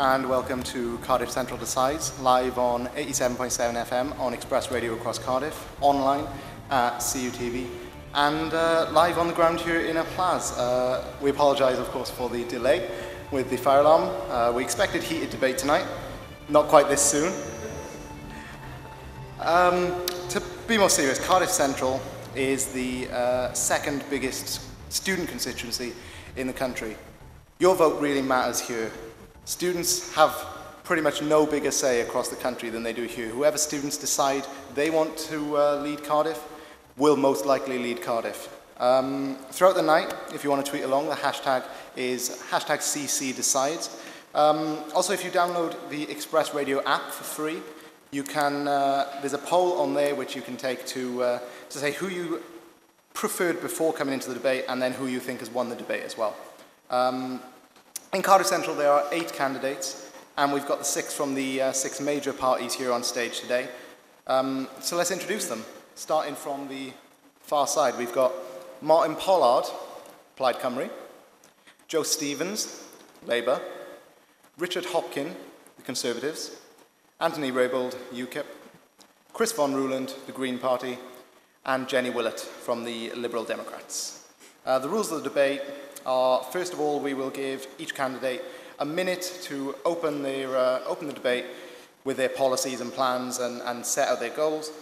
And welcome to Cardiff Central Decides, live on 87.7 FM on Express Radio across Cardiff, online at CUTV, and uh, live on the ground here in Y Plas. Uh, we apologise, of course, for the delay with the fire alarm. Uh, we expected heated debate tonight, not quite this soon. Um, to be more serious, Cardiff Central is the uh, second biggest student constituency in the country. Your vote really matters here. Students have pretty much no bigger say across the country than they do here. Whoever students decide they want to uh, lead Cardiff will most likely lead Cardiff. Um, throughout the night, if you want to tweet along, the hashtag is hashtag CCDecides. Um, also, if you download the Express Radio app for free, you can, uh, there's a poll on there which you can take to, uh, to say who you preferred before coming into the debate and then who you think has won the debate as well. Um, in Cardiff Central, there are eight candidates, and we've got the six from the uh, six major parties here on stage today. Um, so let's introduce them. Starting from the far side, we've got Martin Pollard, Plaid Cymru, Jo Stevens, Labour, Richard Hopkin, the Conservatives, Anthony Raybould, UKIP, Chris Von Ruhland, the Green Party, and Jenny Willott from the Liberal Democrats. Uh, the rules of the debate are, first of all, we will give each candidate a minute to open, their, uh, open the debate with their policies and plans and, and set out their goals.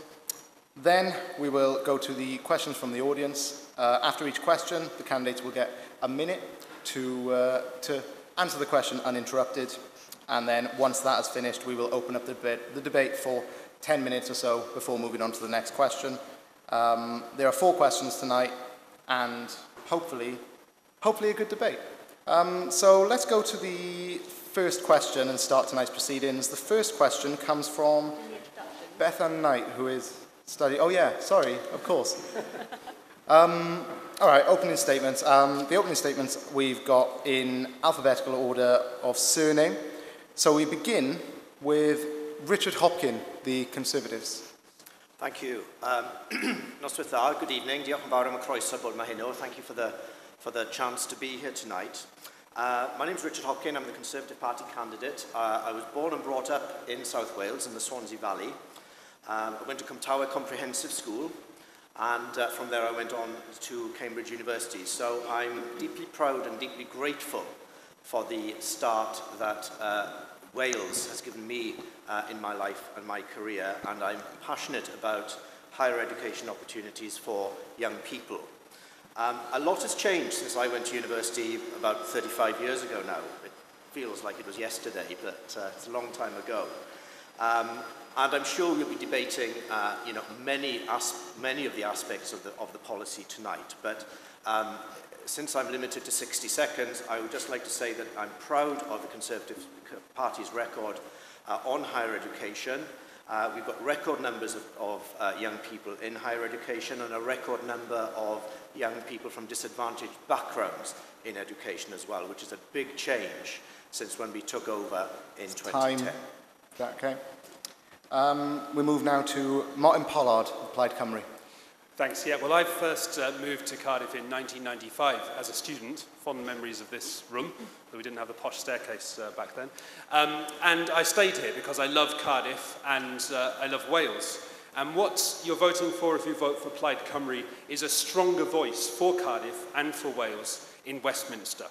Then we will go to the questions from the audience. Uh, after each question, the candidates will get a minute to, uh, to answer the question uninterrupted. And then once that is finished, we will open up the debate, the debate for 10 minutes or so before moving on to the next question. Um, there are four questions tonight, and hopefully hopefully a good debate. Um, so let's go to the first question and start tonight's proceedings. The first question comes from Bethan Knight, who is studying. Oh, yeah, sorry, of course. um, all right, opening statements. Um, the opening statements we've got in alphabetical order of surname. So we begin with Richard Hopkin, the Conservatives. Thank you. Um, Noswaith good evening. Thank you for the for the chance to be here tonight. Uh, my name is Richard Hopkin. I'm the Conservative Party candidate. Uh, I was born and brought up in South Wales, in the Swansea Valley. Um, I went to Cumtawa Comprehensive School, and uh, from there I went on to Cambridge University. So I'm deeply proud and deeply grateful for the start that uh, Wales has given me uh, in my life and my career, and I'm passionate about higher education opportunities for young people. Um, a lot has changed since I went to university about 35 years ago now. It feels like it was yesterday, but uh, it's a long time ago. Um, and I'm sure we'll be debating uh, you know, many, many of the aspects of the, of the policy tonight. But um, since I'm limited to 60 seconds, I would just like to say that I'm proud of the Conservative Party's record uh, on higher education. Uh, we've got record numbers of, of uh, young people in higher education and a record number of young people from disadvantaged backgrounds in education as well, which is a big change since when we took over in it's 2010. Time. Is that okay? Um, we move now to Martin Pollard, Plaid Cymru. Thanks. Yeah, well, I first uh, moved to Cardiff in 1995 as a student. Fond memories of this room, though we didn't have the posh staircase uh, back then. Um, and I stayed here because I love Cardiff and uh, I love Wales. And what you're voting for if you vote for Plaid Cymru is a stronger voice for Cardiff and for Wales in Westminster.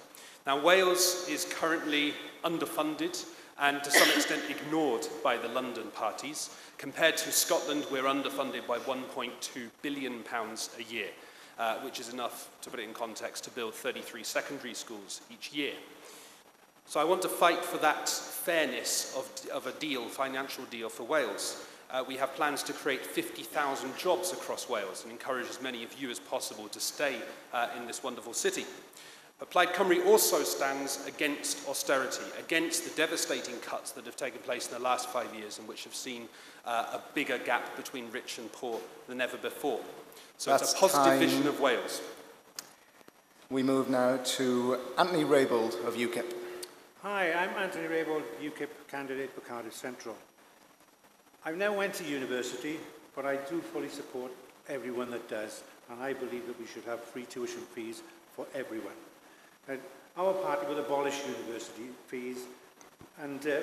Now, Wales is currently underfunded and to some extent ignored by the London parties. Compared to Scotland, we're underfunded by 1.2 billion pounds a year, uh, which is enough, to put it in context, to build 33 secondary schools each year. So I want to fight for that fairness of, of a deal, financial deal for Wales. Uh, we have plans to create 50,000 jobs across Wales and encourage as many of you as possible to stay uh, in this wonderful city. But Plaid Cymru also stands against austerity, against the devastating cuts that have taken place in the last five years and which have seen uh, a bigger gap between rich and poor than ever before. So That's it's a positive time. vision of Wales. We move now to Anthony Raybould of UKIP. Hi, I'm Anthony Raybould, UKIP candidate for Cardiff Central. I have never went to university, but I do fully support everyone that does, and I believe that we should have free tuition fees for everyone. And Our party will abolish university fees and, uh,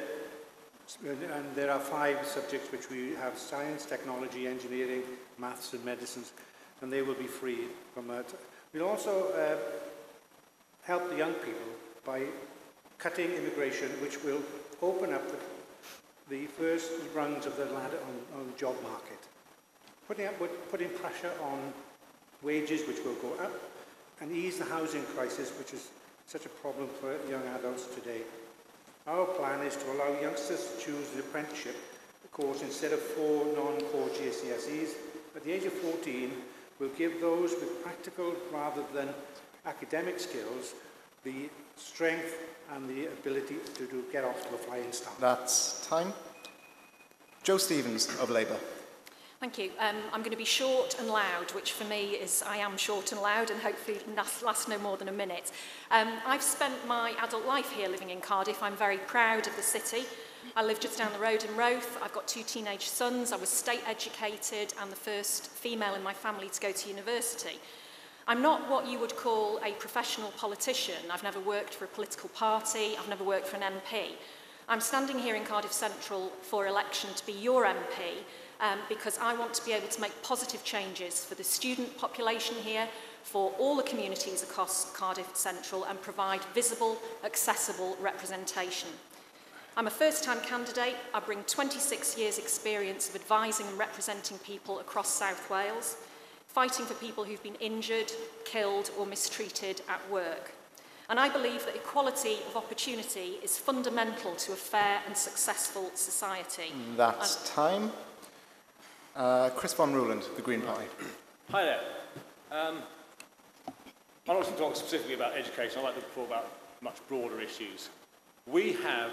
and there are five subjects which we have science, technology, engineering, maths and medicines and they will be free from that. We'll also uh, help the young people by cutting immigration which will open up the, the first rungs of the ladder on, on the job market. Putting, up, putting pressure on wages, which will go up, and ease the housing crisis, which is such a problem for young adults today. Our plan is to allow youngsters to choose the apprenticeship course instead of four non-core GCSEs at the age of 14 we'll give those with practical rather than academic skills the strength and the ability to do, get off to a flying start. That's time. Jo Stevens of Labour. Thank you. Um, I'm going to be short and loud, which for me is I am short and loud and hopefully last, last no more than a minute. Um, I've spent my adult life here living in Cardiff. I'm very proud of the city. I live just down the road in Roath. I've got two teenage sons. I was state educated and the first female in my family to go to university. I'm not what you would call a professional politician. I've never worked for a political party. I've never worked for an MP. I'm standing here in Cardiff Central for election to be your MP um, because I want to be able to make positive changes for the student population here, for all the communities across Cardiff Central and provide visible, accessible representation. I'm a first-time candidate. I bring 26 years' experience of advising and representing people across South Wales. Fighting for people who've been injured, killed or mistreated at work. And I believe that equality of opportunity is fundamental to a fair and successful society. That's time. Uh, Chris Von Ruhland, the Green Party. Hi there. Um, I don't want to talk specifically about education. I'd like to talk about much broader issues. We have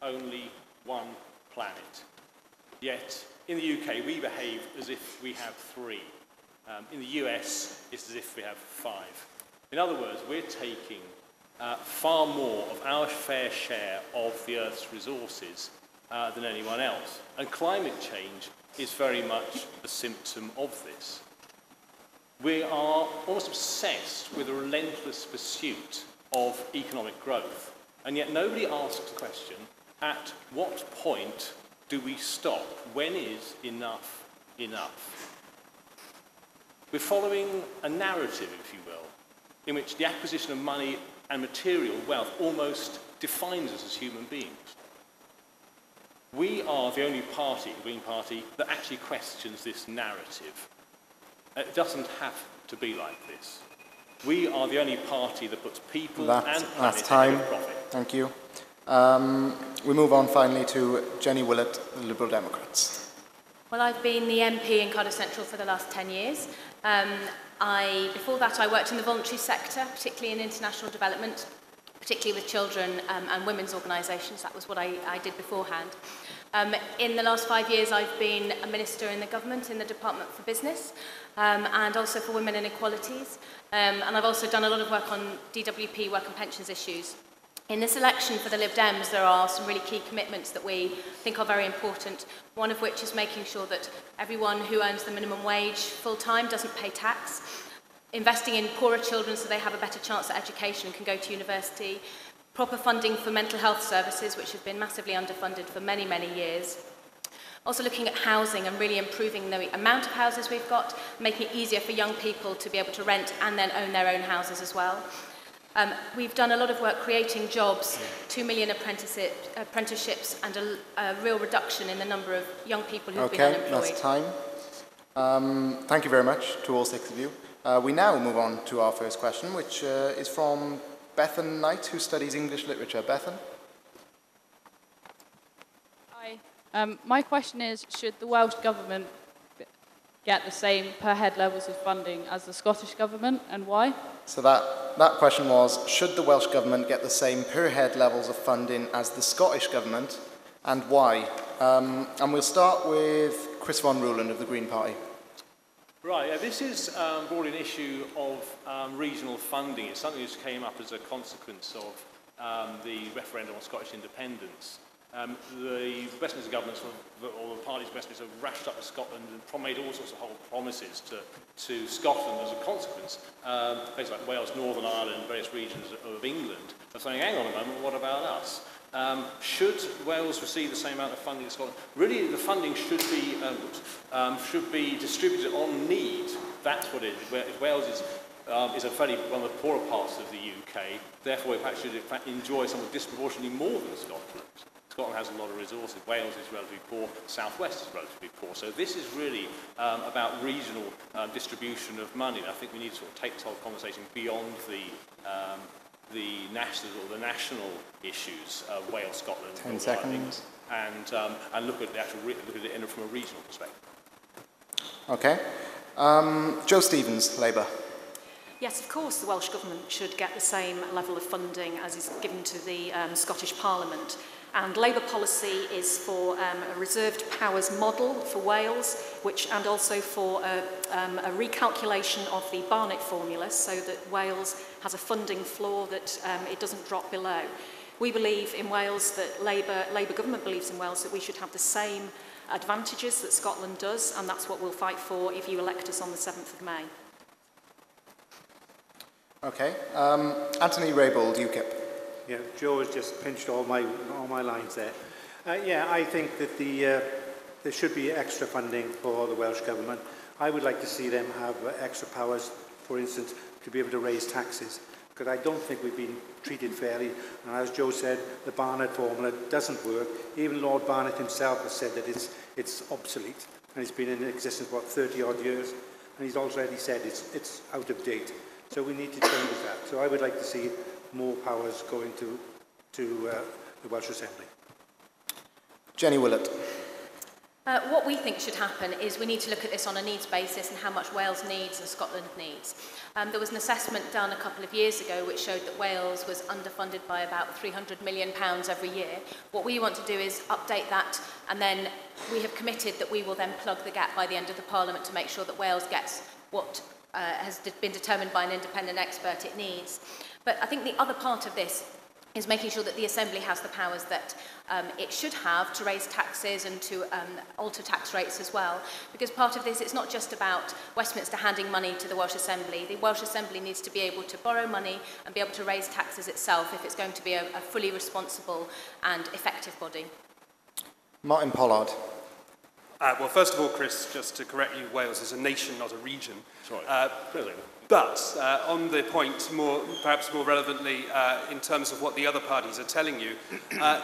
only one planet. Yet, in the UK, we behave as if we have three. Um, in the US, it's as if we have five. In other words, we're taking uh, far more of our fair share of the Earth's resources uh, than anyone else. And climate change is very much a symptom of this. We are almost obsessed with a relentless pursuit of economic growth. And yet nobody asks the question, at what point do we stop? When is enough enough? We're following a narrative, if you will, in which the acquisition of money and material wealth almost defines us as human beings. We are the only party, the Green Party, that actually questions this narrative. It doesn't have to be like this. We are the only party that puts people That's, and planet time. of profit. Thank you. Um, we move on finally to Jenny Willott, the Liberal Democrats. Well, I've been the MP in Cardiff Central for the last 10 years. Um, I, before that, I worked in the voluntary sector, particularly in international development, particularly with children um, and women's organisations. That was what I, I did beforehand. Um, in the last five years, I've been a minister in the government in the Department for Business um, and also for Women and Equalities. Um, and I've also done a lot of work on DWP work and pensions issues. In this election for the Lib Dems, there are some really key commitments that we think are very important, one of which is making sure that everyone who earns the minimum wage full-time doesn't pay tax, investing in poorer children so they have a better chance at education and can go to university, proper funding for mental health services, which have been massively underfunded for many, many years, Also looking at housing and really improving the amount of houses we've got, making it easier for young people to be able to rent and then own their own houses as well. Um, we've done a lot of work creating jobs, 2 million apprenticeship, apprenticeships and a, a real reduction in the number of young people who've been unemployed. Okay, unemployed. that's time. Um, thank you very much to all six of you. Uh, we now move on to our first question, which uh, is from Bethan Knight, who studies English literature. Bethan? Hi. Um, my question is, should the Welsh Government get the same per head levels of funding as the Scottish Government and why? So that, that question was, should the Welsh Government get the same per head levels of funding as the Scottish Government, and why? Um, and we'll start with Chris Von Ruhland of the Green Party. Right, yeah, this is um, broadly an issue of um, regional funding. It's something that came up as a consequence of um, the referendum on Scottish independence. Um, the Westminster governments, or the parties of Westminster, have rashed up to Scotland and made all sorts of whole promises to, to Scotland as a consequence. Um, places like Wales, Northern Ireland, various regions of England are saying, hang on a moment, what about us? Um, should Wales receive the same amount of funding as Scotland? Really, the funding should be, um, should be distributed on need. That's what it is. If Wales is, um, is a fairly, one of the poorer parts of the UK. Therefore, it should in fact enjoy somewhat disproportionately more than Scotland. Scotland has a lot of resources. Wales is relatively poor. Southwest is relatively poor. So this is really um, about regional um, distribution of money. And I think we need to sort of take this whole conversation beyond the um, the national or the national issues of Wales, Scotland, Ten seconds. and um, and look at the actual look at it from a regional perspective. Okay. Um, Jo Stevens, Labour. Yes, of course, the Welsh Government should get the same level of funding as is given to the um, Scottish Parliament. And Labour policy is for um, a reserved powers model for Wales, which, and also for a, um, a recalculation of the Barnett formula so that Wales has a funding floor that um, it doesn't drop below. We believe in Wales that Labour, Labour government believes in Wales that we should have the same advantages that Scotland does, and that's what we'll fight for if you elect us on the 7th of May. Okay. Um, Anthony Raybould, UKIP yeah, Joe has just pinched all my all my lines there. Uh, yeah, I think that the uh, there should be extra funding for the Welsh Government. I would like to see them have uh, extra powers, for instance, to be able to raise taxes, because I don't think we've been treated fairly. And as Joe said, the Barnett formula doesn't work. Even Lord Barnett himself has said that it's, it's obsolete, and it's been in existence, what, 30-odd years? And he's already said it's, it's out of date. So we need to change that. So I would like to see more powers going to, to uh, the Welsh Assembly. Jenny Willott. Uh, what we think should happen is we need to look at this on a needs basis and how much Wales needs and Scotland needs. Um, there was an assessment done a couple of years ago which showed that Wales was underfunded by about 300 million pounds every year. What we want to do is update that and then we have committed that we will then plug the gap by the end of the Parliament to make sure that Wales gets what uh, has been determined by an independent expert it needs. But I think the other part of this is making sure that the Assembly has the powers that um, it should have to raise taxes and to um, alter tax rates as well. Because part of this, it's not just about Westminster handing money to the Welsh Assembly. The Welsh Assembly needs to be able to borrow money and be able to raise taxes itself if it's going to be a, a fully responsible and effective body. Martin Pollard. Uh, well, first of all, Chris, just to correct you, Wales is a nation, not a region. Sorry. Uh, but uh, on the point, more, perhaps more relevantly, uh, in terms of what the other parties are telling you, uh,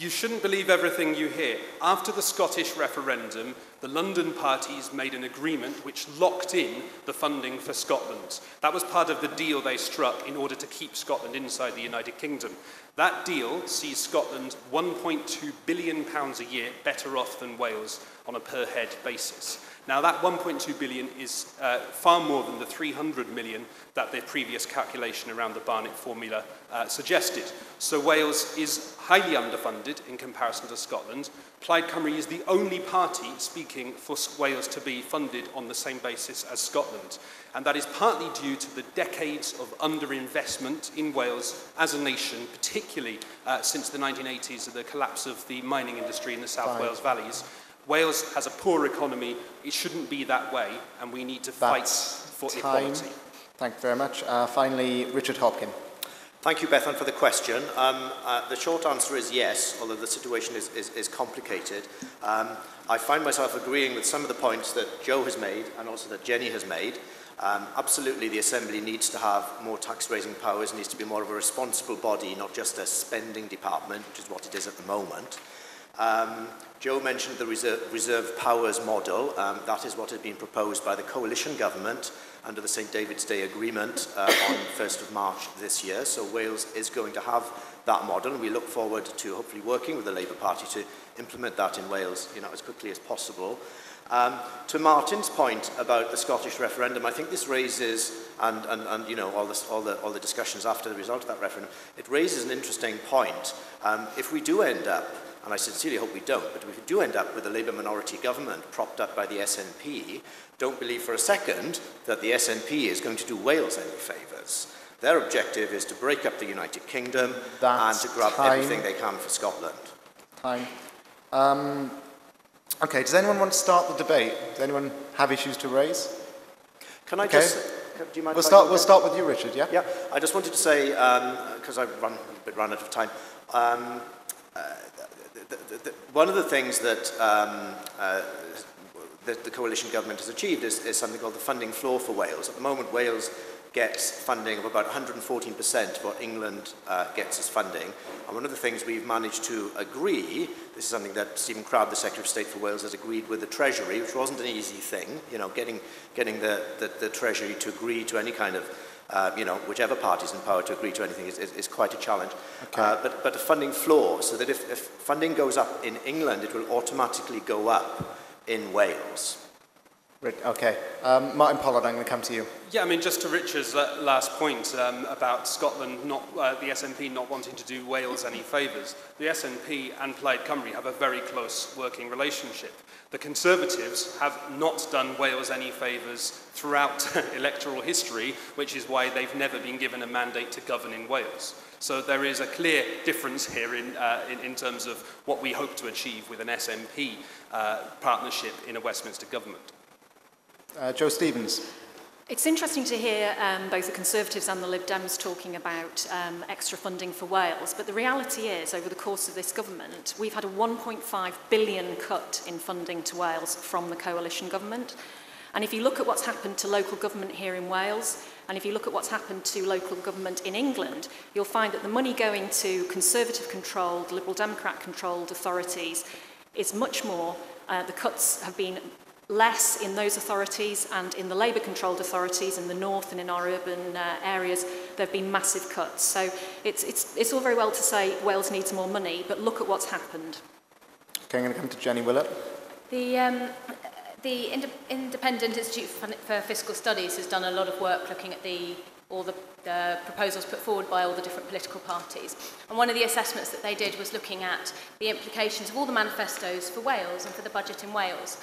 you shouldn't believe everything you hear. After the Scottish referendum, the London parties made an agreement which locked in the funding for Scotland. That was part of the deal they struck in order to keep Scotland inside the United Kingdom. That deal sees Scotland 1.2 billion pounds a year better off than Wales on a per head basis. Now that 1.2 billion is uh, far more than the 300 million that the previous calculation around the Barnett formula uh, suggested. So Wales is highly underfunded in comparison to Scotland. Plaid Cymru is the only party speaking for Wales to be funded on the same basis as Scotland. And that is partly due to the decades of underinvestment in Wales as a nation, particularly uh, since the 1980s of the collapse of the mining industry in the South Fine. Wales valleys. Wales has a poor economy. It shouldn't be that way, and we need to fight That's for time. equality. Thank you very much. Uh, finally, Richard Hopkin. Thank you, Bethan, for the question. Um, uh, the short answer is yes, although the situation is, is, is complicated. Um, I find myself agreeing with some of the points that Jo has made and also that Jenny has made. Um, absolutely, the Assembly needs to have more tax-raising powers, needs to be more of a responsible body, not just a spending department, which is what it is at the moment. Um, Joe mentioned the reserve, reserve powers model. Um, that is what has been proposed by the coalition government under the St David's Day Agreement uh, on 1st of March this year. So Wales is going to have that model. We look forward to hopefully working with the Labour Party to implement that in Wales you know, as quickly as possible. Um, to Martin's point about the Scottish referendum, I think this raises, and, and, and you know, all, this, all, the, all the discussions after the result of that referendum, it raises an interesting point. Um, if we do end up and I sincerely hope we don't, but if we do end up with a Labour minority government propped up by the SNP, don't believe for a second that the SNP is going to do Wales any favours. Their objective is to break up the United Kingdom That's and to grab time. everything they can for Scotland. time. Um, okay, does anyone want to start the debate? Does anyone have issues to raise? Can I Okay. just... Do you mind We'll start, we'll start with you, Richard, yeah? Yeah, I just wanted to say, because I've run a bit run out of time, um, uh, the, one of the things that um, uh, that the coalition government has achieved is, is something called the funding floor for Wales. At the moment, Wales gets funding of about 114% of what England uh, gets as funding. And one of the things we've managed to agree, this is something that Stephen Crabb, the Secretary of State for Wales, has agreed with the Treasury, which wasn't an easy thing, you know, getting, getting the, the, the Treasury to agree to any kind of uh, you know, whichever party's in power to agree to anything is, is, is quite a challenge. Okay. Uh, but, but a funding floor, so that if, if funding goes up in England, it will automatically go up in Wales. Okay. Um, Martin Pollard, I'm going to come to you. Yeah, I mean, just to Richard's last point um, about Scotland not, uh, the SNP not wanting to do Wales any favours. The SNP and Plaid Cymru have a very close working relationship. The Conservatives have not done Wales any favours throughout electoral history, which is why they've never been given a mandate to govern in Wales. So there is a clear difference here in, uh, in, in terms of what we hope to achieve with an SNP uh, partnership in a Westminster government. Uh, Joe Stevens. It's interesting to hear um, both the Conservatives and the Lib Dems talking about um, extra funding for Wales, but the reality is, over the course of this government, we've had a 1.5 billion cut in funding to Wales from the coalition government. And if you look at what's happened to local government here in Wales, and if you look at what's happened to local government in England, you'll find that the money going to Conservative-controlled, Liberal Democrat-controlled authorities is much more. Uh, the cuts have been less in those authorities and in the Labour-controlled authorities in the north and in our urban uh, areas, there have been massive cuts. So it's, it's, it's all very well to say Wales needs more money, but look at what's happened. Okay, I'm going to come to Jenny Willott. The, um, the Inde Independent Institute for for Fiscal Studies has done a lot of work looking at the, all the, the proposals put forward by all the different political parties. And one of the assessments that they did was looking at the implications of all the manifestos for Wales and for the budget in Wales.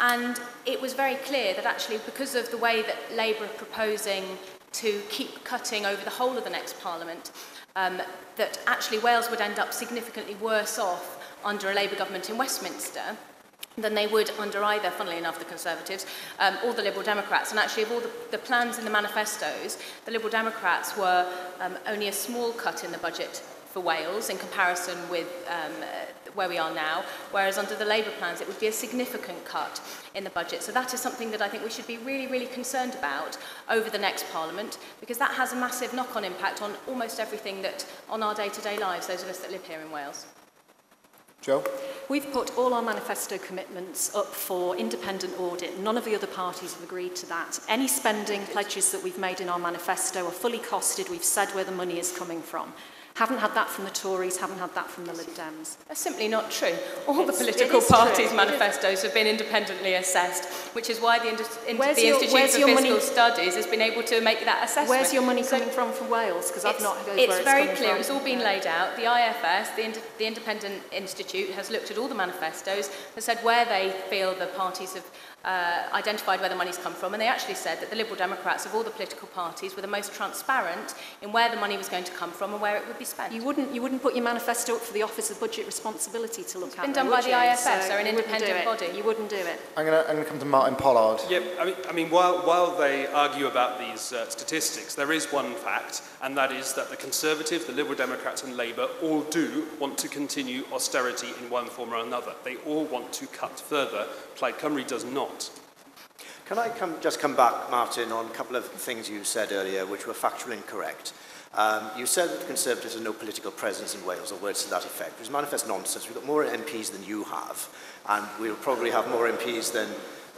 And it was very clear that actually because of the way that Labour are proposing to keep cutting over the whole of the next parliament, um, that actually Wales would end up significantly worse off under a Labour government in Westminster than they would under either, funnily enough, the Conservatives um, or the Liberal Democrats. And actually, of all the, the plans in the manifestos, the Liberal Democrats were um, only a small cut in the budget for Wales in comparison with um, where we are now, whereas under the Labour plans it would be a significant cut in the budget. So that is something that I think we should be really, really concerned about over the next Parliament, because that has a massive knock-on impact on almost everything that on our day-to-day -day lives, those of us that live here in Wales. Joe? We've put all our manifesto commitments up for independent audit. None of the other parties have agreed to that. Any spending pledges that we've made in our manifesto are fully costed. We've said where the money is coming from. Haven't had that from the Tories, haven't had that from the Lib Dems. That's simply not true. All the political it is true. parties' manifestos have been independently assessed, which is why the, Indu- in- Where's the your- Institute for Fiscal money- Studies has been able to make that assessment. Where's your money So coming from from Wales? Because I've it's, not heard it's where it's very clear. from. It's all been laid out. The IFS, the, Ind- the Independent Institute, has looked at all the manifestos, and said where they feel the parties have uh, identified where the money's come from, and they actually said that the Liberal Democrats of all the political parties were the most transparent in where the money was going to come from and where it would be spent. You wouldn't, you wouldn't put your manifesto up for the Office of Budget Responsibility to look It's at. been though, done by the you? IFS, they're an you wouldn't do independent body. You wouldn't do it. I'm going to, I'm going to come to Martin Pollard. Yeah, I mean, I mean while, while they argue about these uh, statistics, there is one fact, and that is that the Conservative, the Liberal Democrats and Labour all do want to continue austerity in one form or another. They all want to cut further. Plaid Cymru does not. not. Can I come, just come back, Martin, on a couple of things you said earlier which were factually incorrect? Um, you said that the Conservatives have no political presence in Wales, or words to that effect, which is manifest nonsense. We've got more MPs than you have, and we'll probably have more MPs than,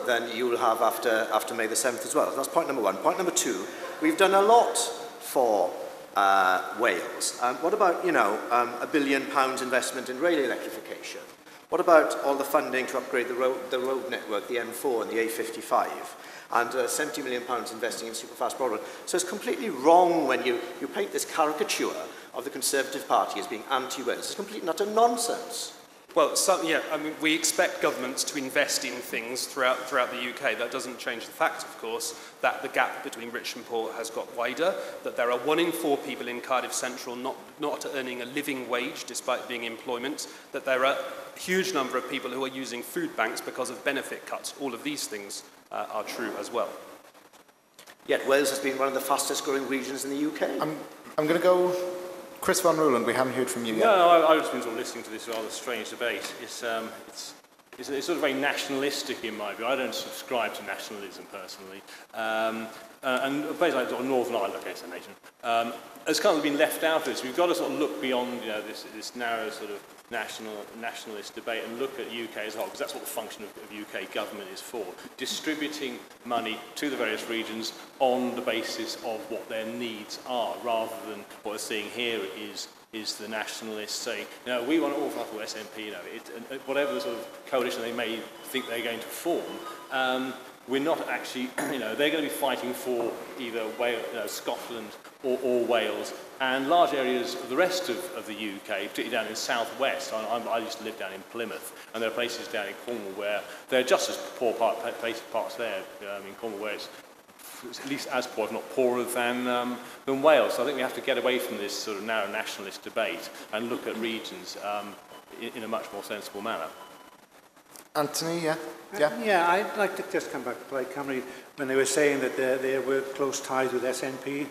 than you'll have after, after May the 7th as well. So that's point number one. Point number two, we've done a lot for uh, Wales. Um, what about, you know, um, a billion pounds investment in rail electrification? What about all the funding to upgrade the road, the road network, the M4 and the A55, and uh, 70 million pounds investing in superfast broadband? So it's completely wrong when you, you paint this caricature of the Conservative Party as being anti-Wales. It's complete and utter nonsense. Well, some, yeah, I mean, we expect governments to invest in things throughout, throughout the UK. That doesn't change the fact, of course, that the gap between rich and poor has got wider, that there are one in four people in Cardiff Central not, not earning a living wage despite being employment, that there are a huge number of people who are using food banks because of benefit cuts. All of these things uh, are true as well. Yet Wales has been one of the fastest growing regions in the UK. I'm, I'm going to go Chris Van Ruhland. We haven't heard from you yet. No, I, I've just been sort of listening to this rather strange debate. It's, um, it's, it's, it's sort of very nationalistic in my view. I don't subscribe to nationalism personally. Um, uh, and places like sort of Northern Ireland, okay, it's a nation, um, has kind of been left out of this. We've got to sort of look beyond you know, this, this narrow sort of national, nationalist debate and look at UK as a whole, because that's what the function of, of UK government is for, distributing money to the various regions on the basis of what their needs are, rather than what we're seeing here is is the nationalists you know, we want to all for SNP, you know, it, and whatever sort of coalition they may think they're going to form, um, we're not actually, you know, they're going to be fighting for either Wales, you know, Scotland or, or Wales and large areas of the rest of, of the UK, particularly down in southwest. I, I, I used to live down in Plymouth, and there are places down in Cornwall where they're just as poor part, places, parts there um, in Cornwall where it's at least as poor, if not poorer than, um, than Wales. So I think we have to get away from this sort of narrow nationalist debate and look at regions um, in, in a much more sensible manner. Anthony, yeah? Yeah, Uh, yeah I'd like to just come back to Plaid Cymru when they were saying that there, there were close ties with SNP.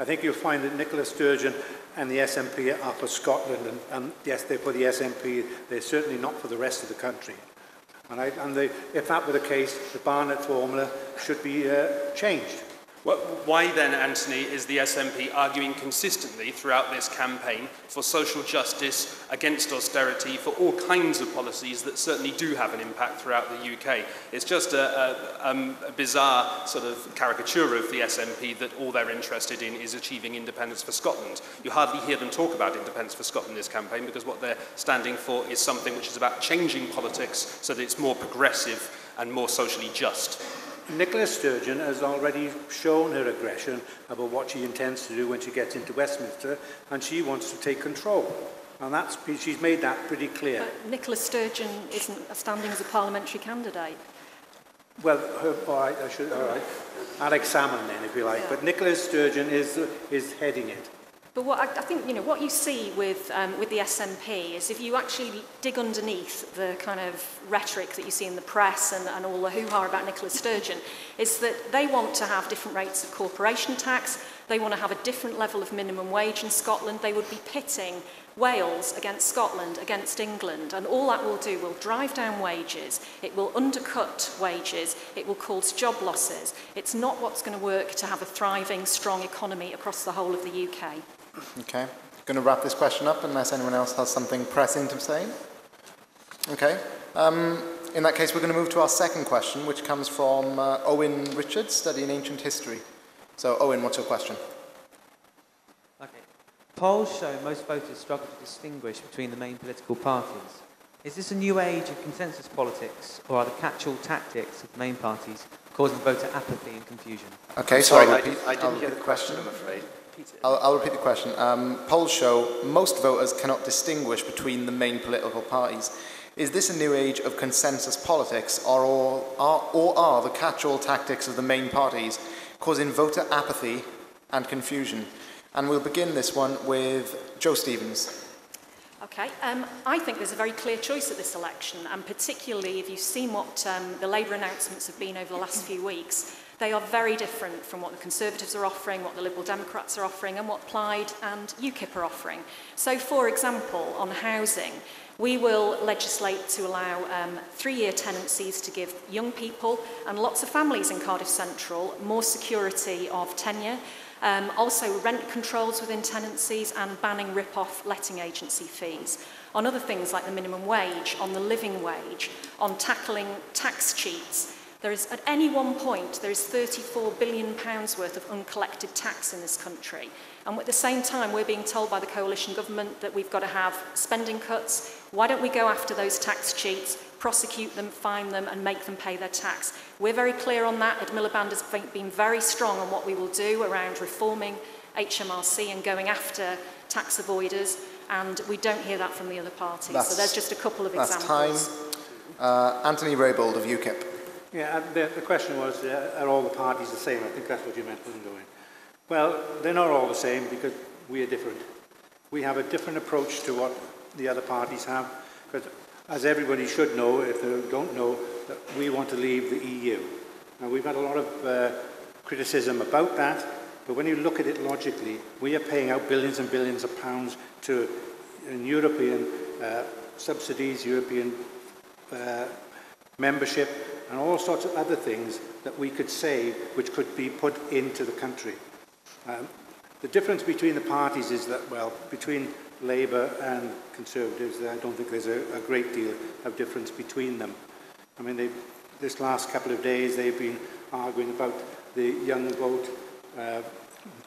I think you'll find that Nicola Sturgeon and the SNP are for Scotland, and, and yes, they're for the SNP, they're certainly not for the rest of the country. And, I, and the, if that were the case, the Barnett formula should be uh, changed. Why then, Anthony, is the SNP arguing consistently throughout this campaign for social justice, against austerity, for all kinds of policies that certainly do have an impact throughout the UK? It's just a, a, um, a bizarre sort of caricature of the SNP that all they're interested in is achieving independence for Scotland. You hardly hear them talk about independence for Scotland in this campaign because what they're standing for is something which is about changing politics so that it's more progressive and more socially just. Nicola Sturgeon has already shown her aggression about what she intends to do when she gets into Westminster, and she wants to take control. And that's, she's made that pretty clear. But Nicola Sturgeon isn't standing as a parliamentary candidate. Well, her, oh, all right, I should, all right. Alex Salmon then, if you like. Yeah. But Nicola Sturgeon is, is heading it. But what I, I think, you know, what you see with, um, with the SNP is if you actually dig underneath the kind of rhetoric that you see in the press and, and all the hoo-ha about Nicola Sturgeon, is that they want to have different rates of corporation tax, they want to have a different level of minimum wage in Scotland, they would be pitting Wales against Scotland, against England, and all that will do will drive down wages, it will undercut wages, it will cause job losses. It's not what's going to work to have a thriving, strong economy across the whole of the UK. Okay. Going to wrap this question up unless anyone else has something pressing to say. Okay. Um, in that case, we're going to move to our second question, which comes from uh, Owen Richards, studying ancient history. So, Owen, what's your question? Okay. Polls show most voters struggle to distinguish between the main political parties. Is this a new age of consensus politics, or are the catch-all tactics of the main parties causing voter apathy and confusion? Okay, I'm so sorry, I'll repeat, did, I didn't hear the question, I'm afraid. I'll, I'll repeat the question. Um, polls show most voters cannot distinguish between the main political parties. Is this a new age of consensus politics, or, all, are, or are the catch-all tactics of the main parties causing voter apathy and confusion? And we'll begin this one with Joe Stevens. Okay, um, I think there's a very clear choice at this election, and particularly if you've seen what um, the Labour announcements have been over the last few weeks, they are very different from what the Conservatives are offering, what the Liberal Democrats are offering, and what Plaid and UKIP are offering. So, for example, on housing, we will legislate to allow um, three-year tenancies to give young people and lots of families in Cardiff Central more security of tenure Um, also rent controls within tenancies and banning rip-off letting agency fees. On other things like the minimum wage, on the living wage, on tackling tax cheats, There is, at any one point, there is £34 billion pounds worth of uncollected tax in this country. And at the same time, we're being told by the coalition government that we've got to have spending cuts. Why don't we go after those tax cheats? Prosecute them, fine them, and make them pay their tax? We're very clear on that. Ed Miliband has been very strong on what we will do around reforming HMRC and going after tax avoiders. and we don't hear that from the other parties. That's- so there's just a couple of That's examples. time. Uh, Anthony Raybould of UKIP. Yeah, the, the question was, uh, are all the parties the same? I think that's what you meant, wasn't it? Well, they're not all the same because we are different. We have a different approach to what the other parties have. Because As everybody should know, if they don't know, that we want to leave the EU. Now, we've had a lot of uh, criticism about that, but when you look at it logically, we are paying out billions and billions of pounds to in European uh, subsidies, European uh, membership, and all sorts of other things that we could save, which could be put into the country. Um, the difference between the parties is that, well, between Labour and Conservatives, I don't think there's a, a great deal of difference between them. I mean, this last couple of days they've been arguing about the young vote. Uh,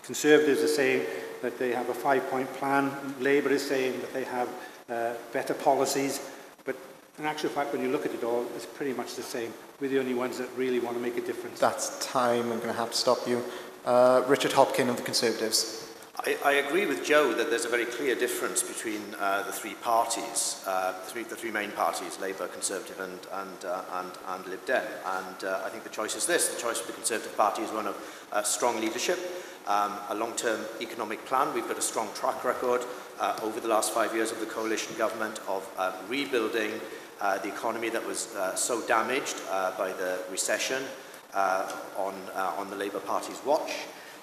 Conservatives are saying that they have a five-point plan. Labour is saying that they have uh, better policies. But in actual fact, when you look at it all, it's pretty much the same. We're the only ones that really want to make a difference. That's time. I'm going to have to stop you. Uh, Richard Hopkin of the Conservatives. I, I agree with Jo that there's a very clear difference between uh, the three parties, uh, the, three, the three main parties, Labour, Conservative and, and, uh, and, and Lib Dem. And uh, I think the choice is this. The choice for the Conservative Party is one of uh, strong leadership, um, a long-term economic plan. We've got a strong track record uh, over the last five years of the coalition government of uh, rebuilding uh, the economy that was uh, so damaged uh, by the recession uh, on, uh, on the Labour Party's watch.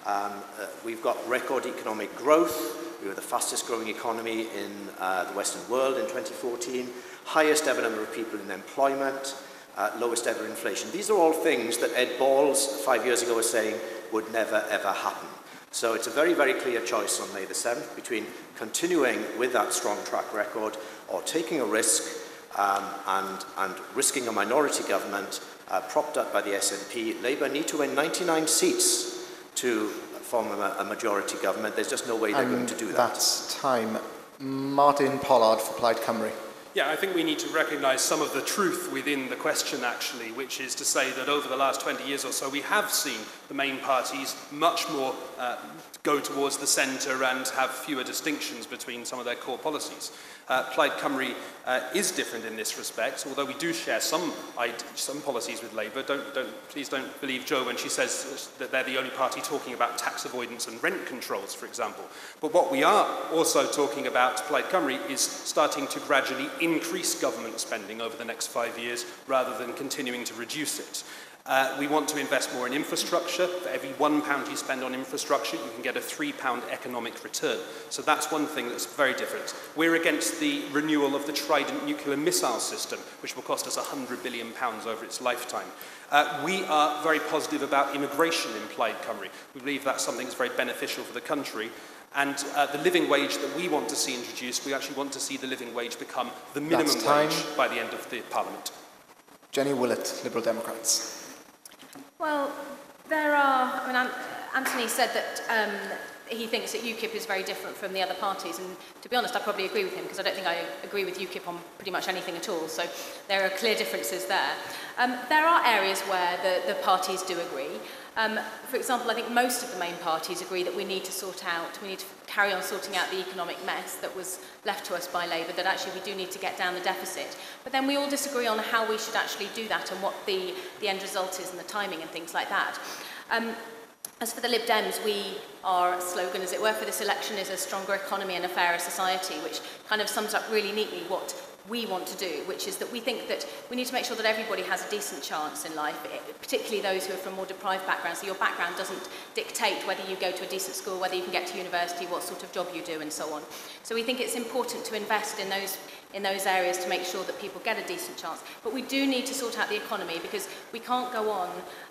Um, uh, we've got record economic growth. We were the fastest growing economy in uh, the Western world in 2014, highest ever number of people in employment, uh, lowest ever inflation. These are all things that Ed Balls five years ago was saying would never ever happen. So it's a very, very clear choice on May the 7th between continuing with that strong track record or taking a risk um, and, and risking a minority government uh, propped up by the SNP. Labour need to win 99 seats to form a, a majority government. There's just no way they're and going to do that. That's time. Martin Pollard for Plaid Cymru. Yeah, I think we need to recognise some of the truth within the question, actually, which is to say that over the last 20 years or so, we have seen the main parties much more uh, go towards the centre and have fewer distinctions between some of their core policies. Uh, Plaid Cymru uh, is different in this respect, although we do share some, some policies with Labour. Don't, don't, please don't believe Jo when she says that they're the only party talking about tax avoidance and rent controls, for example. But what we are also talking about, Plaid Cymru, is starting to gradually increase government spending over the next five years rather than continuing to reduce it. Uh, we want to invest more in infrastructure. For every one pound you spend on infrastructure, you can get a three pound economic return. So that's one thing that's very different. We're against the renewal of the Trident nuclear missile system, which will cost us 100 billion pounds over its lifetime. Uh, we are very positive about immigration in Plaid Cymru. We believe that's something that's very beneficial for the country. And uh, the living wage that we want to see introduced, we actually want to see the living wage become the minimum wage by the end of the Parliament. Jenny Willott, Liberal Democrats. Well, there are, I mean, Anthony said that um, he thinks that UKIP is very different from the other parties. And to be honest, I probably agree with him because I don't think I agree with UKIP on pretty much anything at all. So there are clear differences there. Um, there are areas where the, the parties do agree. Um, for example, I think most of the main parties agree that we need to sort out, we need to carry on sorting out the economic mess that was left to us by Labour, that actually we do need to get down the deficit. But then we all disagree on how we should actually do that and what the, the end result is and the timing and things like that. Um, As for the Lib Dems, we, our slogan, as it were, for this election is a stronger economy and a fairer society, which kind of sums up really neatly what we want to do, which is that we think that we need to make sure that everybody has a decent chance in life, eh, particularly those who are from more deprived backgrounds. So your background doesn't dictate whether you go to a decent school, whether you can get to university, what sort of job you do, and so on. So we think it's important to invest in those in those areas to make sure that people get a decent chance. But we do need to sort out the economy because we can't go on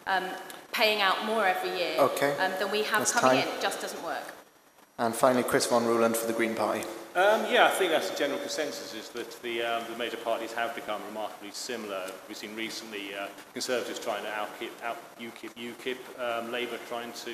um, paying out more every year okay. um, than we have That's coming time. in. It just doesn't work. And finally, Chris Von Ruland for the Green Party. Um, yeah, I think that's the general consensus is that the, um, the major parties have become remarkably similar. We've seen recently uh, Conservatives trying to out-UKIP, out UKIP, UKIP um, Labour trying to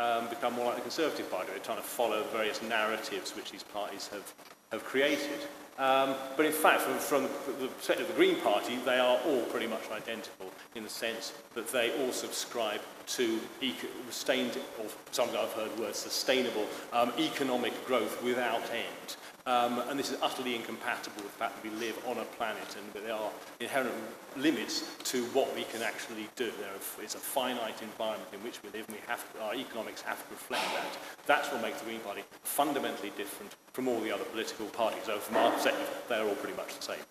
um, become more like the Conservative Party. They're trying to follow various narratives which these parties have, have created. Um, but in fact, from, from the perspective of the Green Party, they are all pretty much identical in the sense that they all subscribe to eco- sustained, or something I've heard words, sustainable um, economic growth without end. Um, and this is utterly incompatible with the fact that we live on a planet and that there are inherent limits to what we can actually do. There are, it's a finite environment in which we live and we have to, our economics have to reflect that. That's what makes the Green Party fundamentally different from all the other political parties. So from our perspective, they're all pretty much the same.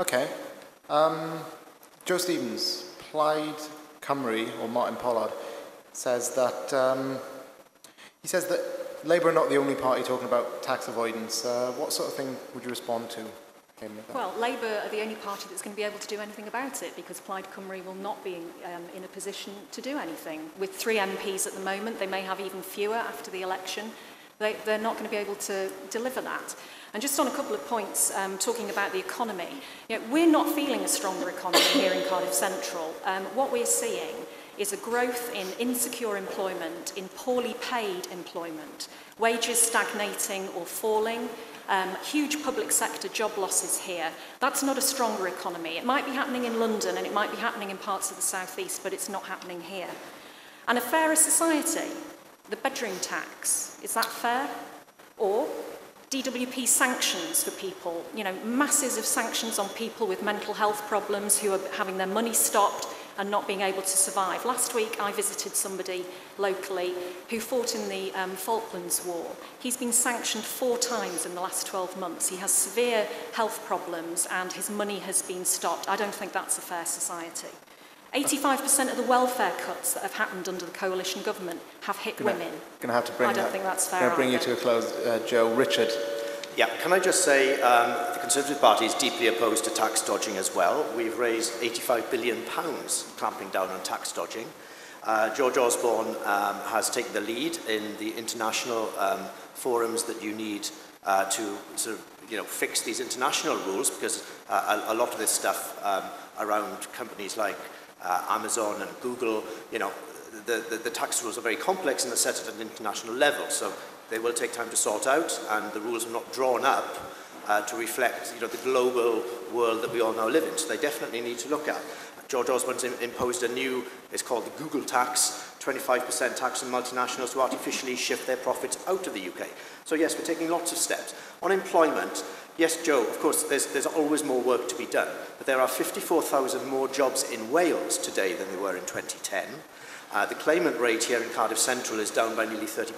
Okay. Um, Jo Stevens, Plaid Cymru, or Martin Pollard, says that um, he says that Labour are not the only party talking about tax avoidance. Uh, what sort of thing would you respond to? Well, Labour are the only party that's going to be able to do anything about it because Plaid Cymru will not be um, in a position to do anything. With three MPs at the moment, they may have even fewer after the election. They, they're not going to be able to deliver that. And just on a couple of points, um, talking about the economy, you know, we're not feeling a stronger economy here in Cardiff Central. Um, what we're seeing is a growth in insecure employment, in poorly paid employment, wages stagnating or falling, um, huge public sector job losses here. That's not a stronger economy. It might be happening in London and it might be happening in parts of the southeast, but it's not happening here. And a fairer society, the bedroom tax, is that fair? Or DWP sanctions for people, you know, masses of sanctions on people with mental health problems who are having their money stopped and not being able to survive. Last week I visited somebody locally who fought in the um, Falklands War. He's been sanctioned four times in the last 12 months. He has severe health problems and his money has been stopped. I don't think that's a fair society. 85% of the welfare cuts that have happened under the coalition government have hit gonna, women. Gonna have to bring I don't that, think that's fair. Going to bring either. you to a close, uh, Joe. Richard, Yeah, can I just say um, the Conservative Party is deeply opposed to tax dodging as well. We've raised 85 billion pounds clamping down on tax dodging. Uh, George Osborne um, has taken the lead in the international um, forums that you need uh, to sort of you know fix these international rules because uh, a, a lot of this stuff um, around companies like uh, Amazon and Google, you know, the, the, the tax rules are very complex and they're set at an international level. So they will take time to sort out and the rules are not drawn up uh, to reflect you know, the global world that we all now live in. So they definitely need to look at. George Osborne's im- imposed a new, it's called the Google tax, 25% tax on multinationals to artificially shift their profits out of the UK. So yes, we're taking lots of steps. On employment, yes, Jo, of course, there's, there's always more work to be done, but there are 54,000 more jobs in Wales today than there were in 2010. Uh, the claimant rate here in Cardiff Central is down by nearly 30%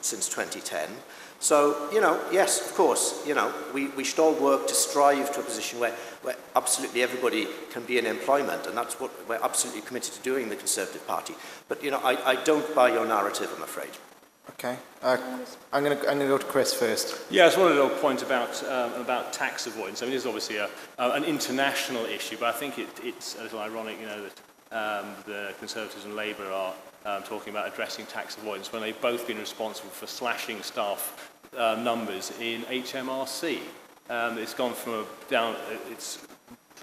since 2010. So, you know, yes, of course, you know, we, we should all work to strive to a position where, where absolutely everybody can be in employment, and that's what we're absolutely committed to doing in the Conservative Party. But, you know, I, I don't buy your narrative, I'm afraid. okay. Uh, I'm going to I'm going to go to Chris first. Yeah, I just wanted to point about um, about tax avoidance. I mean, this is obviously a, uh, an international issue, but I think it, it's a little ironic, you know, that um, the Conservatives and Labour are um, talking about addressing tax avoidance when they've both been responsible for slashing staff uh, numbers in HMRC. Um, it's gone from a down, it's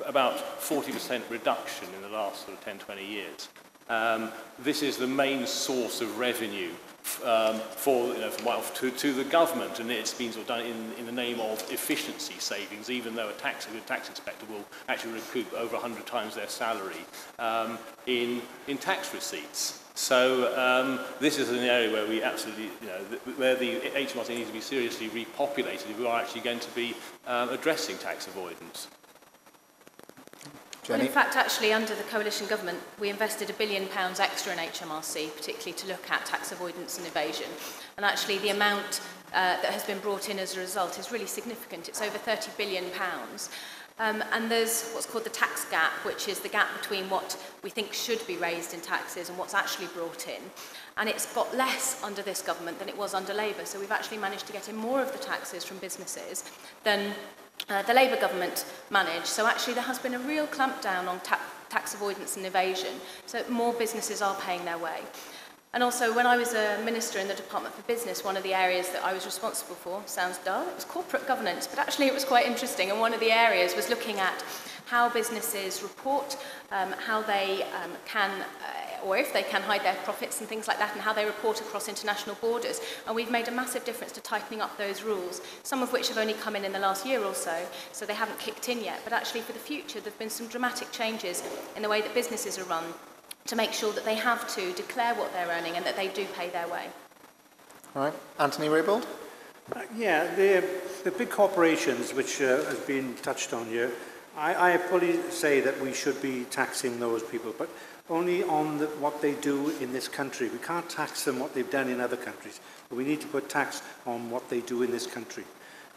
about 40% reduction in the last sort of 10, 20 years. Um, this is the main source of revenue um, for, you know, from Whitehall to, to the government, and it's been sort of done in, in the name of efficiency savings, even though a tax, a good tax inspector will actually recoup over 100 times their salary um, in, in tax receipts. So um, this is an area where we absolutely, you know, th where the HMRC needs to be seriously repopulated if we are actually going to be um, addressing tax avoidance. Jenny? Well, in fact, actually, under the coalition government, we invested a billion pounds extra in HMRC, particularly to look at tax avoidance and evasion. And actually, the amount uh, that has been brought in as a result is really significant. It's over 30 billion pounds. Um, and there's what's called the tax gap, which is the gap between what we think should be raised in taxes and what's actually brought in. And it's got less under this government than it was under Labour. So we've actually managed to get in more of the taxes from businesses than uh, the Labour government managed. So actually there has been a real clampdown on ta tax avoidance and evasion, so more businesses are paying their way. And also, when I was a minister in the Department for Business, one of the areas that I was responsible for, sounds dull, it was corporate governance, but actually it was quite interesting. And one of the areas was looking at how businesses report, um, how they um, can uh, or if they can hide their profits and things like that, and how they report across international borders. And we've made a massive difference to tightening up those rules, some of which have only come in in the last year or so, so they haven't kicked in yet. But actually, for the future, there have been some dramatic changes in the way that businesses are run to make sure that they have to declare what they're earning and that they do pay their way. All right. Anthony Raybould? Uh, yeah, the, the big corporations, which uh, has been touched on here, I, I fully say that we should be taxing those people, but only on the, what they do in this country. We can't tax them what they've done in other countries, but we need to put tax on what they do in this country.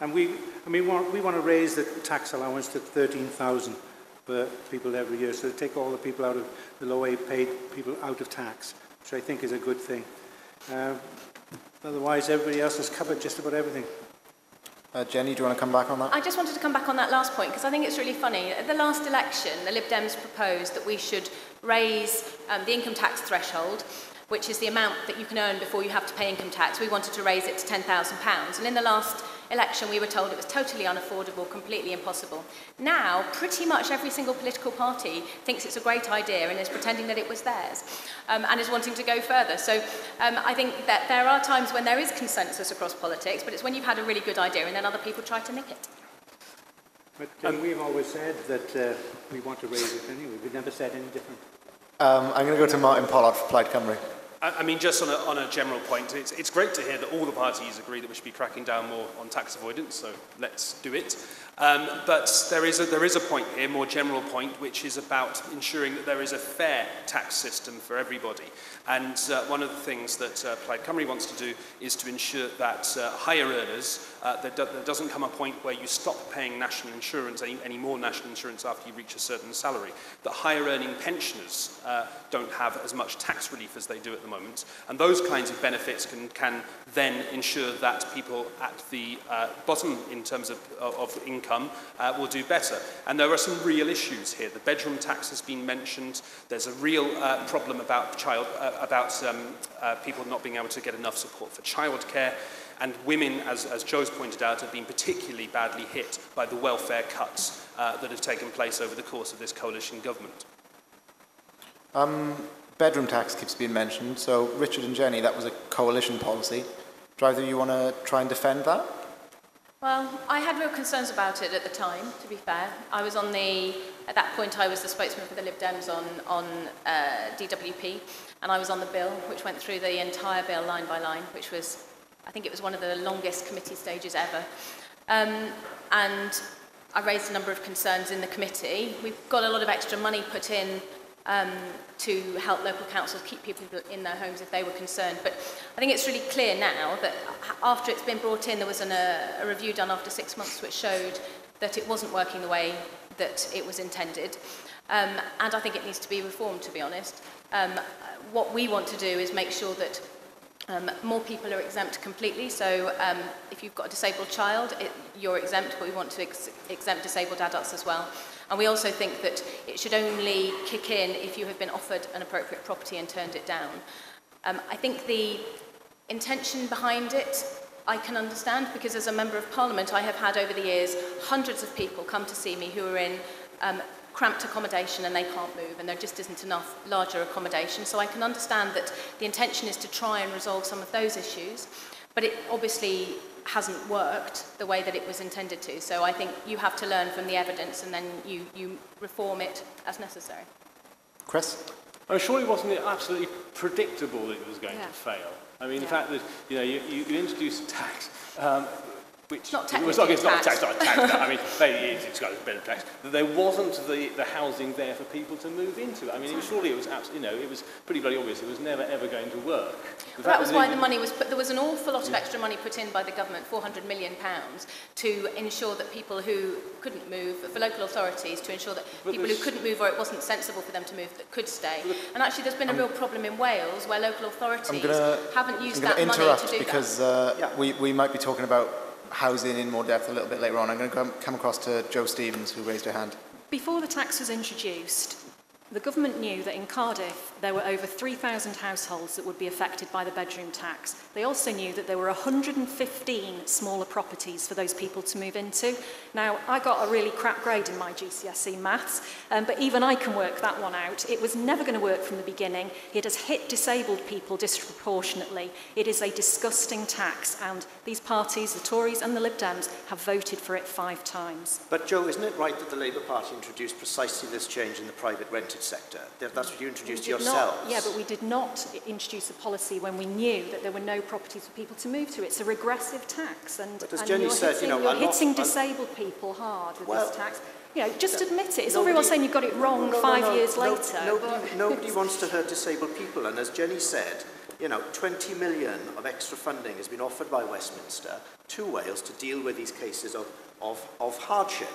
And we, I mean, we want to raise the tax allowance to 13,000 for people every year, so take all the people out of the low-paid people out of tax, which I think is a good thing. Uh, otherwise, everybody else has covered just about everything. Uh, Jenny, do you want to come back on that? I just wanted to come back on that last point because I think it's really funny. At the last election, the Lib Dems proposed that we should raise um, the income tax threshold, which is the amount that you can earn before you have to pay income tax. We wanted to raise it to £10,000. And in the last election, we were told it was totally unaffordable, completely impossible. Now, pretty much every single political party thinks it's a great idea and is pretending that it was theirs um, and is wanting to go further. So um, I think that there are times when there is consensus across politics, but it's when you've had a really good idea and then other people try to nick it. But um, we've always said that uh, we want to raise it anyway. We've never said any different. Um, I'm going to go to Martin Pollard for Plaid Cymru. I, mean, just on a, on a general point, it's, it's great to hear that all the parties agree that we should be cracking down more on tax avoidance, so let's do it. Um, but there is, a, there is a point here, more general point, which is about ensuring that there is a fair tax system for everybody. And uh, one of the things that uh, Plaid Cymru wants to do is to ensure that uh, higher earners, uh, there, do, there doesn't come a point where you stop paying national insurance, any, any more national insurance after you reach a certain salary, that higher earning pensioners uh, don't have as much tax relief as they do at the moment. And those kinds of benefits can, can then ensure that people at the uh, bottom in terms of, of income uh, will do better. And there are some real issues here. The bedroom tax has been mentioned. There's a real uh, problem about, child, uh, about um, uh, people not being able to get enough support for childcare. And women, as, as Jo's pointed out, have been particularly badly hit by the welfare cuts uh, that have taken place over the course of this coalition government. Um, bedroom tax keeps being mentioned. So, Richard and Jenny, that was a coalition policy. Do either of you want to try and defend that? Well, I had real concerns about it at the time, to be fair. I was on the, at that point I was the spokesman for the Lib Dems on, on uh, DWP, and I was on the bill, which went through the entire bill line by line, which was, I think it was one of the longest committee stages ever. Um, and I raised a number of concerns in the committee. We've got a lot of extra money put in um, to help local councils keep people in their homes if they were concerned. But I think it's really clear now that after it's been brought in, there was an, a, a review done after six months which showed that it wasn't working the way that it was intended. Um, and I think it needs to be reformed, to be honest. Um, what we want to do is make sure that Um, more people are exempt completely, so um, if you've got a disabled child, it, you're exempt, but we want to ex exempt disabled adults as well. And we also think that it should only kick in if you have been offered an appropriate property and turned it down. Um, I think the intention behind it I can understand because as a Member of Parliament I have had over the years hundreds of people come to see me who are in um, cramped accommodation and they can't move and there just isn't enough larger accommodation. So I can understand that the intention is to try and resolve some of those issues, but it obviously hasn't worked the way that it was intended to. So I think you have to learn from the evidence and then you, you reform it as necessary. Chris? I'm sure it wasn't absolutely predictable that it was going yeah. to fail. I mean, yeah. the fact that you know you, you introduced tax um, which not technically was not, it's not a tax, not a tax. I mean, maybe it is, it's got a better tax. That there wasn't the, the housing there for people to move into. I mean, it, surely it was absolutely, you know, it was pretty bloody obvious it was never ever going to work. Well, that was why the money was put, there was an awful lot of extra money put in by the government, 400 million pounds, to ensure that people who couldn't move, for local authorities, to ensure that but people who couldn't move or it wasn't sensible for them to move that could stay. And actually there's been a real problem in Wales where local authorities gonna, haven't used that money to do that. because, uh, yeah. we, we might be talking about housing in more depth a little bit later on. I'm going to come, come across to Joe Stevens, who raised her hand. Before the tax was introduced, the government knew that in Cardiff there were over 3,000 households that would be affected by the bedroom tax. They also knew that there were 115 smaller properties for those people to move into. Now, I got a really crap grade in my GCSE maths, um, but even I can work that one out. It was never going to work from the beginning. It has hit disabled people disproportionately. It is a disgusting tax, and these parties, the Tories and the Lib Dems, have voted for it five times. But, Jo, isn't it right that the Labour Party introduced precisely this change in the private rented sector. That's what you introduced yourselves. Not, yeah, but we did not introduce a policy when we knew that there were no properties for people to move to. It's a regressive tax, and, But as and Jenny you're said, you hitting, know, you're I'm not- hitting I'm- disabled people hard with Well, this tax. You know, just admit it. It's Nobody- all very well saying you've got it wrong No, no, five years later. Nobody, nobody wants to hurt disabled people, and as Jenny said, you know, 20 million of extra funding has been offered by Westminster to Wales to deal with these cases of, of, of hardship.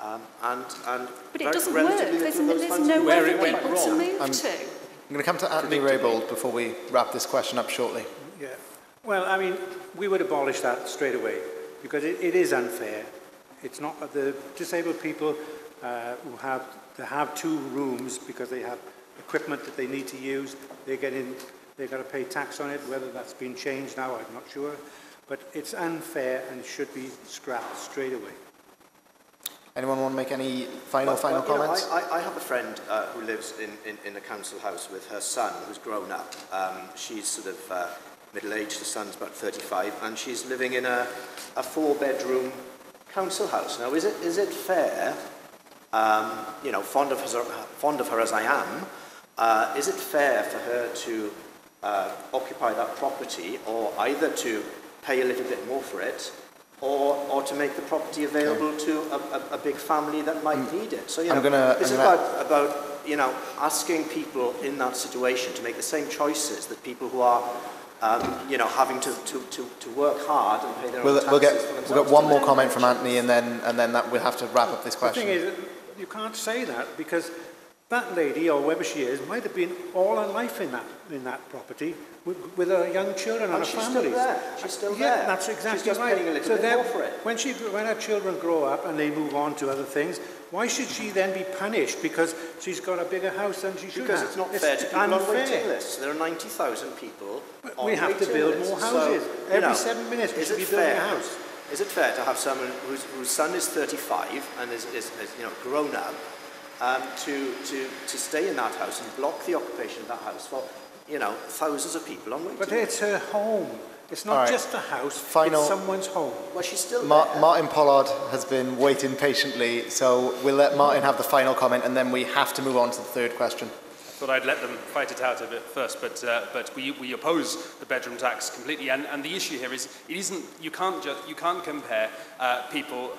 Um, and, and But it doesn't work. relatively There's, little of n- those there's funds nowhere for it went people to move I'm- to. I'm going to come to Anthony Raybould before we wrap this question up shortly. Yeah. Well, I mean, we would abolish that straight away because it, it is unfair. It's not the disabled people uh, who have to have two rooms because they have equipment that they need to use. They get in, they've got to pay tax on it. Whether that's been changed now, I'm not sure. But it's unfair and should be scrapped straight away. Anyone want to make any final, Well, final well, you know, comments? I, I, have a friend uh, who lives in, in, in a council house with her son who's grown up. Um, she's sort of uh, middle-aged, the son's about 35, and she's living in a, a four-bedroom council house. Now, is it, is it fair, um, you know, fond of, her, fond of her as I am, uh, is it fair for her to uh, occupy that property or either to pay a little bit more for it or, or to make the property available to a, a, a big family that might need it. So, you I'm know, gonna- this I'm is about, about, you know, asking people in that situation to make the same choices that people who are, um, you know, having to, to, to, to work hard and pay their We'll, own taxes we'll get, we'll get one more comment from Anthony and then, and then that, we'll have to wrap up this question. The question. thing is, you can't say that because that lady, or whoever she is, might have been all her life in that, in that property with, with her young children and, and her she's families. Still there. She's still yeah, there. That's exactly she's just right. Paying a little so bit then, more for it. When, she, when her children grow up and they move on to other things, why should she then be punished because she's got a bigger house than she should because have? Because it's not it's fair to people unfair. on waiting lists. There are 90,000 people but on We have to build lists. more houses. So, Every you know, seven minutes we should be building fair? a house. Is it fair to have someone whose, whose son is 35 and is, is, is you know, grown up um, to, to, to stay in that house and block the occupation of that house for you know, thousands of people on waiting But it's her home. It's not All right. just a house, Final- it's someone's home. Well, she's still Mar- there. Martin Pollard has been waiting patiently, so we'll let Martin have the final comment and then we have to move on to the third question. I thought I'd let them fight it out a bit first, but, uh, but we, we oppose the bedroom tax completely. And, and the issue here is it isn't, you can't, just, you can't compare uh, people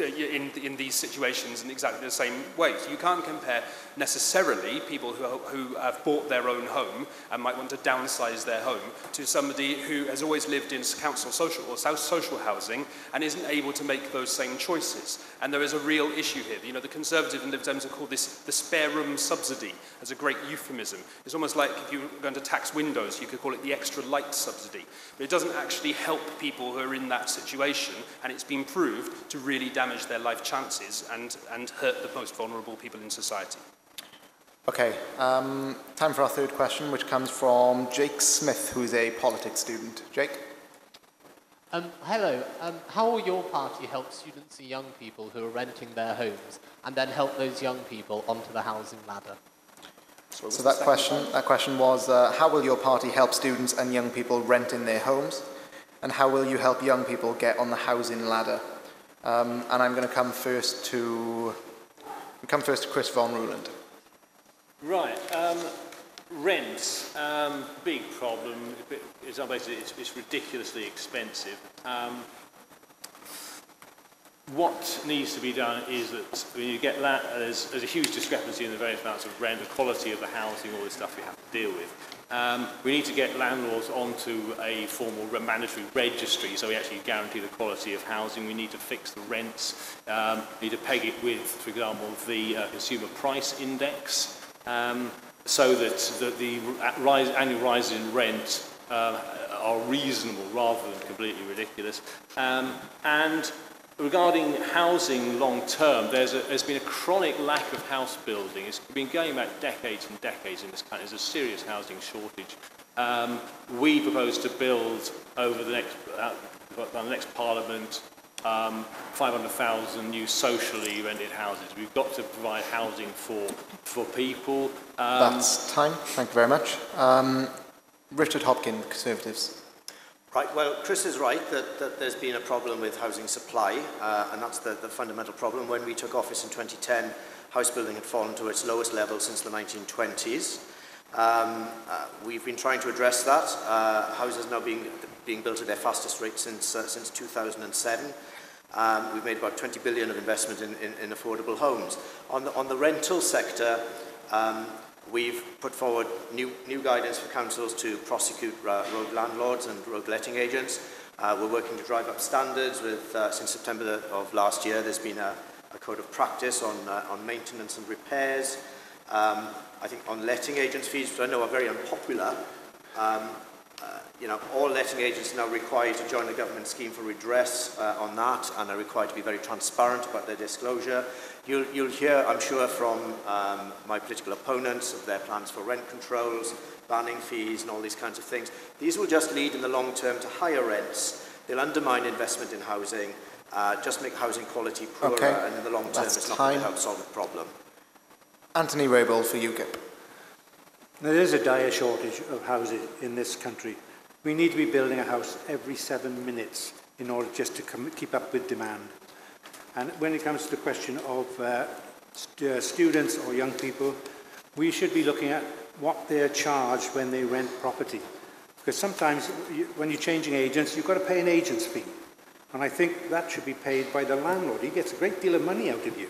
in, in these situations in exactly the same way. So you can't compare necessarily people who, who have bought their own home and might want to downsize their home to somebody who has always lived in council social or social housing and isn't able to make those same choices. And there is a real issue here. You know, the Conservative and Lib Dems called this the spare room subsidy as a great euphemism. It's almost like if you were going to tax windows, you could call it the extra light subsidy. But it doesn't actually help people who are in that situation, and it's been proved to really damage their life chances and, and hurt the most vulnerable people in society. Okay, um, time for our third question, which comes from Jake Smith, who is a politics student. Jake? Um, hello. Um, how will your party help students and young people who are renting their homes and then help those young people onto the housing ladder? So that question, that question was, uh, how will your party help students and young people rent in their homes? And how will you help young people get on the housing ladder? Um, and I'm going to come first to come first to Chris Von Ruhland. Right. Um, rents, um, big problem. It's, it's, it's ridiculously expensive. Um, what needs to be done is that when you get that, there's, there's a huge discrepancy in the various amounts of rent, the quality of the housing, all this stuff we have to deal with. Um, we need to get landlords onto a formal mandatory registry so we actually guarantee the quality of housing. We need to fix the rents. Um, we need to peg it with, for example, the uh, consumer price index um, so that, that the rise, annual rise in rent uh, are reasonable rather than completely ridiculous. Um, and regarding housing long term, there's, a, there's been a chronic lack of house building. It's been going back decades and decades in this country. There's a serious housing shortage. Um, we propose to build over the next, uh, the next parliament um, 500,000 new socially rented houses. We've got to provide housing for, for people. Um, That's time. Thank you very much. Um, Richard Hopkin, Conservatives. Right, well, Chris is right that, that there's been a problem with housing supply, uh, and that's the, the fundamental problem. When we took office in 2010, house building had fallen to its lowest level since the 1920s. Um, uh, we've been trying to address that. Uh, houses now being, being built at their fastest rate since, uh, since 2007. Um, we've made about 20 billion of investment in, in, in affordable homes. On the, on the rental sector, um, we've put forward new, new guidance for councils to prosecute uh, road landlords and road letting agents. Uh, we're working to drive up standards with, uh, since September of last year, there's been a, a code of practice on, uh, on maintenance and repairs. Um, I think on letting agents fees, which I know are very unpopular, um, Uh, you know, all letting agents are now required to join the government scheme for redress uh, on that and are required to be very transparent about their disclosure. You'll, you'll hear, I'm sure, from um, my political opponents of their plans for rent controls, banning fees and all these kinds of things. These will just lead in the long term to higher rents. They'll undermine investment in housing, uh, just make housing quality poorer, okay. and in the long term, That's it's not time. going to help solve the problem. Anthony Rabel for UKIP. There is a dire shortage of houses in this country. We need to be building a house every seven minutes in order just to keep up with demand. And when it comes to the question of uh, st uh, students or young people, we should be looking at what they're charged when they rent property. Because sometimes you, when you're changing agents, you've got to pay an agent's fee. And I think that should be paid by the landlord. He gets a great deal of money out of you.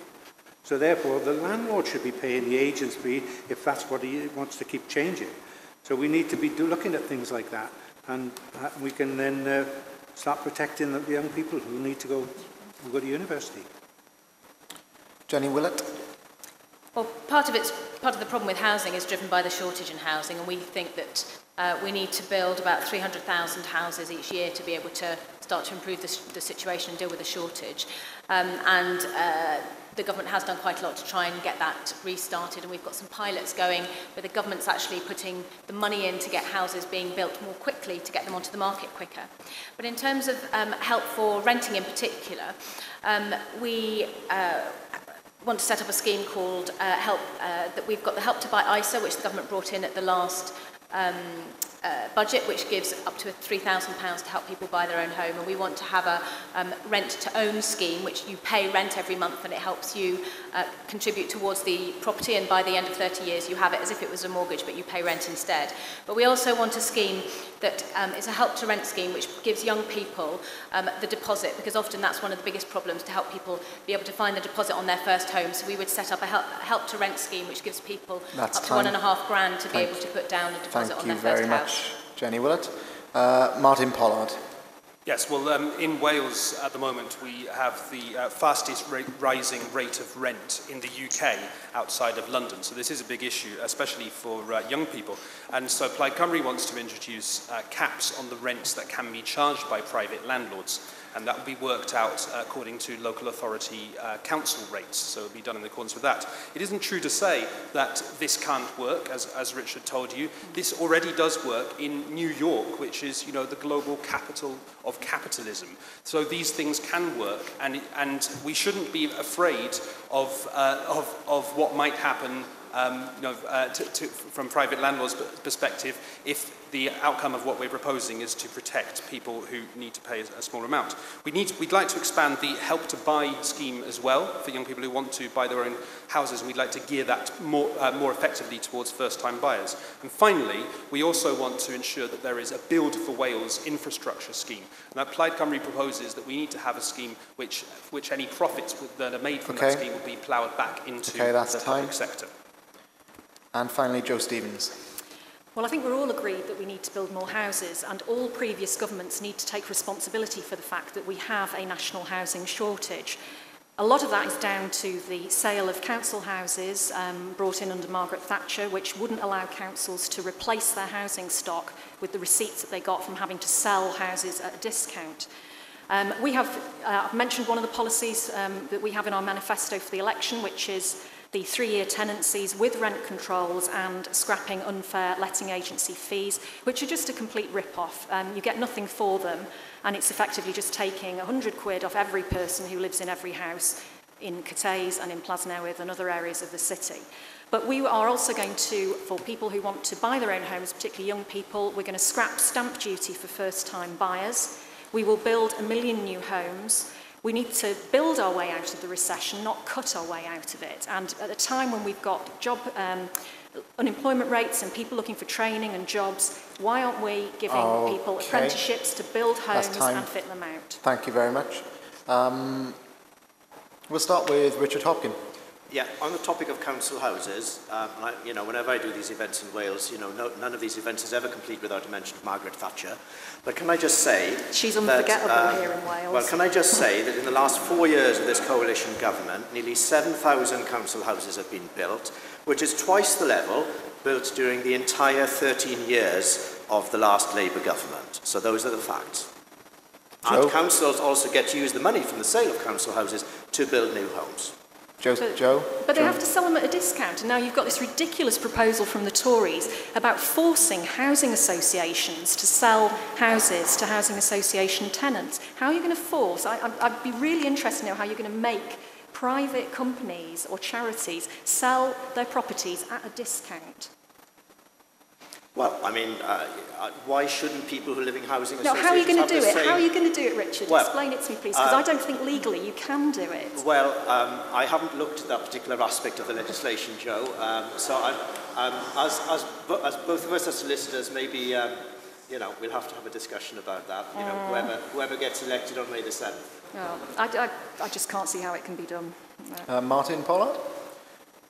So therefore, the landlord should be paying the agent's fee if that's what he wants to keep changing. So we need to be do, looking at things like that. And uh, we can then uh, start protecting the young people who need to go, who go to university. Jenny Willott. Well, part of, it's, part of the problem with housing is driven by the shortage in housing, and we think that uh, we need to build about 300,000 houses each year to be able to start to improve the, the situation and deal with the shortage. Um, and uh, the government has done quite a lot to try and get that restarted and we've got some pilots going where the government's actually putting the money in to get houses being built more quickly to get them onto the market quicker. But in terms of um, help for renting in particular, um, we uh, want to set up a scheme called uh, help uh, that we've got the help to buy ISA which the government brought in at the last um, uh, budget, which gives up to £3,000 to help people buy their own home. And we want to have a um, rent-to-own scheme, which you pay rent every month and it helps you uh, contribute towards the property. And by the end of 30 years, you have it as if it was a mortgage, but you pay rent instead. But we also want a scheme that um, is a help-to-rent scheme, which gives young people um, the deposit, because often that's one of the biggest problems to help people be able to find the deposit on their first home. So we would set up a help, help-to-rent scheme, which gives people That's up to one and a grand to Thank- be able to put down a deposit Thank on you their very much, house. Jenny Willott. Uh, Martin Pollard. Yes, well, um, in Wales at the moment, we have the uh, fastest rate, rising rate of rent in the UK outside of London. So this is a big issue, especially for uh, young people. And so Plaid Cymru wants to introduce uh, caps on the rents that can be charged by private landlords. And that will be worked out according to local authority uh, council rates. So it will be done in accordance with that. It isn't true to say that this can't work, as, as Richard told you. This already does work in New York, which is, you know, the global capital of capitalism. So these things can work, and, and we shouldn't be afraid of, uh, of, of what might happen um, you know, uh, to, to, from private landlords' perspective if the outcome of what we're proposing is to protect people who need to pay a, small amount. We need, we'd like to expand the Help to Buy scheme as well for young people who want to buy their own houses, and we'd like to gear that more, uh, more effectively towards first-time buyers. And finally, we also want to ensure that there is a Build for Wales infrastructure scheme. And that Plaid Cymru proposes that we need to have a scheme which, which any profits that are made from that scheme will be ploughed back into Okay, the time. public sector. And finally, Jo Stevens. Well, I think we're all agreed that we need to build more houses, and all previous governments need to take responsibility for the fact that we have a national housing shortage. A lot of that is down to the sale of council houses um, brought in under Margaret Thatcher, which wouldn't allow councils to replace their housing stock with the receipts that they got from having to sell houses at a discount. Um, we have, uh, I've mentioned one of the policies um, that we have in our manifesto for the election, which is the three-year tenancies with rent controls and scrapping unfair letting agency fees, which are just a complete rip-off. Um, you get nothing for them, and it's effectively just taking 100 quid off every person who lives in every house in Cateys and in Plasnewydd and other areas of the city. But we are also going to, for people who want to buy their own homes, particularly young people, we're going to scrap stamp duty for first-time buyers. We will build a million new homes. We need to build our way out of the recession, not cut our way out of it. And at a time when we've got job um, unemployment rates and people looking for training and jobs, why aren't we giving Okay. people apprenticeships to build homes and fit them out? Thank you very much. Um, we'll start with Richard Hopkin. Yeah, on the topic of council houses, um, I, you know, whenever I do these events in Wales, you know, no, none of these events is ever complete without a mention of Margaret Thatcher. But can I just say... She's unforgettable that, um, here in Wales. Well, can I just say that in the last four years of this coalition government, nearly 7,000 council houses have been built, which is twice the level built during the entire 13 years of the last Labour government. So those are the facts. And councils also get to use the money from the sale of council houses to build new homes. Jo? But- Jo? But they Jo? have to sell them at a discount. And now you've got this ridiculous proposal from the Tories about forcing housing associations to sell houses to housing association tenants. How are you going to force? I, I- I'd be really interested to know how you're going to make private companies or charities sell their properties at a discount. Well, I mean, uh, uh, why shouldn't people who live in housing No, associations how are you going to do it? same... How are you going to do it, Richard? Well, Explain it to me, please, because uh, I don't think legally you can do it. Well, um, I haven't looked at that particular aspect of the legislation, Jo. Um, so, I'm, um, as, as, bo- as both of us are solicitors, maybe, um, you know, we'll have to have a discussion about that. You know, whoever, whoever gets elected on May the 7th. No, I, I, I just can't see how it can be done. Uh, Martin Pollard?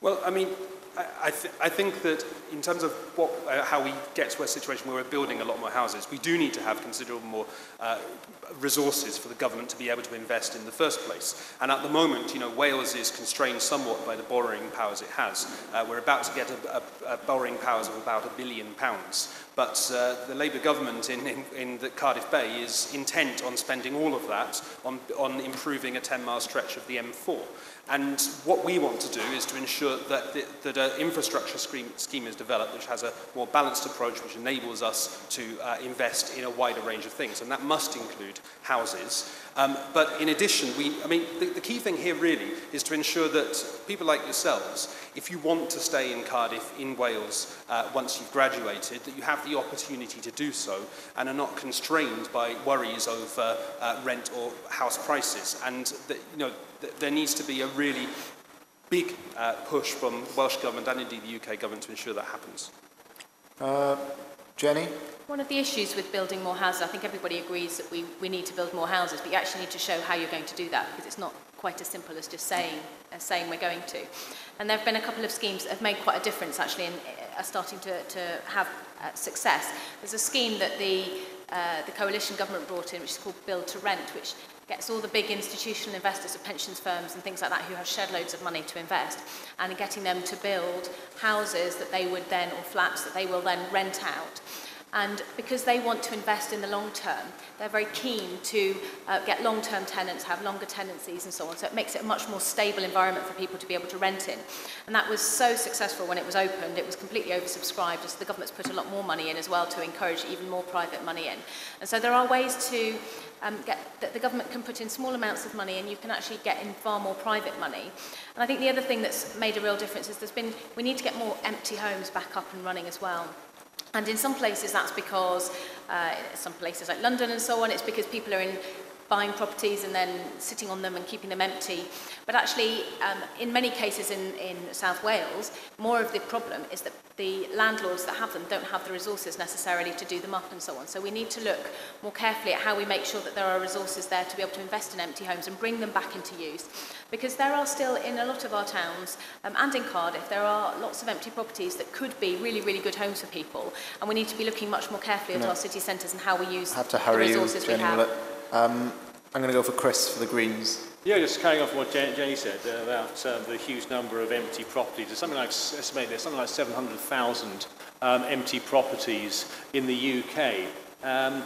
Well, I mean, I, th- I think that in terms of what, uh, how we get to a situation where we're building a lot more houses, we do need to have considerable more uh, resources for the government to be able to invest in the first place. And at the moment, you know, Wales is constrained somewhat by the borrowing powers it has. Uh, we're about to get a, a, a borrowing powers of about a billion pounds. But uh, the Labour government in, in, in the Cardiff Bay is intent on spending all of that on, on improving a 10-mile stretch of the M4. And what we want to do is to ensure that, the, that an infrastructure scheme, is developed which has a more balanced approach which enables us to uh, invest in a wider range of things. And that must include houses. Um, but in addition, we, I mean, the, the key thing here really is to ensure that people like yourselves, if you want to stay in Cardiff, in Wales, uh, once you've graduated, that you have the opportunity to do so and are not constrained by worries over uh, rent or house prices. And you know, th- there needs to be a really big uh, push from Welsh Government and indeed the UK Government to ensure that happens. Uh, Jenny? One of the issues with building more houses, I think everybody agrees that we, we need to build more houses, but you actually need to show how you're going to do that because it's not quite as simple as just saying, as saying we're going to. And there have been a couple of schemes that have made quite a difference actually and are starting to, to have uh, success. There's a scheme that the, uh, the coalition government brought in which is called Build to Rent, which gets all the big institutional investors of pensions firms and things like that who have shed loads of money to invest and getting them to build houses that they would then, or flats that they will then rent out. And because they want to invest in the long term, they're very keen to uh, get long-term tenants, have longer tenancies and so on. So it makes it a much more stable environment for people to be able to rent in. And that was so successful when it was opened. It was completely oversubscribed. So the government's put a lot more money in as well to encourage even more private money in. And so there are ways to um, get, that the government can put in small amounts of money and you can actually get in far more private money. And I think the other thing that's made a real difference is there's been, we need to get more empty homes back up and running as well. And in some places that's because, uh, some places like London and so on, it's because people are in buying properties and then sitting on them and keeping them empty. But actually, um, in many cases in, in South Wales, more of the problem is that the landlords that have them don't have the resources necessarily to do them up and so on. So we need to look more carefully at how we make sure that there are resources there to be able to invest in empty homes and bring them back into use. Because there are still, in a lot of our towns, um, and in Cardiff, there are lots of empty properties that could be really, really good homes for people. And we need to be looking much more carefully at No. our city centres and how we use have to the hurry you, resources we have. Um, I'm going to go for Chris for the Greens. Yeah, just carrying off what Jen- Jenny said about um, the huge number of empty properties. There's something like, estimate there's something like 700,000 um, empty properties in the UK. Um,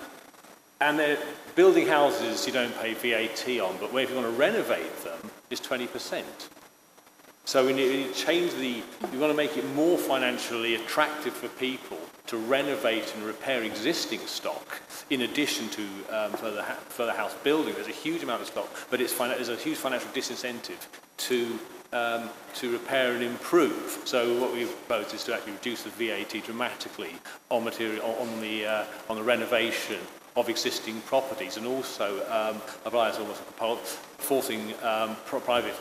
and they're building houses you don't pay VAT on, but where if you want to renovate them, it's 20%. So we need to change the, we want to make it more financially attractive for people to renovate and repair existing stock in addition to um, further, ha further house building. There's a huge amount of stock, but it's there's a huge financial disincentive to, um, to repair and improve. So what we've proposed is to actually reduce the VAT dramatically on, material, on, the, uh, on the renovation of existing properties and also um, applies almost a forcing um, private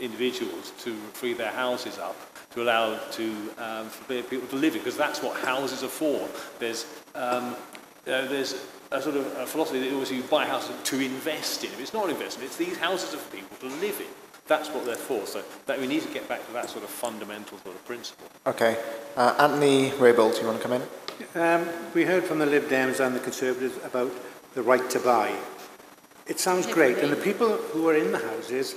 individuals to free their houses up to allow to um, for people to live in because that's what houses are for. There's um, uh, there's a sort of a philosophy that always you buy a house to invest in. If it's not an investment, it's these houses are for people to live in. That's what they're for. So that we need to get back to that sort of fundamental sort of principle. Okay. Uh, Anthony Raybould, you want to come in? Um, we heard from the Lib Dems and the Conservatives about the right to buy. It sounds great, and the people who are in the houses,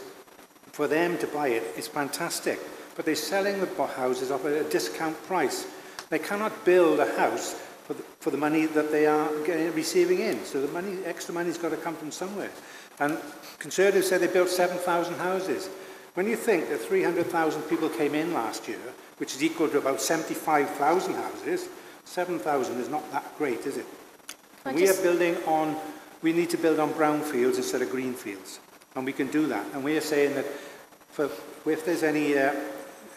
for them to buy it is fantastic. But they're selling the houses off at a discount price. They cannot build a house for the, for the money that they are getting, receiving in. So the money, extra money's got to come from somewhere. And Conservatives say they built 7,000 houses. When you think that 300,000 people came in last year, which is equal to about 75,000 houses, 7,000 is not that great, is it? We are building on, we need to build on brownfields instead of greenfields. and we can do that. And we are saying that for, if there's any uh,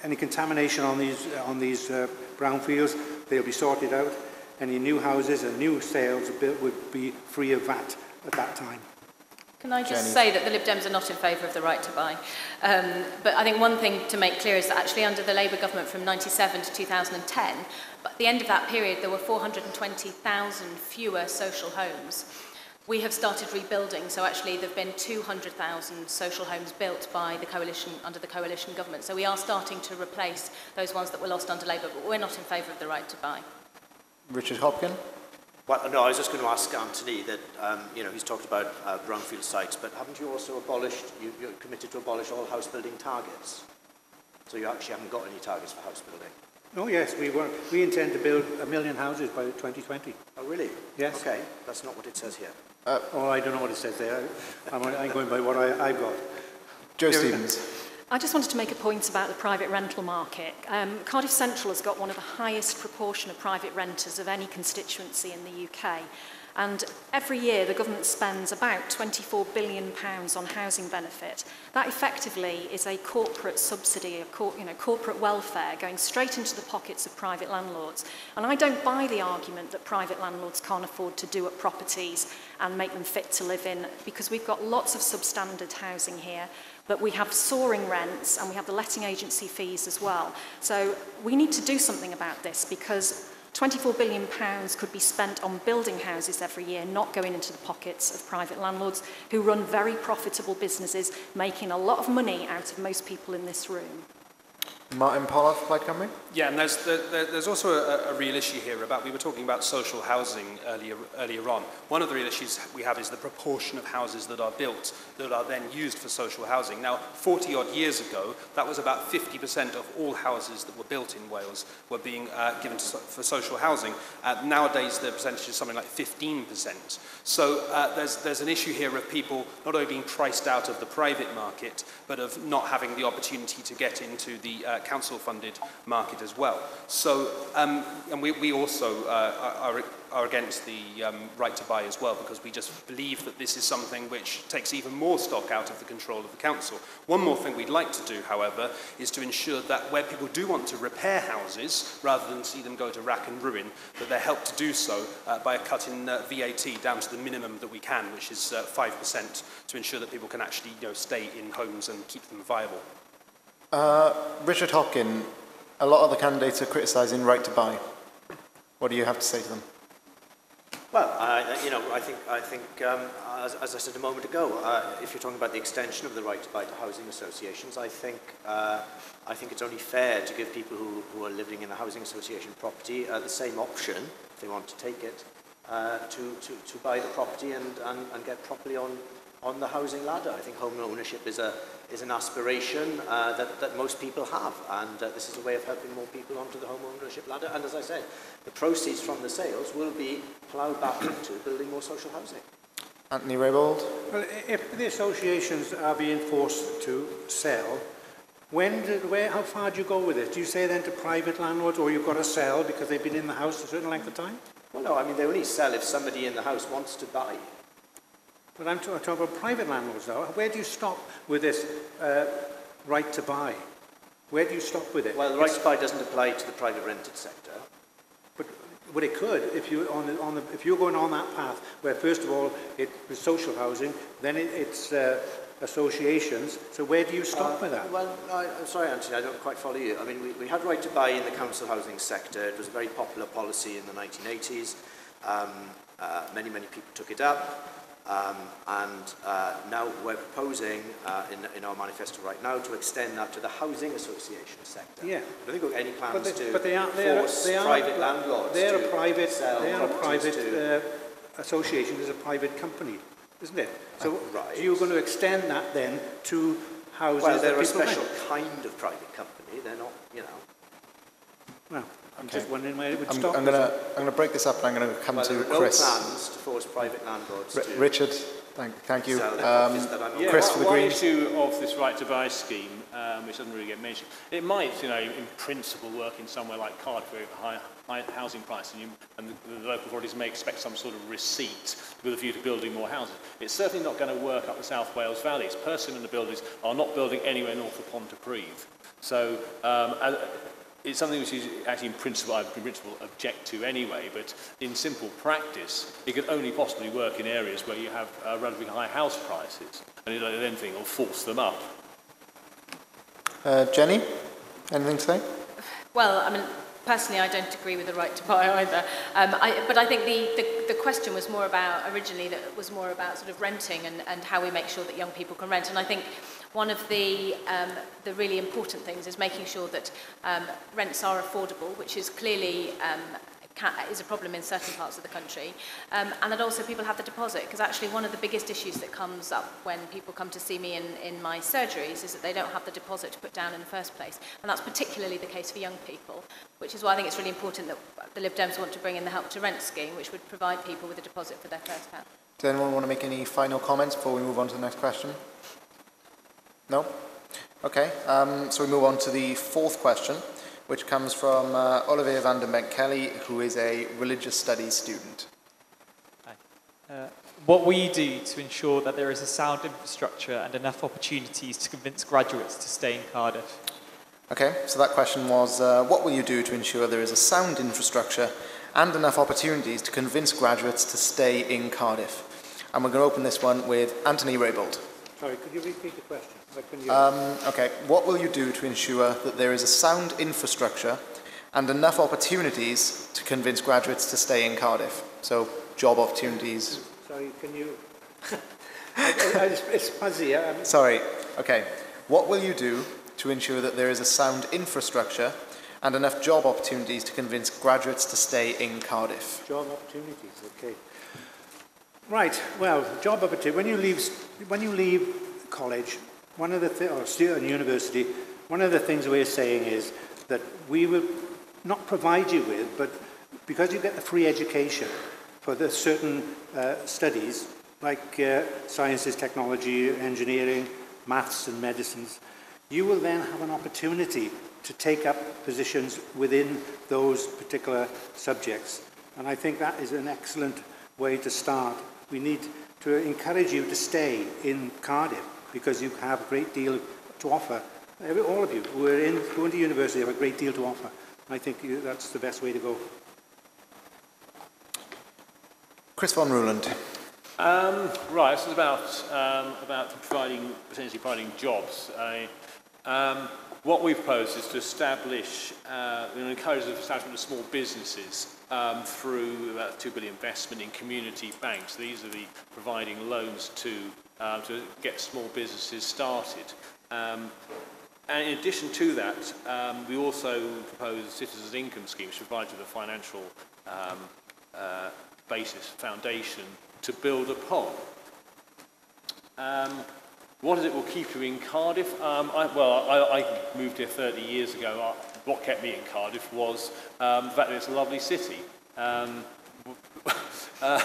any contamination on these uh, on these uh, brownfields, they'll be sorted out. Any new houses and new sales would be free of VAT at that time. Can I just Jenny. say that the Lib Dems are not in favour of the right to buy? Um, but I think one thing to make clear is that actually under the Labour government from 97 to 2010, at the end of that period, there were 420,000 fewer social homes. We have started rebuilding, so actually there have been 200,000 social homes built by the coalition under the coalition government. So we are starting to replace those ones that were lost under Labour, but we're not in favour of the right to buy. Richard Hopkin. Well, no, I was just going to ask Anthony that, um, you know, he's talked about uh, brownfield sites, but haven't you also abolished, you, you're committed to abolish all house building targets? So you actually haven't got any targets for house building. No, yes, we, were, we intend to build a million houses by 2020. Oh, really? Yes. Okay, that's not what it says here. Uh, oh, I don't know what it says there. I'm, I'm going by what I, I've got. Joe Stevens. I just wanted to make a point about the private rental market. Um, Cardiff Central has got one of the highest proportion of private renters of any constituency in the UK. And every year the government spends about £24 billion pounds on housing benefit. That effectively is a corporate subsidy, a cor you know, corporate welfare going straight into the pockets of private landlords. And I don't buy the argument that private landlords can't afford to do up properties and make them fit to live in because we've got lots of substandard housing here but we have soaring rents and we have the letting agency fees as well. So we need to do something about this because 24 billion pounds could be spent on building houses every year, not going into the pockets of private landlords who run very profitable businesses, making a lot of money out of most people in this room. Martin Pollard, Plaid Cymru. Yeah, and there's, there, there- there's also a, a real issue here about, we were talking about social housing earlier, earlier on. One of the real issues we have is the proportion of houses that are built that are then used for social housing. Now, 40 odd years ago, that was about 50% of all houses that were built in Wales were being uh, given to, for social housing. Uh, nowadays, the percentage is something like 15%. So uh, there's, there's an issue here of people not only being priced out of the private market, but of not having the opportunity to get into the uh, council-funded market as well. So, um, and we, we also uh, are, are against the um, right to buy as well, because we just believe that this is something which takes even more stock out of the control of the council. One more thing we'd like to do, however, is to ensure that where people do want to repair houses, rather than see them go to rack and ruin, that they're helped to do so uh, by a cut in uh, VAT down to the minimum that we can, which is uh, 5%, to ensure that people can actually you know, stay in homes and keep them viable. Uh, Richard Hopkin, a lot of the candidates are criticising right to buy. What do you have to say to them? Well, I, you know, I think, I think um, as, as I said a moment ago, uh, if you're talking about the extension of the right to buy to housing associations, I think, uh, I think it's only fair to give people who, who are living in a housing association property uh, the same option, if they want to take it, uh, to, to, to buy the property and, and, and get properly on, on the housing ladder. I think home ownership is, a, is an aspiration uh, that, that most people have, and uh, this is a way of helping more people onto the home ownership ladder. And as I said, the proceeds from the sales will be ploughed back into building more social housing. Anthony Raybould? Well, if the associations are being forced to sell, When did, where, how far do you go with it? Do you say then to private landlords or you've got to sell because they've been in the house a certain length of time? Well, no, I mean, they only sell if somebody in the house wants to buy. But I'm talking, about private landlords now. Where do you stop with this uh, right to buy? Where do you stop with it? Well, the right to buy doesn't apply to the private rented sector. But, but it could if you on the, on the, if you're going on that path where first of all it was social housing, then it, it's uh, associations. So where do you stop with that? Well, I, I'm sorry, Anthony, I don't quite follow you. I mean, we, we had right to buy in the council housing sector. It was a very popular policy in the 1980s. Um, uh, many, many people took it up. Um, and uh, now we're proposing uh, in, in our manifesto right now to extend that to the housing association sector. Yeah. I don't think we've any plans but they, to but they are, they force are, they are, private landlords they're to a private, sell They are a private to... uh, association, is a private company, isn't it? So uh, right. you're going to extend that then to houses Well, they're a special rent. kind of private company. They're not, you know... Well, I'm okay. just wondering where it would I'm, stop. I'm going to I'm going to break this up, and I'm going to come well, to there are Chris. Plans to force private landlords. R to Richard, thank thank you, um, yeah, Chris one, for the Greens. One issue of this right to buy scheme, um, which doesn't really get mentioned, it might you know in principle work in somewhere like Cardiff where high high housing price and, you, and the, the local authorities may expect some sort of receipt with a view to building more houses. It's certainly not going to work up the South Wales valleys. Persimmon and the builders are not building anywhere north of Pontypridd. So um, it's something which is actually in principle, I would in principle object to anyway, but in simple practice, it could only possibly work in areas where you have uh, relatively high house prices, and it, if anything, will force them up. Uh, Jenny, anything to say? Well, I mean, personally, I don't agree with the right to buy either. Um, I, but I think the, the, the question was more about, originally, that was more about sort of renting and, and how we make sure that young people can rent. And I think one of the, um, the really important things is making sure that um, rents are affordable, which is clearly um, is a problem in certain parts of the country. Um, and that also people have the deposit, because actually one of the biggest issues that comes up when people come to see me in, in my surgeries is that they don't have the deposit to put down in the first place. And that's particularly the case for young people, which is why I think it's really important that the Lib Dems want to bring in the Help to Rent scheme, which would provide people with a deposit for their first house. Does anyone want to make any final comments before we move on to the next question? No? Okay, um, so we move on to the fourth question, which comes from uh, Olivier van den Beek Kelly, who is a religious studies student. Uh, what will you do to ensure that there is a sound infrastructure and enough opportunities to convince graduates to stay in Cardiff? Okay, so that question was uh, what will you do to ensure there is a sound infrastructure and enough opportunities to convince graduates to stay in Cardiff? And we're going to open this one with Anthony Raybould. Sorry, could you repeat the question? I couldn't hear Um, okay, what will you do to ensure that there is a sound infrastructure and enough opportunities to convince graduates to stay in Cardiff? So, job opportunities. Sorry, can you... It's, it's fuzzy. Um, Sorry, okay. What will you do to ensure that there is a sound infrastructure and enough job opportunities to convince graduates to stay in Cardiff? Job opportunities, okay. Right, well, job opportunity. When you leave, when you leave college, one of the th- or student university, one of the things we're saying is that we will not provide you with, but because you get the free education for the certain uh, studies like uh, sciences, technology, engineering, maths, and medicines, you will then have an opportunity to take up positions within those particular subjects. And I think that is an excellent way to start. We need to encourage you to stay in Cardiff because you have a great deal to offer. Every, all of you who are in, going to university have a great deal to offer. I think you, that's the best way to go. Chris von Ruhland. Um, right, this is about, um, about providing, potentially providing jobs. Uh, um, what we've proposed is to establish, uh, and encourage the establishment of small businesses um, through about 2 billion investment in community banks. These are the providing loans to, uh, to get small businesses started. Um, and in addition to that, um, we also propose a citizens' income scheme which provides a financial um, uh, basis, foundation to build upon. Um, what is it will keep you in Cardiff? Um, I, well, I, I moved here 30 years ago. What kept me in Cardiff was um, the fact that it's a lovely city. Uh,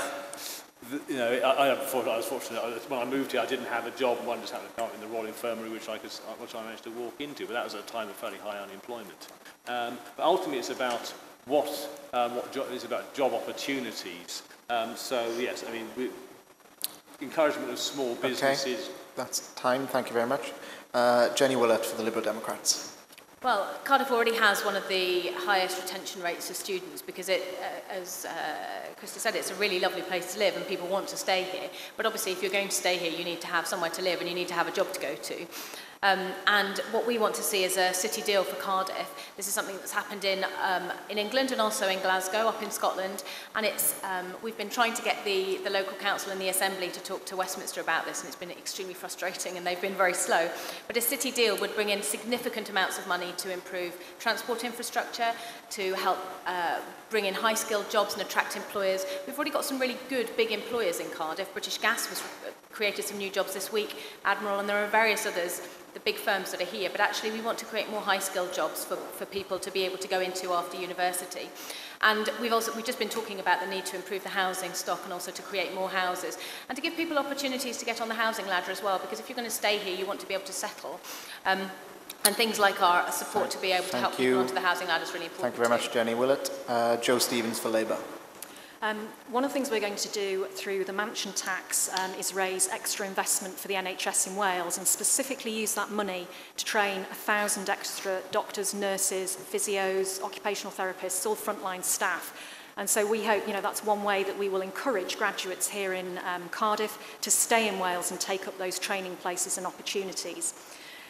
the, you know, I, I, I was fortunate. When I moved here, I didn't have a job. One just happened to come in the Royal Infirmary, which I, could, which I managed to walk into. But that was a time of fairly high unemployment. Um, but ultimately, it's about what, um, what jo it's about job opportunities. Um, so yes, I mean, we, encouragement of small businesses. Okay. That's time. Thank you very much. Uh, Jenny Willett for the Liberal Democrats. Well, Cardiff already has one of the highest retention rates of students because it, uh, as uh, Krista said, it's a really lovely place to live and people want to stay here. But obviously, if you're going to stay here, you need to have somewhere to live and you need to have a job to go to. Um, and what we want to see is a city deal for Cardiff. This is something that's happened in, um, in England and also in Glasgow, up in Scotland. And it's, um, we've been trying to get the, the local council and the assembly to talk to Westminster about this, and it's been extremely frustrating, and they've been very slow. But a city deal would bring in significant amounts of money to improve transport infrastructure, to help uh, bring in high-skilled jobs and attract employers. We've already got some really good big employers in Cardiff. British Gas was uh, created some new jobs this week, Admiral, and there are various others the big firms that are here, but actually we want to create more high-skilled jobs for, for people to be able to go into after university. And we've also we've just been talking about the need to improve the housing stock and also to create more houses and to give people opportunities to get on the housing ladder as well, because if you're going to stay here, you want to be able to settle. Um, and things like our support to be able to Thank help you. people onto the housing ladder is really important. Thank you very much, Jenny Willott. Uh, Jo Stevens for Labour. Um, one of the things we're going to do through the mansion tax um, is raise extra investment for the NHS in Wales and specifically use that money to train 1,000 extra doctors, nurses, physios, occupational therapists, all frontline staff. And so we hope, you know, that's one way that we will encourage graduates here in um, Cardiff to stay in Wales and take up those training places and opportunities.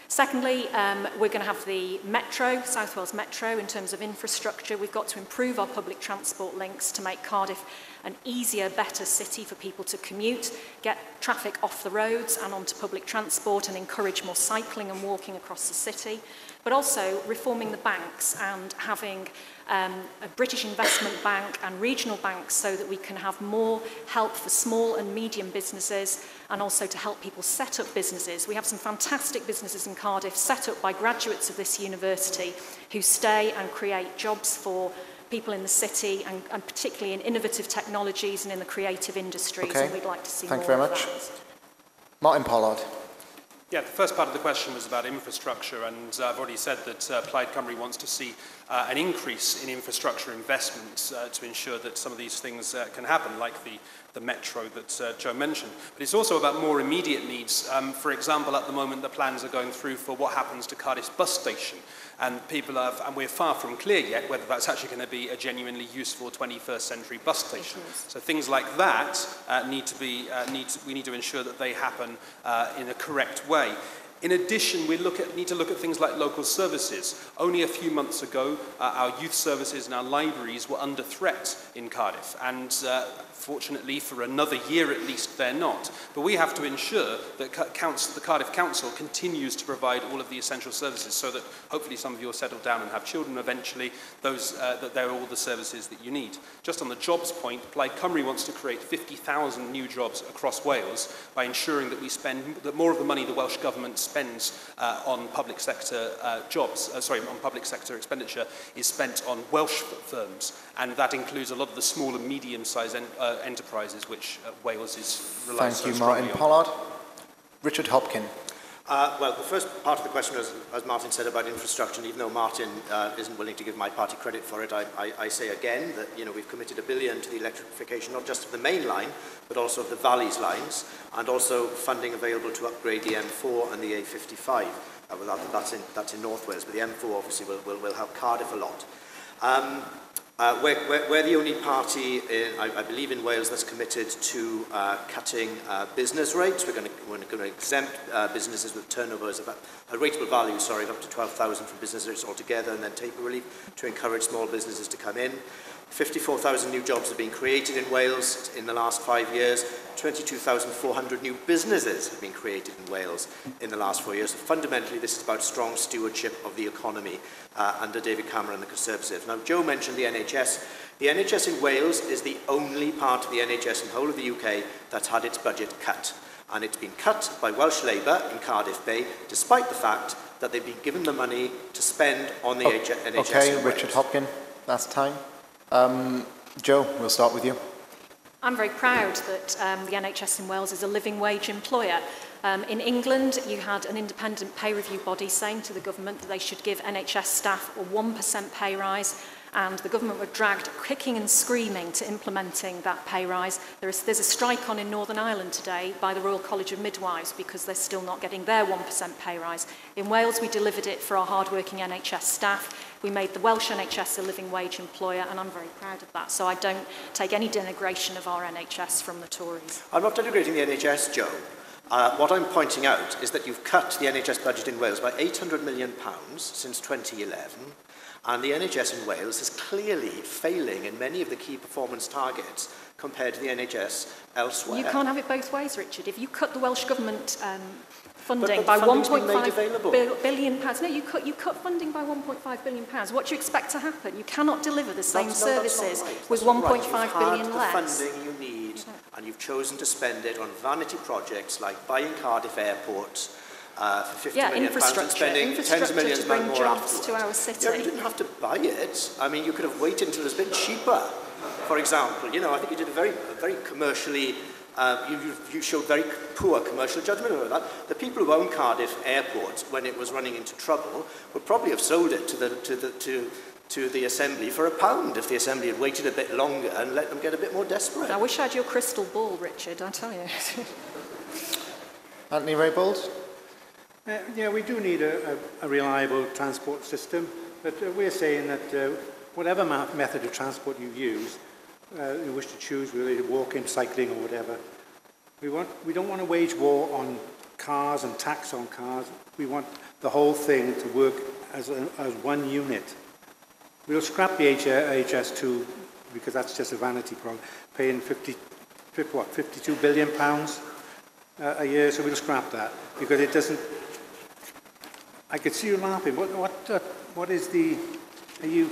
Secondly, um, we're going to have the Metro, South Wales Metro, in terms of infrastructure. We've got to improve our public transport links to make Cardiff an easier, better city for people to commute, get traffic off the roads and onto public transport and encourage more cycling and walking across the city. But also reforming the banks and having um, a British Investment Bank and regional banks so that we can have more help for small and medium businesses and also to help people set up businesses. We have some fantastic businesses in Cardiff set up by graduates of this university who stay and create jobs for people in the city and, and particularly in innovative technologies and in the creative industries okay. and we'd like to see Thank more you very of much. that. Martin Pollard. Yeah, the first part of the question was about infrastructure, and uh, I've already said that uh, Plaid Cymru wants to see uh, an increase in infrastructure investments uh, to ensure that some of these things uh, can happen, like the, the metro that uh, Jo mentioned. But it's also about more immediate needs. Um, for example, at the moment, the plans are going through for what happens to Cardiff bus station. And people have, and we're far from clear yet whether that's actually going to be a genuinely useful 21st century bus station. So things like that uh, need to be, uh, need to, we need to ensure that they happen uh, in a correct way. In addition, we at, need to look at things like local services. Only a few months ago, uh, our youth services and our libraries were under threat in Cardiff, and uh, fortunately, for another year at least, they're not. But we have to ensure that Council, the Cardiff Council continues to provide all of the essential services so that hopefully some of you will settle down and have children eventually, those, uh, that they're all the services that you need. Just on the jobs point, Plaid Cymru wants to create 50,000 new jobs across Wales by ensuring that we spend that more of the money the Welsh Government spends uh, on public sector uh, jobs, uh, sorry, on public sector expenditure is spent on Welsh firms, and that includes a lot of the small and medium-sized en- uh, enterprises which uh, Wales is relies Thank so you, Martin on. Pollard. Richard Hopkin. Uh, well, the first part of the question, was, as Martin said about infrastructure, and even though Martin uh, isn't willing to give my party credit for it, I, I, I say again that you know we've committed a billion to the electrification, not just of the main line, but also of the valleys lines, and also funding available to upgrade the M4 and the A55. Uh, well, that, that's, in, that's in North Wales, but the M4 obviously will, will, will help Cardiff a lot. Um, Uh, we're, we're, we're the only party, in, I, I believe, in Wales that's committed to uh, cutting uh, business rates. We're going we're to exempt uh, businesses with turnovers of a, a rateable value, sorry, of up to 12,000 from business rates altogether, and then taper relief to encourage small businesses to come in. 54,000 new jobs have been created in Wales in the last five years. 22,400 new businesses have been created in Wales in the last four years. So fundamentally, this is about strong stewardship of the economy uh, under David Cameron and the Conservatives. Now, Joe mentioned the NHS. The NHS in Wales is the only part of the NHS in the whole of the UK that's had its budget cut. And it's been cut by Welsh Labour in Cardiff Bay, despite the fact that they've been given the money to spend on the oh, NHS. Okay, Richard Hopkin, last time. Um, Joe, we'll start with you. I'm very proud that um, the NHS in Wales is a living wage employer. Um, in England, you had an independent pay review body saying to the government that they should give NHS staff a 1% pay rise and the government were dragged kicking and screaming to implementing that pay rise. There is, there's a strike on in Northern Ireland today by the Royal College of Midwives because they're still not getting their 1% pay rise. In Wales, we delivered it for our hard-working NHS staff. We made the Welsh NHS a living wage employer, and I'm very proud of that. So I don't take any denigration of our NHS from the Tories. I'm not denigrating the NHS, Jo. Uh, what I'm pointing out is that you've cut the NHS budget in Wales by £800 million since 2011, and the NHS in Wales is clearly failing in many of the key performance targets compared to the NHS elsewhere. You can't have it both ways, Richard. If you cut the Welsh Government um, funding but by been made 1.5 available. bil- billion pounds, no, you cut, you cut funding by 1.5 billion pounds. What do you expect to happen? You cannot deliver the same That's- no, services right. with That's not right. 1.5 You've billion had the less. funding you need, and you've chosen to spend it on vanity projects like buying Cardiff Airport uh, for 50 Yeah, million pounds and infrastructure, spending tens infrastructure of millions to bring more jobs afterwards. to our Yeah, city. you didn't have to buy it. I mean, you could have waited until it was a bit cheaper. For example, you know, I think you did a very, a very commercially, uh, you, you, you showed very poor commercial judgment over that. The people who own Cardiff Airport, when it was running into trouble, would probably have sold it to the, to the, to, to the Assembly for a pound if the Assembly had waited a bit longer and let them get a bit more desperate. I wish I had your crystal ball, Richard, I tell you. Anthony Raybould? Uh, yeah, we do need a, a, a reliable transport system, but uh, we're saying that uh, whatever method of transport you use, uh, you wish to choose, you're walking, cycling, or whatever, we, want, we don't want to wage war on cars and tax on cars. We want the whole thing to work as, a, as one unit. We'll scrap the H- HS2 because that's just a vanity problem, paying 50, 50 what, 52 billion pounds uh, a year, so we'll scrap that because it doesn't. I could see you laughing. What, what, uh, what is the? Are you?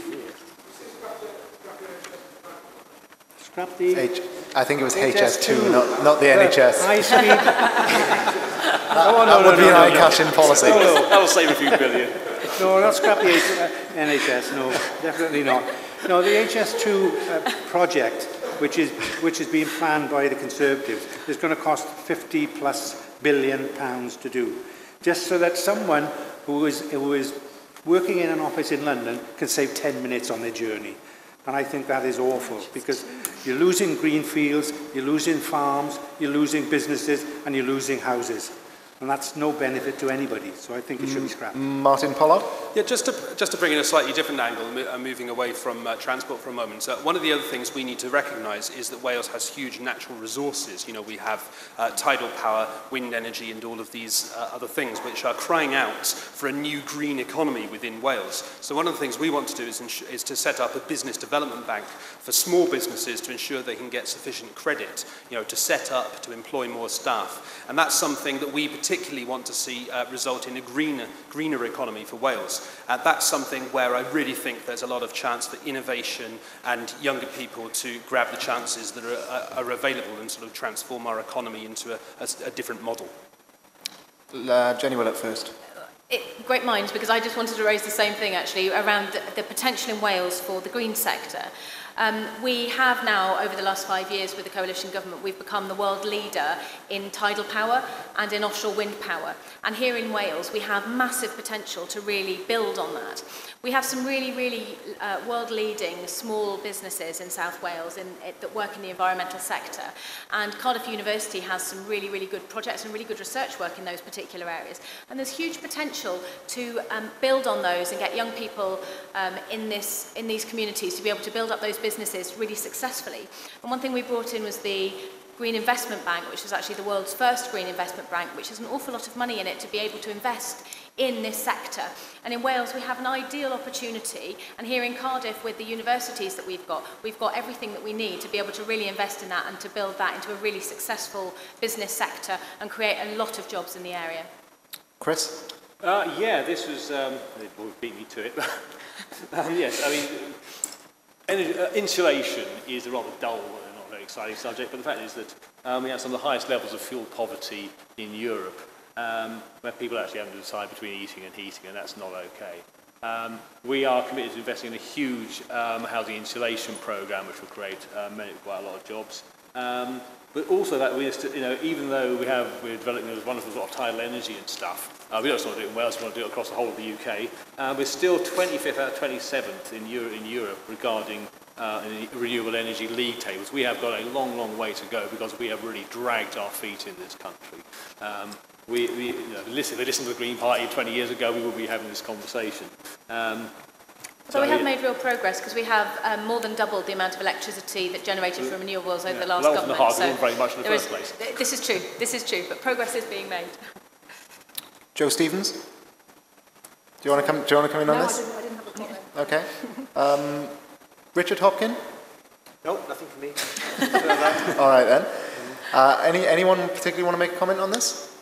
Scrap the. H- I think it was HS2, HS2, not, not the Uh, NHS. High speed. that that would be an eye-catching policy. No, no. That'll save a few billion. No, not scrap the H- uh, NHS. No, definitely not. No, the HS2 uh, project, which is which is being planned by the Conservatives, is going to cost 50 plus billion pounds to do, just so that someone who is who is working in an office in London can save 10 minutes on their journey. And I think that is awful because you're losing green fields, you're losing farms, you're losing businesses, and you're losing houses. And that's no benefit to anybody. So I think it should be scrapped. Martin Pollard? Yeah, just to, just to bring in a slightly different angle, mo- uh, moving away from uh, transport for a moment. Uh, one of the other things we need to recognise is that Wales has huge natural resources. You know, we have uh, tidal power, wind energy, and all of these uh, other things which are crying out for a new green economy within Wales. So one of the things we want to do is, ins- is to set up a business development bank for small businesses to ensure they can get sufficient credit, you know, to set up, to employ more staff. And that's something that we particularly want to see uh, result in a greener, greener economy for Wales. Uh, that's something where I really think there's a lot of chance for innovation and younger people to grab the chances that are, are available and sort of transform our economy into a, a, a different model. Uh, Jenny Willott first. It, great minds, because I just wanted to raise the same thing actually around the, the potential in Wales for the green sector. Um, we have now, over the last five years with the coalition government, we've become the world leader in tidal power and in offshore wind power. And here in Wales, we have massive potential to really build on that. We have some really, really uh, world-leading small businesses in South Wales in, it, that work in the environmental sector. And Cardiff University has some really, really good projects and really good research work in those particular areas. And there's huge potential to um, build on those and get young people um, in, this, in these communities to be able to build up those businesses really successfully. And one thing we brought in was the Green Investment Bank, which is actually the world's first green investment bank, which has an awful lot of money in it to be able to invest in this sector. And in Wales, we have an ideal opportunity. And here in Cardiff, with the universities that we've got, we've got everything that we need to be able to really invest in that and to build that into a really successful business sector and create a lot of jobs in the area. Chris? Uh, yeah, this was, um, it would beat me to it. um, yes, I mean, energy, uh, insulation is a rather dull and not very exciting subject, but the fact is that um, we have some of the highest levels of fuel poverty in Europe, um, where people actually have to decide between eating and heating, and that's not okay. Um, we are committed to investing in a huge um, housing insulation program, which will create uh, many, quite a lot of jobs. Um, but also that we, you know, even though we have, we're developing this wonderful sort of tidal energy and stuff, uh, we don't just want to do it in Wales, we want to do it across the whole of the UK. Uh, we're still 25th out of 27th in, Euro in Europe regarding uh, renewable energy league tables. We have got a long, long way to go because we have really dragged our feet in this country. Um, we, we, you know, listen, they listened to the Green Party 20 years ago, we would be having this conversation. Um, So we have yeah. made real progress because we have um, more than doubled the amount of electricity that generated from renewables over Yeah. the last Well, that wasn't government. hard, there wasn't very much in the there first place. This is true. This is true. But progress is being made. Jo Stevens? Do you want to come, do you want to come in on No, I this? didn't, I didn't have a comment. Okay. Um, Richard Hopkin? No, nothing for me. All right then. Uh, any, anyone particularly want to make a comment on this?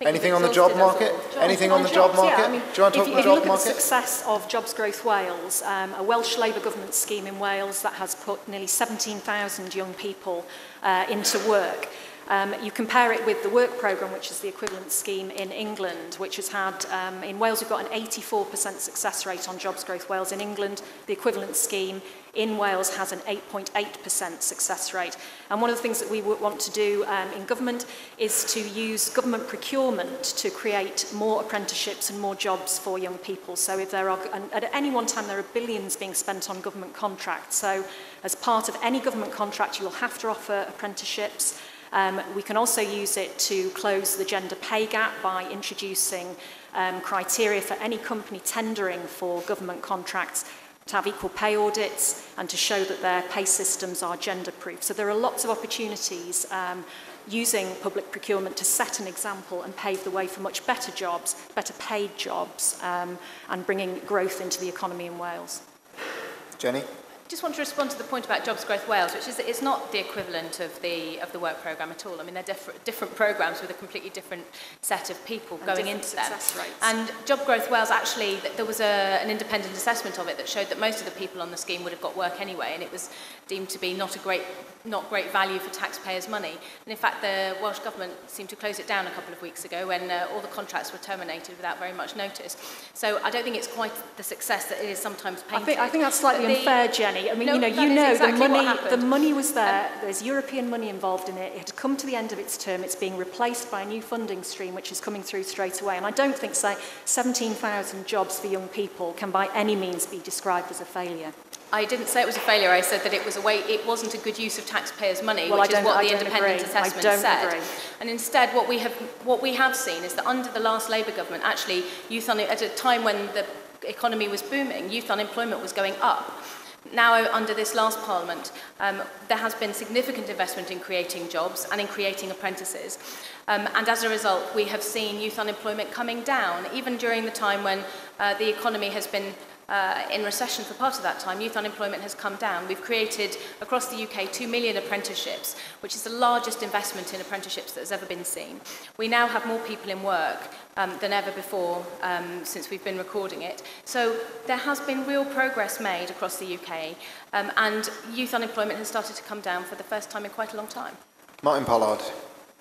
Anything on the job market? Jobs. Anything on the jobs, job market? Yeah, I mean, Do you want to talk about the job market? If you look at the success of Jobs Growth Wales, um, a Welsh Labour government scheme in Wales that has put nearly 17,000 young people uh, into work, Um, you compare it with the work programme, which is the equivalent scheme in England, which has had, um, in Wales, we've got an 84% success rate on Jobs Growth Wales. In England, the equivalent scheme in Wales has an 8.8% success rate. And one of the things that we want to do um, in government is to use government procurement to create more apprenticeships and more jobs for young people. So if there are, at any one time, there are billions being spent on government contracts. So as part of any government contract, you will have to offer apprenticeships. Um, we can also use it to close the gender pay gap by introducing um, criteria for any company tendering for government contracts to have equal pay audits and to show that their pay systems are gender-proof. So there are lots of opportunities um, using public procurement to set an example and pave the way for much better jobs, better paid jobs, um, and bringing growth into the economy in Wales. Jenny? just want to respond to the point about Jobs Growth Wales, which is that it's not the equivalent of the of the work programme at all. I mean, they're different, different programmes with a completely different set of people and going into them. Rates. And Job Growth Wales, actually, there was a, an independent assessment of it that showed that most of the people on the scheme would have got work anyway, and it was deemed to be not a great not great value for taxpayers' money. And in fact, the Welsh Government seemed to close it down a couple of weeks ago when uh, all the contracts were terminated without very much notice. So I don't think it's quite the success that it is sometimes painted. I think, I think that's slightly the, unfair, Jenny. I mean, no, you know, you know exactly the, money, the money was there. Um, There's European money involved in it. It had come to the end of its term. It's being replaced by a new funding stream, which is coming through straight away. And I don't think, say, 17,000 jobs for young people can by any means be described as a failure. I didn't say it was a failure. I said that it was a way. It wasn't a good use of taxpayers' money, Well, which is what I the independent agree. Assessment said. agree. And instead, what we have what we have seen is that under the last Labour government, actually, youth at a time when the economy was booming, youth unemployment was going up. Now, under this last Parliament, um, there has been significant investment in creating jobs and in creating apprentices. Um, and as a result, we have seen youth unemployment coming down, even during the time when uh, the economy has been uh, in recession for part of that time, youth unemployment has come down. We've created across the UK 2 million apprenticeships, which is the largest investment in apprenticeships that has ever been seen. We now have more people in work um, than ever before um, since we've been recording it. So there has been real progress made across the UK, um, and youth unemployment has started to come down for the first time in quite a long time. Martin Pollard.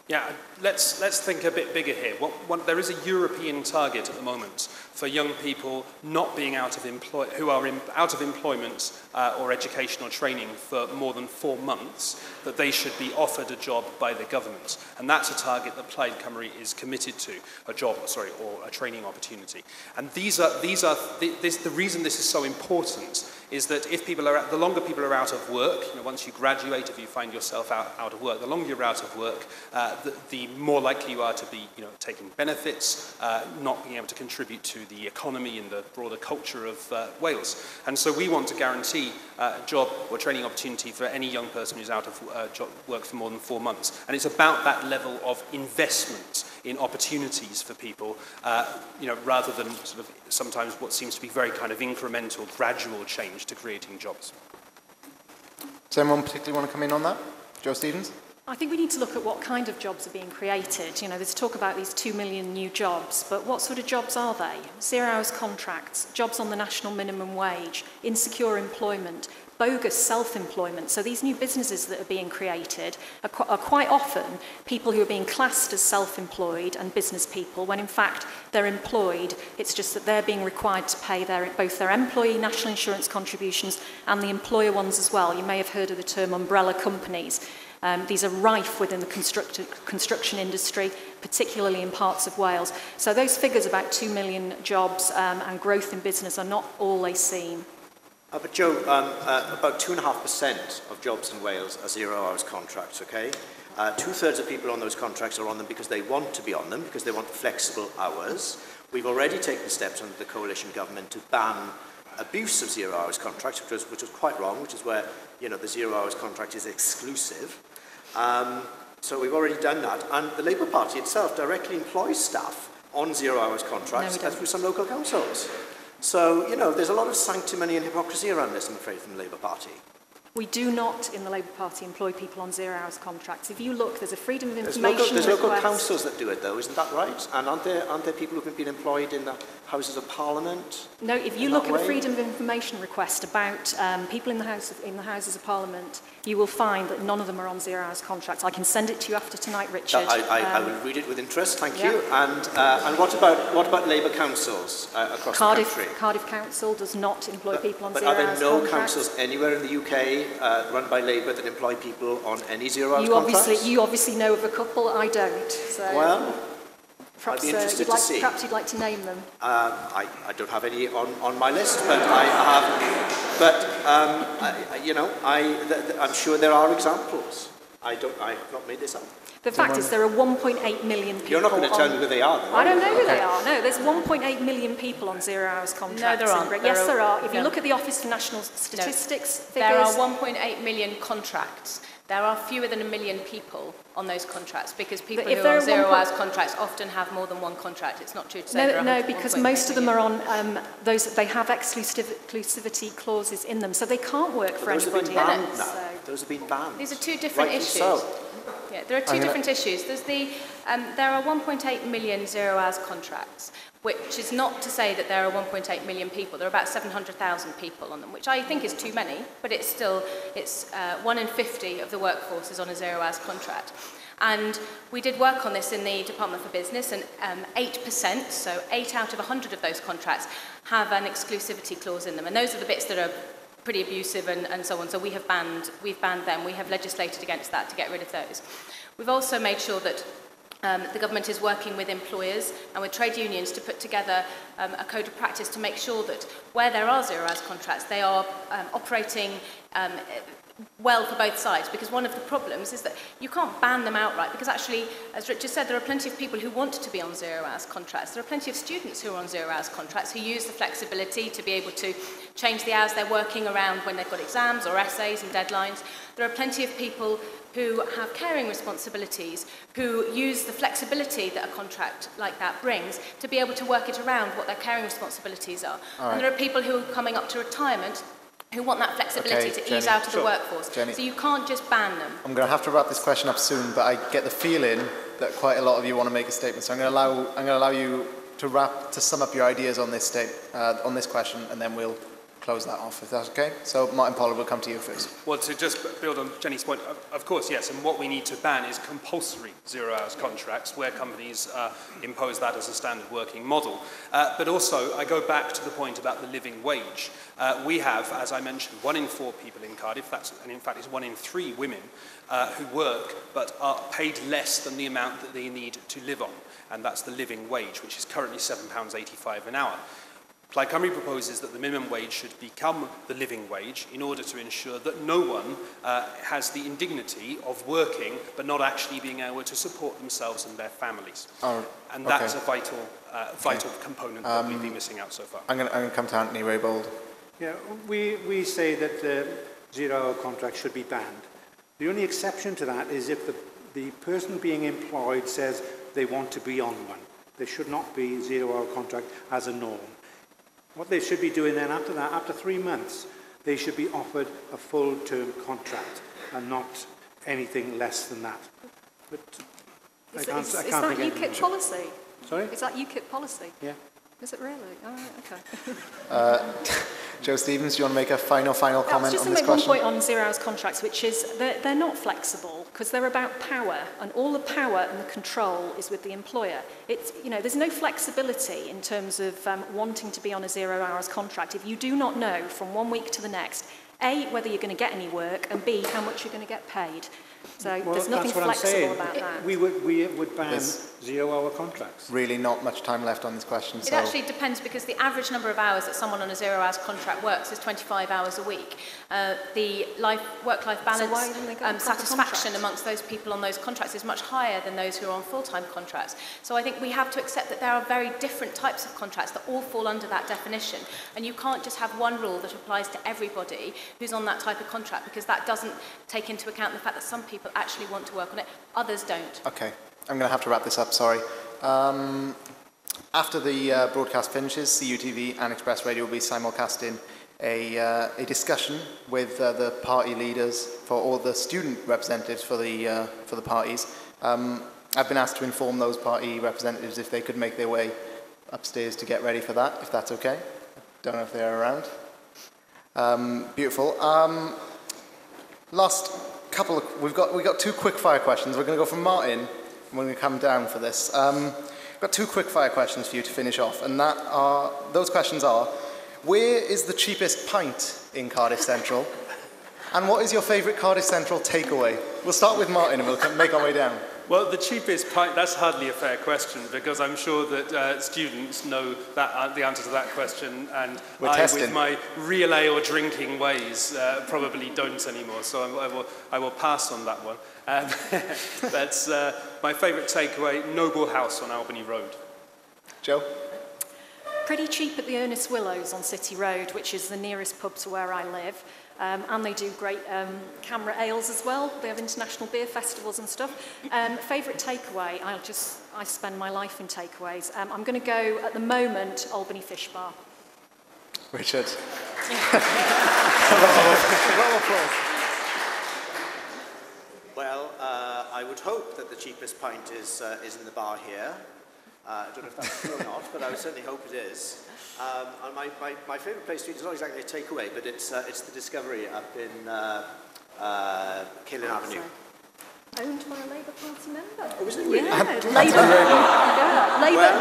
Yeah, let's, let's think a bit bigger here. What, what, there is a European target at the moment for young people not being out of employ, who are in, out of employment uh, or educational training for more than four months, that they should be offered a job by the government. And that's a target that Plaid Cymru is committed to, a job, sorry, or a training opportunity. And these are, these are th this, the reason this is so important is that if people are, the longer people are out of work, you know, once you graduate, if you find yourself out, out of work, the longer you're out of work, uh, the, the more likely you are to be, you know, taking benefits, uh, not being able to contribute to the economy and the broader culture of uh, Wales. And so we want to guarantee uh, job or training opportunity for any young person who's out of uh, job, work for more than four months. And it's about that level of investment in opportunities for people, uh, you know, rather than sort of sometimes what seems to be very kind of incremental, gradual change to creating jobs. Does anyone particularly want to come in on that? Jo Stevens? I think we need to look at what kind of jobs are being created. You know, there's talk about these 2 million new jobs, but what sort of jobs are they? Zero hours contracts, jobs on the national minimum wage, insecure employment, bogus self-employment. So these new businesses that are being created are, qu are quite often people who are being classed as self-employed and business people when in fact they're employed. It's just that they're being required to pay their, both their employee national insurance contributions and the employer ones as well. You may have heard of the term umbrella companies. Um, these are rife within the construction industry, particularly in parts of Wales. So those figures about 2 million jobs um, and growth in business are not all they seem. Uh, but Joe, um, uh, about 2.5% of jobs in Wales are zero hours contracts, okay? Uh, Two-thirds of people on those contracts are on them because they want to be on them, because they want flexible hours. We've already taken steps under the coalition government to ban abuse of zero hours contracts, which was, which was quite wrong, which is where you know, the zero hours contract is exclusive. Um, so we've already done that. And the Labour Party itself directly employs staff on zero hours contracts No, through some local councils. So, you know, there's a lot of sanctimony and hypocrisy around this, I'm afraid, from the Labour Party. We do not, in the Labour Party, employ people on zero hours contracts. If you look, there's a freedom of There's information local, there's local councils that do it, though, isn't that right? And aren't there, aren't there people who've been employed in the Houses of Parliament? No, if you look at the way? freedom of information request about um, people in the, House of, in the Houses of Parliament, you will find that none of them are on zero hours contracts. I can send it to you after tonight, Richard. I, I, I Um, will read it with interest, thank yeah. you. And, uh, and what about, what about Labour councils uh, across Cardiff, the country? Cardiff Council does not employ people on zero hours contracts. But are there no contracts. councils anywhere in the UK uh, run by Labour that employ people on any zero hours You contracts? obviously, you obviously know of a couple, I don't. So Well, perhaps, I'd be uh, interested you'd to like, see. perhaps you'd like to name them. Um, I, I don't have any on, on my list, but I have. But um, I, I- you know, I, th- th- I'm sure there are examples. I don't. I have not made this up. The fact is there are 1.8 million people You're not going to tell me who they are. Though, I don't you? know who they are. No, there's 1.8 million people on zero hours contracts. No, there aren't. There Yes, are- there are. If you look at the Office for National Statistics figures, There are 1.8 million contracts. There are fewer than a million people on those contracts because people who are on zero hours contracts often have more than one contract. It's not true to say no, no, because most of them are on um, those. They have exclusiv exclusivity clauses in them, so they can't work but for those anybody. Have been banned now. So. Those have been banned. These are two different Rightly issues. So. Yeah, there are two different issues. There's the um, there are 1.8 million zero hours contracts which is not to say that there are 1.8 million people. There are about 700,000 people on them, which I think is too many, but it's still, it's uh, 1 in 50 of the workforce is on a zero-hours contract. And we did work on this in the Department for Business, and um, 8%, so 8 out of 100 of those contracts, have an exclusivity clause in them. And those are the bits that are pretty abusive and, and so on. So we have banned, we've banned them. We have legislated against that to get rid of those. We've also made sure that Um, the government is working with employers and with trade unions to put together um, a code of practice to make sure that where there are zero hours contracts, they are um, operating um, well for both sides. Because one of the problems is that you can't ban them outright because actually as Richard said there are plenty of people who want to be on zero hours contracts. There are plenty of students who are on zero hours contracts who use the flexibility to be able to change the hours they're working around when they've got exams or essays and deadlines. There are plenty of people who have caring responsibilities, who use the flexibility that a contract like that brings to be able to work it around what their caring responsibilities are. All And there are people who are coming up to retirement who want that flexibility Okay, to ease out of Sure. the workforce. Jenny. So you can't just ban them. I'm going to have to wrap this question up soon, but I get the feeling that quite a lot of you want to make a statement. So I'm going to allow, I'm going to allow you to wrap, to sum up your ideas on this state, uh, on this question, and then we'll close that off, if that's okay. So Martin Pollard will come to you first. Well, to just build on Jenny's point, of, course, yes, and what we need to ban is compulsory zero hours contracts where companies uh, impose that as a standard working model. Uh, but also, I go back to the point about the living wage. Uh, we have, as I mentioned, one in four people in Cardiff, that's, and in fact, it's one in three women uh, who work but are paid less than the amount that they need to live on, and that's the living wage, which is currently £7.85 an hour. Plaid Cymru proposes that the minimum wage should become the living wage in order to ensure that no one uh, has the indignity of working but not actually being able to support themselves and their families. Oh, and that's okay. a vital, uh, vital component that we've Um, been missing out so far. I'm going to, I'm going to come to Anthony Raybould. Yeah, we, we say that the zero-hour contract should be banned. The only exception to that is if the, the person being employed says they want to be on one. There should not be zero-hour contract as a norm. What they should be doing then after that, after three months, they should be offered a full-term contract and not anything less than that. But is, I can't, is, I can't is that UKIP policy? Sorry? Is that UKIP policy? Yeah. Is it really? Oh, okay. Uh, Jo Stevens, do you want to make a final, final Yeah, I was comment just to make one point on zero hours contracts, which is they're, they're not flexible because they're about power, and all the power and the control is with the employer. It's, you know, there's no flexibility in terms of um, wanting to be on a zero hours contract if you do not know from one week to the next, A, whether you're going to get any work, and B, how much you're going to get paid. So Well, there's nothing that's what I'm flexible saying. about that. We would, we would ban There's- zero-hour contracts. Really not much time left on this question, It so... actually depends because the average number of hours that someone on a zero hours contract works is 25 hours a week. Uh, the life, work-life balance why didn't they get a um, satisfaction amongst those people on those contracts is much higher than those who are on full-time contracts. So I think we have to accept that there are very different types of contracts that all fall under that definition. And you can't just have one rule that applies to everybody who's on that type of contract because that doesn't take into account the fact that some people actually want to work on it, others don't. Okay, I'm going to have to wrap this up, sorry. Um, after the uh, broadcast finishes, CUTV and Xpress Radio will be simulcasting a, uh, a discussion with uh, the party leaders for all the student representatives for the, uh, for the parties. Um, I've been asked to inform those party representatives if they could make their way upstairs to get ready for that, if that's okay. Don't know if they're around. Um, beautiful. Um, last couple of, we've got, we've got two quick fire questions. We're going to go from Martin, we're going to come down for this. Um, we've got two quick fire questions for you to finish off, and that are, those questions are, where is the cheapest pint in Cardiff Central? And what is your favourite Cardiff Central takeaway? We'll start with Martin and we'll make our way down. Well, the cheapest pint, that's hardly a fair question because I'm sure that uh, students know that, uh, the answer to that question and We're I, testing. with my relay or drinking ways, uh, probably don't anymore. So I, I, will, I will pass on that one. Um, that's uh, my favourite takeaway, Noble House on Albany Road. Jo? Pretty cheap at the Ernest Willows on City Road, which is the nearest pub to where I live. Um, and they do great um, CAMRA ales as well. They have international beer festivals and stuff. Um, favourite takeaway? I'll just, I spend my life in takeaways. Um, I'm going to go, at the moment, Albany Fish Bar. Richard? Roll of applause. Well, uh, I would hope that the cheapest pint is, uh, is in the bar here. Uh, I don't know if that's true or not, but I would certainly hope it is. Um, and my, my, my favourite place to eat is not exactly a takeaway, but it's, uh, it's the Discovery up in uh, uh, Caelan Avenue. Owned by a Labour Party member. Oh, is it really? Yeah, Labour.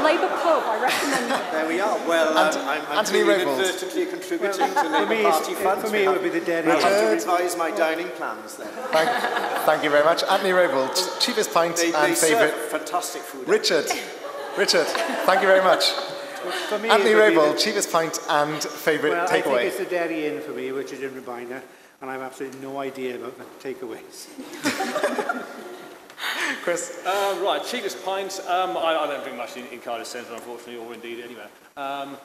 Labour, Well- Labour pub, I recommend it. There we are. Well, um, Ant- I'm, I'm Anthony clearly Raybould. inadvertently contributing Well, to for Labour me, it's- Party funds. for me, it would be the Deri I'll have to revise my dining plans then. Thank, thank you very much. Anthony Raybould, cheapest pint They, and favourite... fantastic food. Richard. Richard, thank you very much. For me, Anthony it would Raybould, cheapest pint and favourite Well, I think takeaway. it's the Deri Inn for me, which is in Rhiwbina, and I have absolutely no idea about the takeaways. Chris? Uh, right, cheapest pint. Um, I, I don't drink much in, in Cardiff Centre, unfortunately, or indeed anywhere. Um,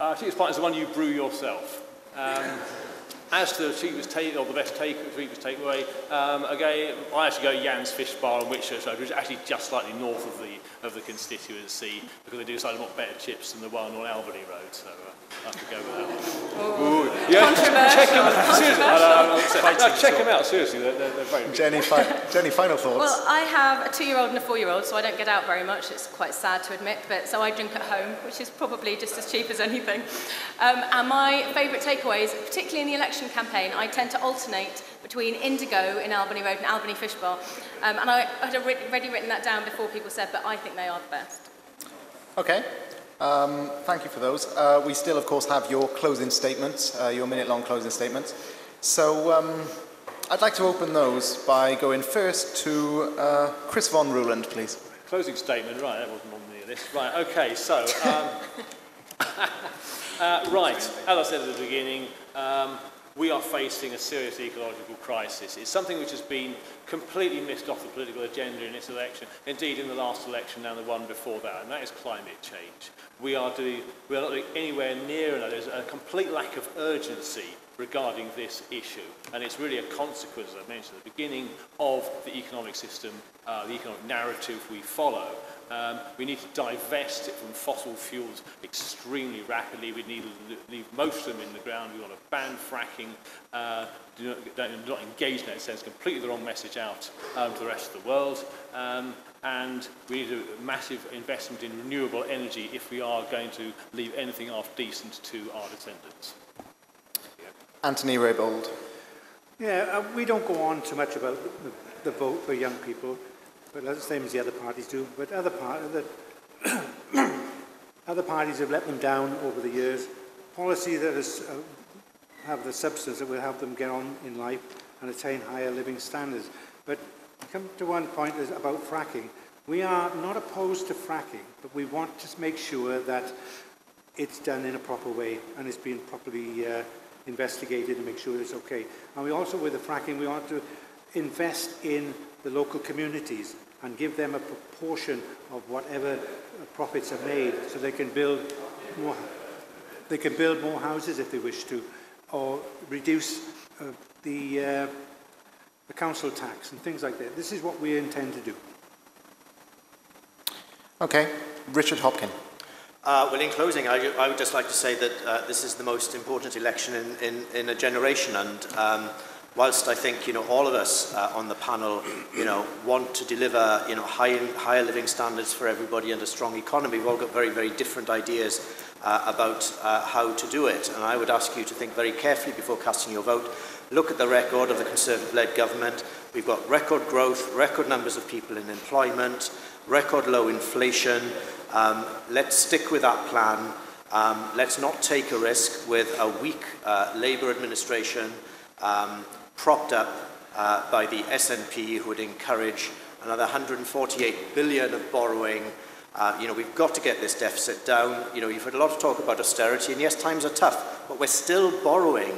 uh, cheapest pint is the one you brew yourself. Um, as to the cheapest take or the best take, cheapest takeaway, um, again, I actually go Jan's Fish Bar in Whitchurch which is actually just slightly north of the of the constituency because they do slightly more better chips than the one on Albany Road. So uh, I have to go with that one. Ooh, yeah, check them out. Seriously, no, no, check them out. Seriously, they're, they're, they're very. Jenny, fi- Jenny, final thoughts? Well, I have a two-year-old and a four-year-old, so I don't get out very much. It's quite sad to admit, but so I drink at home, which is probably just as cheap as anything. Um, and my favourite takeaways, particularly in the election campaign, I tend to alternate between Indigo in Albany Road and Albany Fish Bar. Um, and I had already written that down before people said, but I think they are the best. Okay. Um, thank you for those. Uh, we still, of course, have your closing statements, uh, your minute-long closing statements. So um, I'd like to open those by going first to uh, Chris Von Ruhland, please. Closing statement, right, that wasn't on the list. Right, okay, so, um, uh, right, as I said at the beginning, um, we are facing a serious ecological crisis. It's something which has been completely missed off the political agenda in this election, indeed in the last election and the one before that, and that is climate change. We are, doing, we are not doing anywhere near enough. There's a complete lack of urgency regarding this issue. And it's really a consequence, as I mentioned at the beginning, of the economic system, uh, the economic narrative we follow. Um, we need to divest it from fossil fuels extremely rapidly. We need to leave most of them in the ground. We want to ban fracking, uh, do, not, do not engage in that sends completely the wrong message out um, to the rest of the world. Um, and we need a massive investment in renewable energy if we are going to leave anything half decent to our descendants. Yeah. Anthony Raybould. Yeah, uh, we don't go on too much about the, the vote for young people. But the same as the other parties do. But other, other, parties have let them down over the years. Policy that uh, have the substance that will help them get on in life and attain higher living standards. But come to one point is about fracking. We are not opposed to fracking, but we want to make sure that it's done in a proper way and it's being properly uh, investigated and make sure it's okay. And we also, with the fracking, we want to invest in the local communities and give them a proportion of whatever profits are made so they can build more, they can build more houses if they wish to, or reduce uh, the, uh, the council tax and things like that. This is what we intend to do. Okay, Richard Hopkin. Uh, well, in closing, I, I would just like to say that uh, this is the most important election in, in, in a generation, and um, whilst I think you know all of us uh, on the panel, you know, want to deliver you know high, higher living standards for everybody and a strong economy, we've all got very very different ideas uh, about uh, how to do it. And I would ask you to think very carefully before casting your vote. Look at the record of the Conservative-led government. We've got record growth, record numbers of people in employment, record low inflation. Um, let's stick with that plan. Um, let's not take a risk with a weak uh, Labour administration um, propped up uh, by the SNP who would encourage another 148 billion of borrowing. Uh, you know, we've got to get this deficit down. You know, you've heard a lot of talk about austerity, and yes, times are tough, but we're still borrowing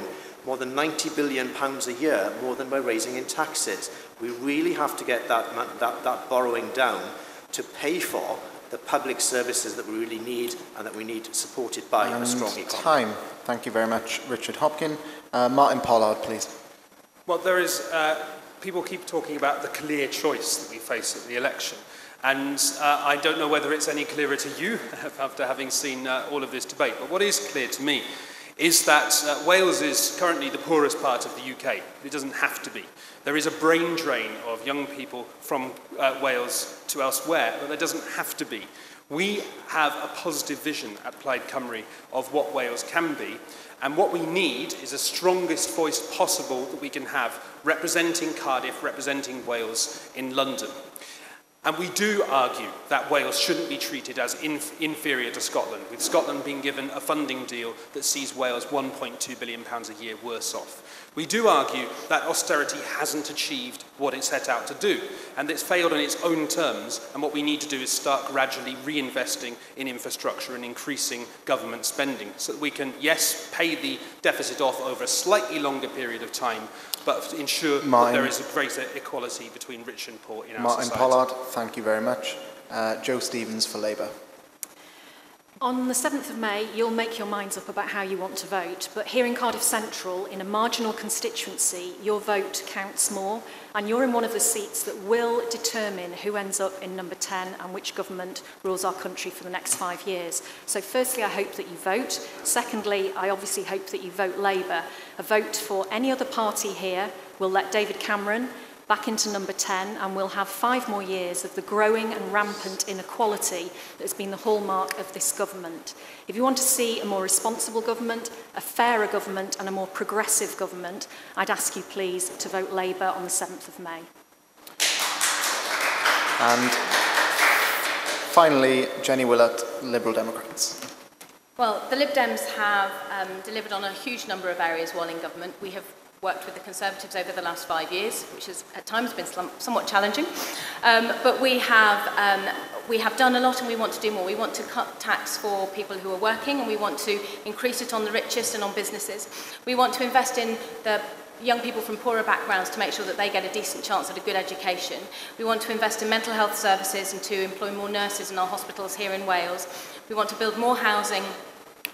more than 90 billion pounds a year, more than we're raising in taxes. We really have to get that, that, that borrowing down to pay for the public services that we really need and that we need supported by and a strong economy. time. Thank you very much, Richard Hopkin. Uh, Martin Pollard, please. Well, there is, uh, people keep talking about the clear choice that we face at the election. And uh, I don't know whether it's any clearer to you after having seen uh, all of this debate. But what is clear to me is that uh, Wales is currently the poorest part of the UK. It doesn't have to be. There is a brain drain of young people from uh, Wales to elsewhere, but there doesn't have to be. We have a positive vision at Plaid Cymru of what Wales can be, and what we need is the strongest voice possible that we can have representing Cardiff, representing Wales in London. And we do argue that Wales shouldn't be treated as inf inferior to Scotland, with Scotland being given a funding deal that sees Wales £1.2 billion a year worse off. We do argue that austerity hasn't achieved what it set out to do, and it's failed on its own terms, and what we need to do is start gradually reinvesting in infrastructure and increasing government spending so that we can, yes, pay the deficit off over a slightly longer period of time, but ensure Martin, that there is a greater equality between rich and poor in our Martin society. Pollard, thank you very much. Uh, Jo Stevens for Labour. On the 7th of May, you'll make your minds up about how you want to vote, but here in Cardiff Central, in a marginal constituency, your vote counts more, and you're in one of the seats that will determine who ends up in number 10 and which government rules our country for the next five years. So firstly, I hope that you vote. Secondly, I obviously hope that you vote Labour. A vote for any other party here will let David Cameron, back into number 10 and we'll have five more years of the growing and rampant inequality that has been the hallmark of this government. If you want to see a more responsible government, a fairer government and a more progressive government, I'd ask you please to vote Labour on the 7th of May. And finally, Jenny Willott, Liberal Democrats. Well, the Lib Dems have um, delivered on a huge number of areas while in government. We have worked with the Conservatives over the last five years, which has at times been somewhat challenging. Um, but we have, um, we have done a lot and we want to do more. We want to cut tax for people who are working and we want to increase it on the richest and on businesses. We want to invest in the young people from poorer backgrounds to make sure that they get a decent chance at a good education. We want to invest in mental health services and to employ more nurses in our hospitals here in Wales. We want to build more housing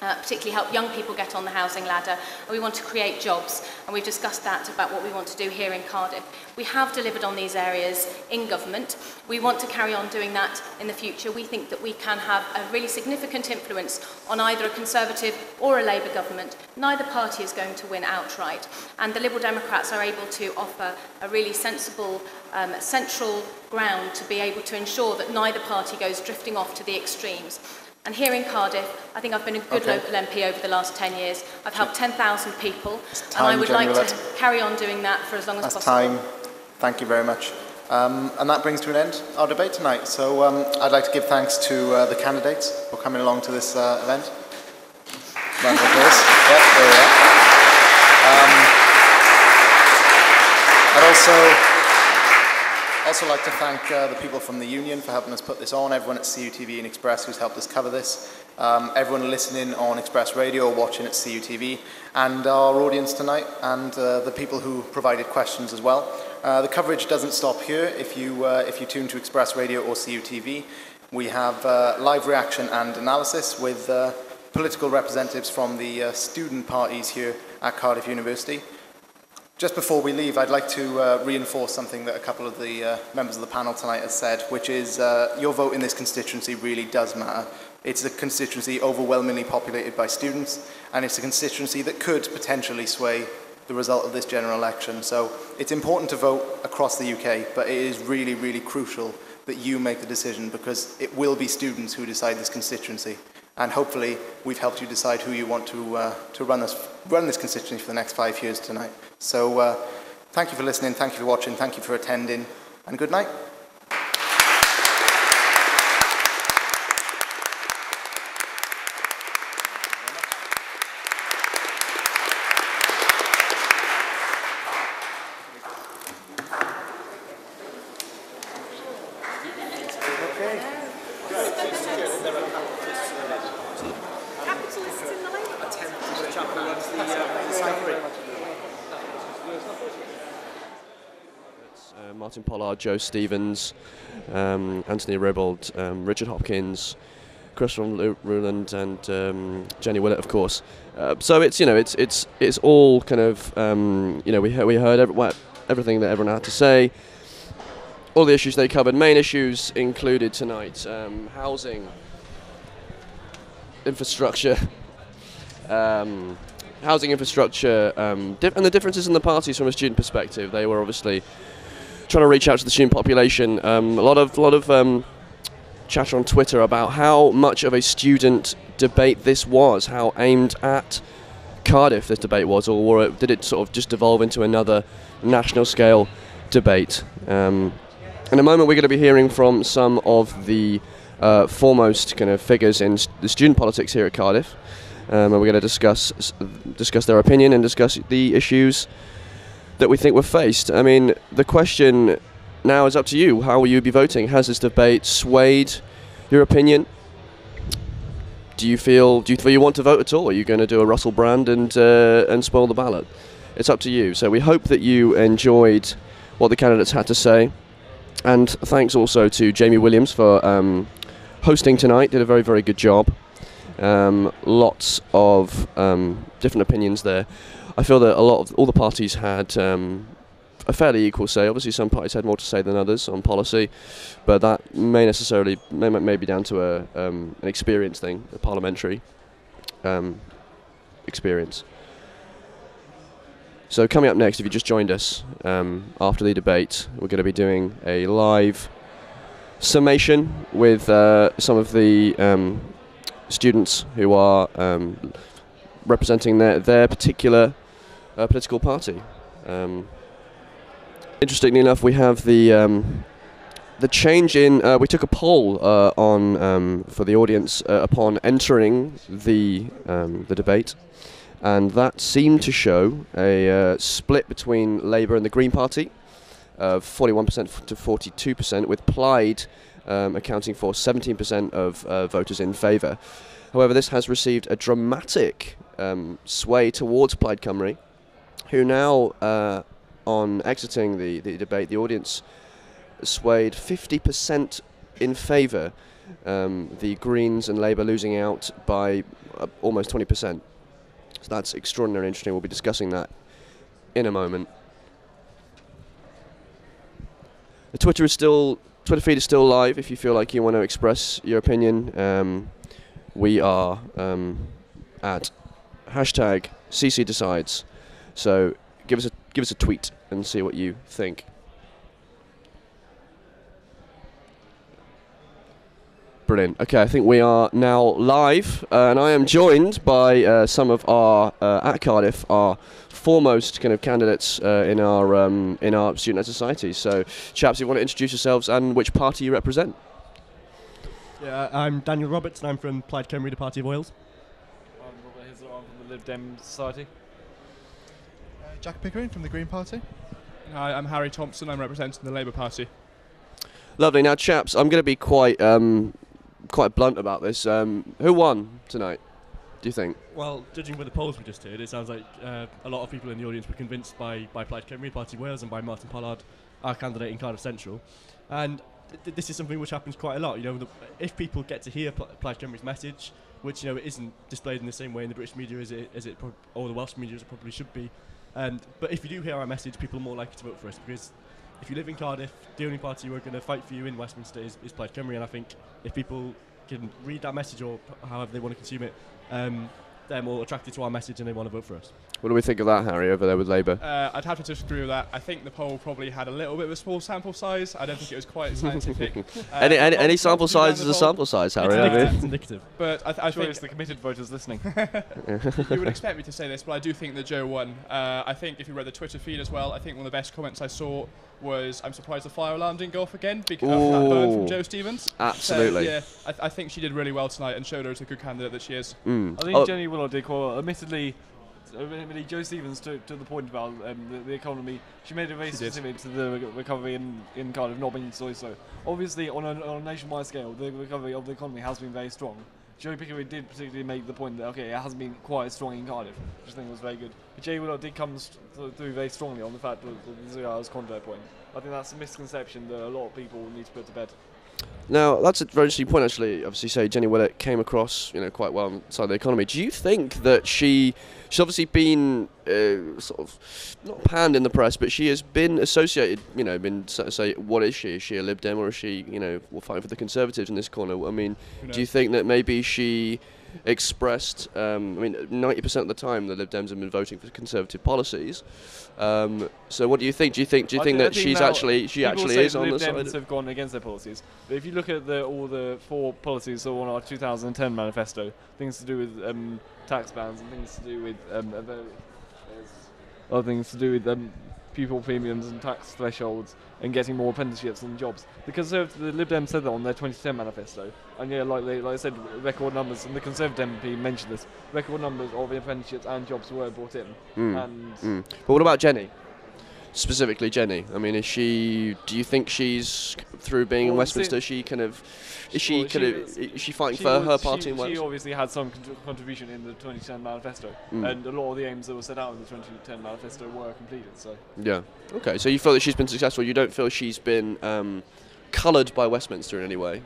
uh, particularly help young people get on the housing ladder. And we want to create jobs, and we've discussed that about what we want to do here in Cardiff. We have delivered on these areas in government. We want to carry on doing that in the future. We think that we can have a really significant influence on either a Conservative or a Labour government. Neither party is going to win outright, and the Liberal Democrats are able to offer a really sensible um, central ground to be able to ensure that neither party goes drifting off to the extremes. And here in Cardiff, I think I've been a good Okay. local MP over the last 10 years. I've helped 10,000 people, and I would like to carry on doing that for as long as That's possible. time. Thank you very much. Um, and that brings to an end our debate tonight. So um, I'd like to give thanks to uh, the candidates for coming along to this uh, event. Round of applause. Yep, there we are. Um, I'd also also like to thank uh, the people from the union for helping us put this on, everyone at CUTV and Xpress who's helped us cover this, um, everyone listening on Xpress Radio or watching at CUTV, and our audience tonight, and uh, the people who provided questions as well. Uh, the coverage doesn't stop here. If you, uh, if you tune to Xpress Radio or CUTV, we have uh, live reaction and analysis with uh, political representatives from the student parties here at Cardiff University. Just before we leave, I'd like to uh, reinforce something that a couple of the uh, members of the panel tonight have said, which is uh, your vote in this constituency really does matter. It's a constituency overwhelmingly populated by students, and it's a constituency that could potentially sway the result of this general election. So it's important to vote across the UK, but it is really, really crucial that you make the decision because it will be students who decide this constituency. And hopefully we've helped you decide who you want to, uh, to run, this, run this constituency for the next five years tonight. So uh, thank you for listening, thank you for watching, thank you for attending, and good night. Uh, Jo Stevens, um, Anthony Raybould, um, Richard Hopkins, Chris Ru- Ruhland, and um, Jenny Willott, of course. Uh, so it's you know it's it's it's all kind of um, you know we heard, we heard every, everything that everyone had to say. All the issues they covered. Main issues included tonight: um, housing, infrastructure. Um, housing infrastructure um, dif- and the differences in the parties from a student perspective. They were obviously trying to reach out to the student population. Um, a lot of lot of um, chatter on Twitter about how much of a student debate this was, how aimed at Cardiff this debate was, or it, did it sort of just devolve into another national scale debate? Um, in a moment, we're going to be hearing from some of the uh, foremost kind of figures in s- the student politics here at Cardiff, um, and we're going to discuss discuss their opinion and discuss the issues that we think we're faced. I mean, the question now is up to you. How will you be voting? Has this debate swayed your opinion? Do you feel do you feel you want to vote at all? Are you going to do a Russell Brand and uh, and spoil the ballot? It's up to you. So we hope that you enjoyed what the candidates had to say, and thanks also to Jamie Williams for um, hosting tonight. Did a very very good job. Um, lots of um, different opinions there. I feel that a lot of all the parties had um, a fairly equal say. Obviously, some parties had more to say than others on policy, but that may necessarily may, may be down to a um, an experience thing, a parliamentary um, experience. So coming up next, if you just joined us um, after the debate, we're going to be doing a live summation with uh, some of the um, students who are um, representing their their particular uh, political party. Um, interestingly enough, we have the um, the change in. Uh, we took a poll uh, on um, for the audience uh, upon entering the um, the debate, and that seemed to show a uh, split between Labour and the Green Party of 41% to 42%, with Plaid um, accounting for 17% of uh, voters in favour. However, this has received a dramatic um, sway towards Plaid Cymru, who now, uh, on exiting the, the debate, the audience swayed 50% in favour um, the Greens and Labour losing out by uh, almost 20%. So that's extraordinarily interesting. We'll be discussing that in a moment. The Twitter is still Twitter feed is still live. If you feel like you want to express your opinion, um, we are um, at hashtag CC decides. So give us a give us a tweet and see what you think. Brilliant. Okay, I think we are now live, uh, and I am joined by uh, some of our uh, at Cardiff our foremost kind of candidates uh, in our um, in our student society. So, chaps, you want to introduce yourselves and which party you represent? Yeah, I'm Daniel Roberts, and I'm from Plaid Cymru, the Party of Wales. I'm Robert Hizzler, I'm from the Lib Dem Society. Jack Pickering from the Green Party. Hi, I'm Harry Thompson. I'm representing the Labour Party. Lovely. Now, chaps, I'm going to be quite um, quite blunt about this. Um, who won tonight? Do you think? Well, judging by the polls we just heard, it sounds like uh, a lot of people in the audience were convinced by, by Plaid Cymru, Party Wales, and by Martin Pollard, our candidate in Cardiff Central. And th- this is something which happens quite a lot. You know, the, if people get to hear Pl- Plaid Cymru's message, which you know it isn't displayed in the same way in the British media as it, as it pro- or the Welsh media as it probably should be. And but if you do hear our message, people are more likely to vote for us because if you live in Cardiff, the only party who are going to fight for you in Westminster is, is Plaid Cymru. And I think if people can read that message or however they want to consume it, um, they're more attracted to our message and they want to vote for us. What do we think of that, Harry, over there with Labour? Uh, I'd have to disagree with that. I think the poll probably had a little bit of a small sample size. I don't think it was quite scientific. Uh, any any, any sample not too bad size is a sample size, Harry. It's I mean- indicative. It's indicative. But I, th- I Sure think it's the committed voters listening. you would expect me to say this, but I do think that Jo won. Uh, I think if you read the Twitter feed as well, I think one of the best comments I saw was, "I'm surprised the fire alarm didn't go off again because after that burn from Jo Stevens." Absolutely. So, yeah, I, th- I think she did really well tonight and showed her as a good candidate that she is. Mm. I think Oh. Jenny Willott did quite well. Admittedly, admittedly Jo Stevens to, to the point about um, the, the economy. She made it very She did. to the recovery in, in Cardiff not being so so. Obviously, on a, on a nationwide scale, the recovery of the economy has been very strong. Joe Pickering did particularly make the point that okay, it hasn't been quite as strong in Cardiff, which I think was very good. But Jay Willott did come st- through very strongly on the fact that the zero hours contract point. I think that's a misconception that a lot of people need to put to bed. Now that's a very interesting point. Actually, obviously, say Jenny Willott came across, you know, quite well inside the economy. Do you think that she, she's obviously been uh, sort of not panned in the press, but she has been associated, you know, been say, what is she? Is she a Lib Dem or is she, you know, fighting for the Conservatives in this corner? I mean, do you think that maybe she expressed? Um, I mean, ninety percent of the time the Lib Dems have been voting for Conservative policies. Um, so, what do you think? Do you think? Do you think thi- I that she's actually she actually is the on the Lib side? Dems have gone against their policies, but if you look at the, all the four policies on our 2010 manifesto, things to do with um, tax bans and things to do with um, uh, other things to do with um, pupil premiums and tax thresholds and getting more apprenticeships and jobs. The Conservative, the Lib Dems said that on their 2010 manifesto, and yeah, like, they, like I said, record numbers, and the Conservative MP mentioned this, record numbers of apprenticeships and jobs were brought in. Mm, And mm. But what about Jenny? Specifically, Jenny. I mean, is she? Do you think she's through being in Westminster? She kind of is she Well, kind of was- is she fighting she for was- her she- party in She obviously had some con- contribution in the 2010 manifesto, Mm. and a lot of the aims that were set out in the 2010 manifesto were completed. So Yeah. Okay. So you feel that she's been successful. You don't feel she's been um, coloured by Westminster in any way.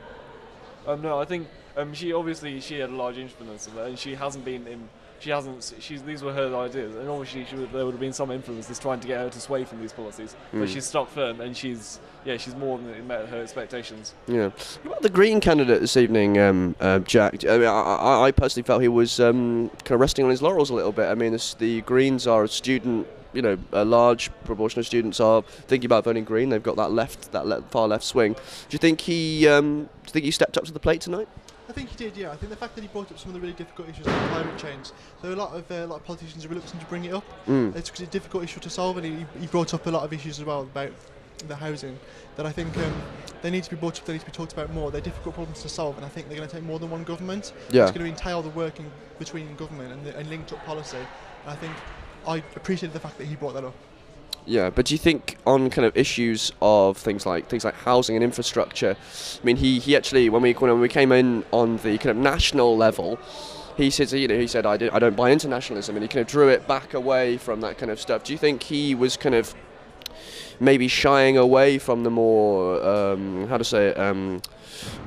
um, no, I think um, she obviously she had a large influence and she hasn't been in. She hasn't. She's. These were her ideas, and obviously she would, there would have been some influences trying to get her to sway from these policies. Mm. But she's stuck firm, and she's. Yeah, she's more than met her expectations. Yeah. What about the Green candidate this evening, um, uh, Jack? I, mean, I, I I personally felt he was um, kind of resting on his laurels a little bit. I mean, this, the Greens are a student. You know, a large proportion of students are thinking about voting Green. They've got that left, that le- far left swing. Do you think he? Um, do you think he stepped up to the plate tonight? I think he did, yeah. I think the fact that he brought up some of the really difficult issues like climate change, there are a lot of uh, a lot of politicians are reluctant to bring it up. Mm. It's a difficult issue to solve, and he, he brought up a lot of issues as well about the housing that I think um, they need to be brought up. They need to be talked about more. They're difficult problems to solve, and I think they're going to take more than one government. Yeah. It's going to entail the working between government and, the, and linked up policy. And I think I appreciated the fact that he brought that up. Yeah, but do you think on kind of issues of things like things like housing and infrastructure? I mean, he, he actually when we when we came in on the kind of national level, he said you know he said I did I don't buy internationalism, and he kind of drew it back away from that kind of stuff. Do you think he was kind of maybe shying away from the more um, how to say it? Um,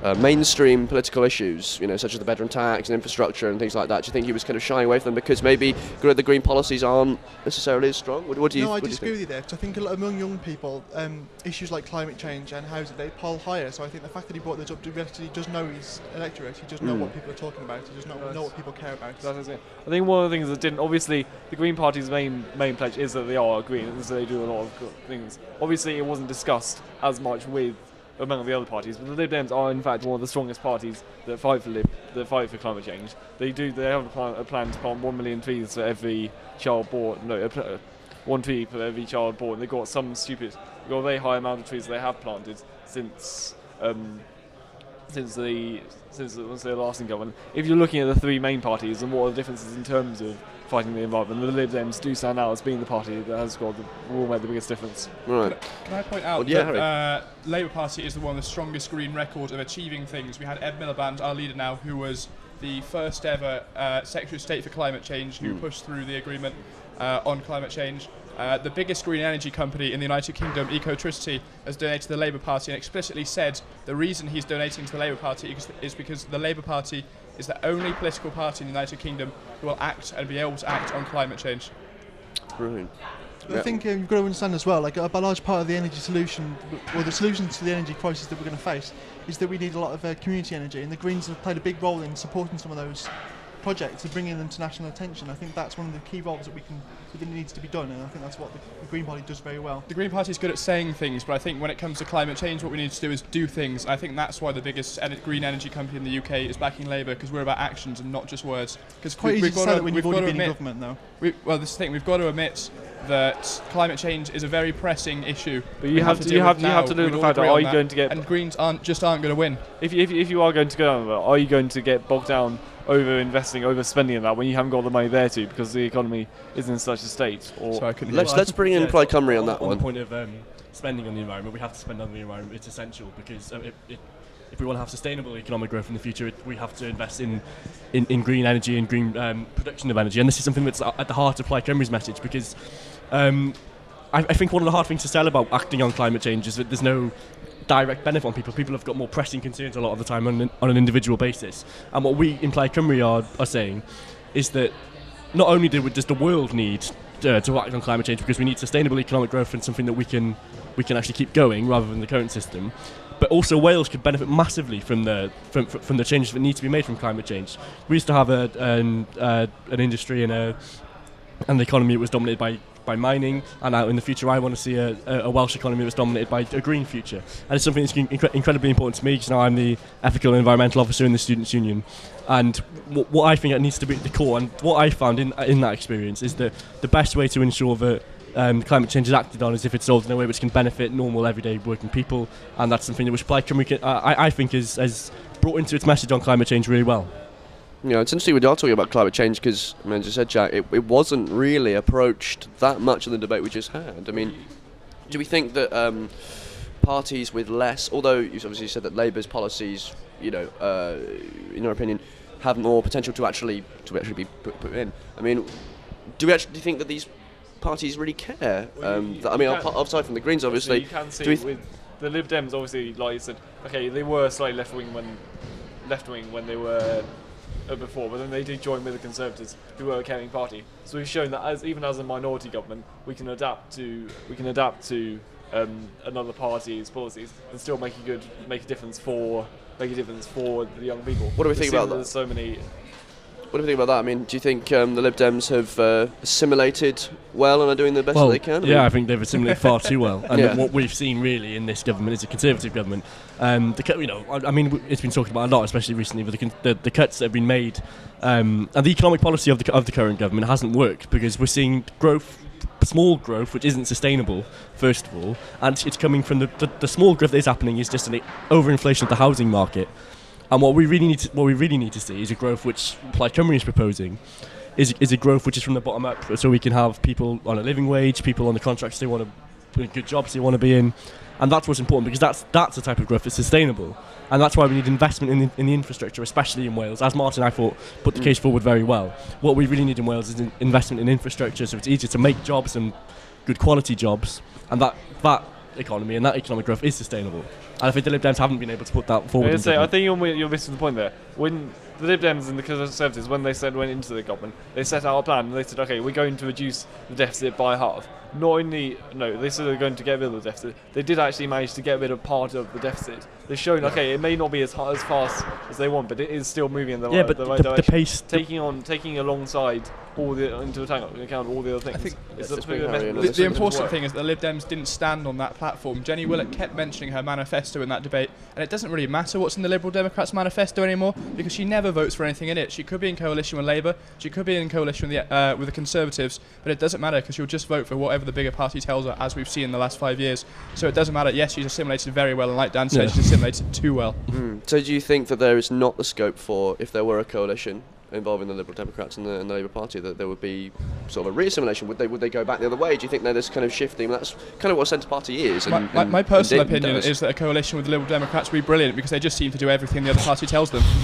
uh, mainstream political issues, you know, such as the bedroom tax and infrastructure and things like that? Do you think he was kind of shying away from them because maybe the green policies aren't necessarily as strong? What, what do you? no, I what do you disagree think? with you there because I think a lot- among young people, um, issues like climate change and housing they poll higher. So I think the fact that he brought those up, he does know his electorate. He does know Mm. what people are talking about. He does know, know what people care about. That's it. I think one of the things that didn't obviously the Green Party's main main pledge is that they are green and so they do a lot of good things. Obviously, it wasn't discussed as much with among the other parties, but the Lib Dems are in fact one of the strongest parties that fight for lib, that fight for climate change. They do. They have a plan, a plan to plant one million trees for every child born. No, uh, one tree for every child born. They've got some stupid, got a very high amount of trees they have planted since. Um, since the since since last government. If you're looking at the three main parties and what are the differences in terms of fighting the environment, the Lib Dems do stand out as being the party that has got the will make the biggest difference. Right. Can I point out Well, yeah, that Harry. uh, Labour Party is the one with the strongest green record of achieving things. We had Ed Miliband, our leader now, who was the first ever uh, Secretary of State for Climate Change who Hmm. pushed through the agreement uh, on climate change. Uh, the biggest green energy company in the United Kingdom, Ecotricity, has donated to the Labour Party and explicitly said the reason he's donating to the Labour Party is, is because the Labour Party is the only political party in the United Kingdom who will act and be able to act on climate change. Brilliant. I think um, you've got to understand as well, like a, a large part of the energy solution, or the solution to the energy crisis that we're going to face, is that we need a lot of uh, community energy, and the Greens have played a big role in supporting some of those projects and bringing them to national attention. I think that's one of the key roles that we can that needs to be done, and I think that's what the, the Green Party does very well. The Green Party is good at saying things, but I think when it comes to climate change, what we need to do is do things. I think that's why the biggest ed- green energy company in the UK is backing Labour, because we're about actions and not just words. Because It's quite easy to say that when you've already been in government, though. We, well, this is the thing. We've got to admit that climate change is a very pressing issue. But you we have to- deal you have- you have to look at We'd the fact that are on you going to get- and Greens aren't just aren't going to win. If, if, if you are going to go down are you going to get bogged down over investing, over spending in that when you haven't got the money there to because the economy is in such a state? Or Let's let's bring in Plaid Cymru on that on one. the point of um, spending on the environment, we have to spend on the environment. It's essential because uh, it, it, if we want to have sustainable economic growth in the future, it, we have to invest in, in, in green energy and green um, production of energy. And this is something that's at the heart of Plaid Cymru's message because um, I, I think one of the hard things to sell about acting on climate change is that there's no direct benefit on people. People have got more pressing concerns a lot of the time on an, on an individual basis. And what we in Plaid Cymru are, are saying is that not only do we, does the world need uh, to act on climate change because we need sustainable economic growth and something that we can we can actually keep going rather than the current system, but also Wales could benefit massively from the from, from the changes that need to be made from climate change. We used to have a, an uh, an industry and a and the economy that was dominated by by mining, and now in the future I want to see a, a Welsh economy that's dominated by a green future. And it's something that's incre- incredibly important to me because now I'm the ethical and environmental officer in the Students' Union. And what, what I think it needs to be at the core, and what I found in, in that experience, is that the best way to ensure that um, climate change is acted on is if it's solved in a way which can benefit normal, everyday working people, and that's something that which Plaid Cymru can, I, I think has, has brought into its message on climate change really well. Yeah, it's interesting we are talking about climate change because, I mean, as you said, Jack, it, it wasn't really approached that much in the debate we just had. I mean, do we think that um, parties with less, although you obviously said that Labour's policies, you know, uh, in your opinion, have more potential to actually to actually be put, put in? I mean, do we actually do you think that these parties really care? Um, that, I mean, you aside from the Greens, obviously, you can see do we th- with the Lib Dems, obviously, like you said, okay, they were slightly left wing when left wing when they were before, but then they did join with the Conservatives, who were a caring party. So we've shown that as even as a minority government, we can adapt to we can adapt to um, another party's policies and still make a good make a difference for make a difference for the young people. What do we think about that? There's so many. What do you think about that? I mean, do you think um, the Lib Dems have uh, assimilated well and are doing the best well, that they can? Yeah, I think they've assimilated far too well. And Yeah. what we've seen really in this government is a conservative government. Um, the, you know, I, I mean, it's been talked about a lot, especially recently with the, the, the cuts that have been made, um, and the economic policy of the of the current government hasn't worked because we're seeing growth. Small growth, which isn't sustainable, first of all, and it's coming from the, the, the small growth that is happening is just an overinflation of the housing market. And what we really need to, what we really need to see is a growth which Plaid Cymru is proposing, is, is a growth which is from the bottom up, so we can have people on a living wage, people on the contracts they want to, good jobs they want to be in, and that's what's important because that's that's the type of growth that's sustainable, and that's why we need investment in the, in the infrastructure, especially in Wales. As Martin I thought put the Mm. case forward very well. What we really need in Wales is in investment in infrastructure, so it's easier to make jobs and good quality jobs, and that that economy and that economic growth is sustainable. And I think the Lib Dems haven't been able to put that forward. in say, I think you're, you're missing the point there. When the Lib Dems and the Conservatives, when they said went into the government, they set out a plan and they said, okay, we're going to reduce the deficit by half. Not only, no, they said they're going to get rid of the deficit. They did actually manage to get rid of part of the deficit. They've shown, okay, it may not be as hard, as fast as they want, but it is still moving in the, Yeah, right, but the right the- the pace- taking on, taking alongside all the into account, account all the other things. I think The, the important thing is that the Lib Dems didn't stand on that platform. Jenny Willott kept mentioning her manifesto in that debate, and it doesn't really matter what's in the Liberal Democrats manifesto anymore because she never votes for anything in it. She could be in coalition with Labour, she could be in coalition with the, uh, with the Conservatives, but it doesn't matter because she'll just vote for whatever the bigger party tells her, as we've seen in the last five years. So it doesn't matter. Yes, she's assimilated very well, and like Dan said, Yeah. she's assimilated too well. Mm. So do you think that there is not the scope for, if there were a coalition involving the Liberal Democrats and the, and the Labour Party, that there would be sort of a re-assimilation? Would they would they go back the other way? Do you think that there's kind of shifting? That's kind of what a Centre Party is. My, and- my, and- my personal and opinion does. is that a coalition with the Liberal Democrats would be brilliant because they just seem to do everything the other party tells them.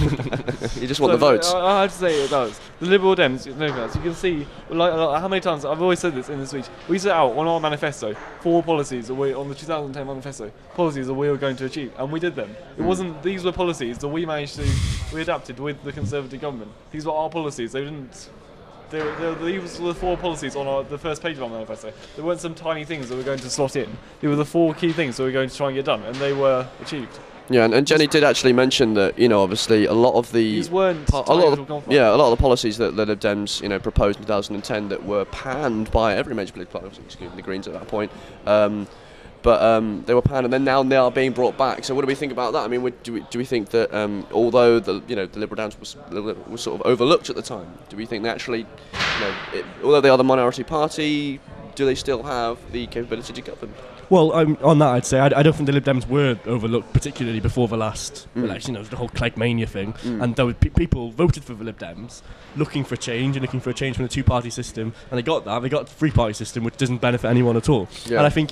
you just want the So, votes. I, I have to say it does. The Liberal Dems, no you can see, like, like, how many times, I've always said this in the speech, we set out on our manifesto four policies that we, on the 2010 manifesto, policies that we were going to achieve, and we did them. It Mm. wasn't, these were policies that we managed to, we adapted with the Conservative government. These were our policies, they didn't, they were, they were, these were the four policies on our, the first page of our manifesto. There weren't some tiny things that we were going to slot in. They were the four key things that we were going to try and get done, and they were achieved. Yeah, and, and Jenny did actually mention that you know obviously a lot of the These weren't a lot of the, yeah a lot of the policies that the Lib Dems you know proposed in 2010 that were panned by every major political party, excluding the Greens at that point. Um, but um, they were panned, and then now they are being brought back. So what do we think about that? I mean, would, do we do we think that um, although the you know the Liberal Dems was, was sort of overlooked at the time, do we think they actually, you know, it, although they are the minority party, do they still have the capability to govern? Well, um, on that, I'd say I, I don't think the Lib Dems were overlooked, particularly before the last Mm. election. There was the whole Clegg Mania thing, Mm. and there pe- people voted for the Lib Dems, looking for a change and looking for a change from the two-party system, and they got that. They got the three-party system, which doesn't benefit anyone at all. Yeah. And I think.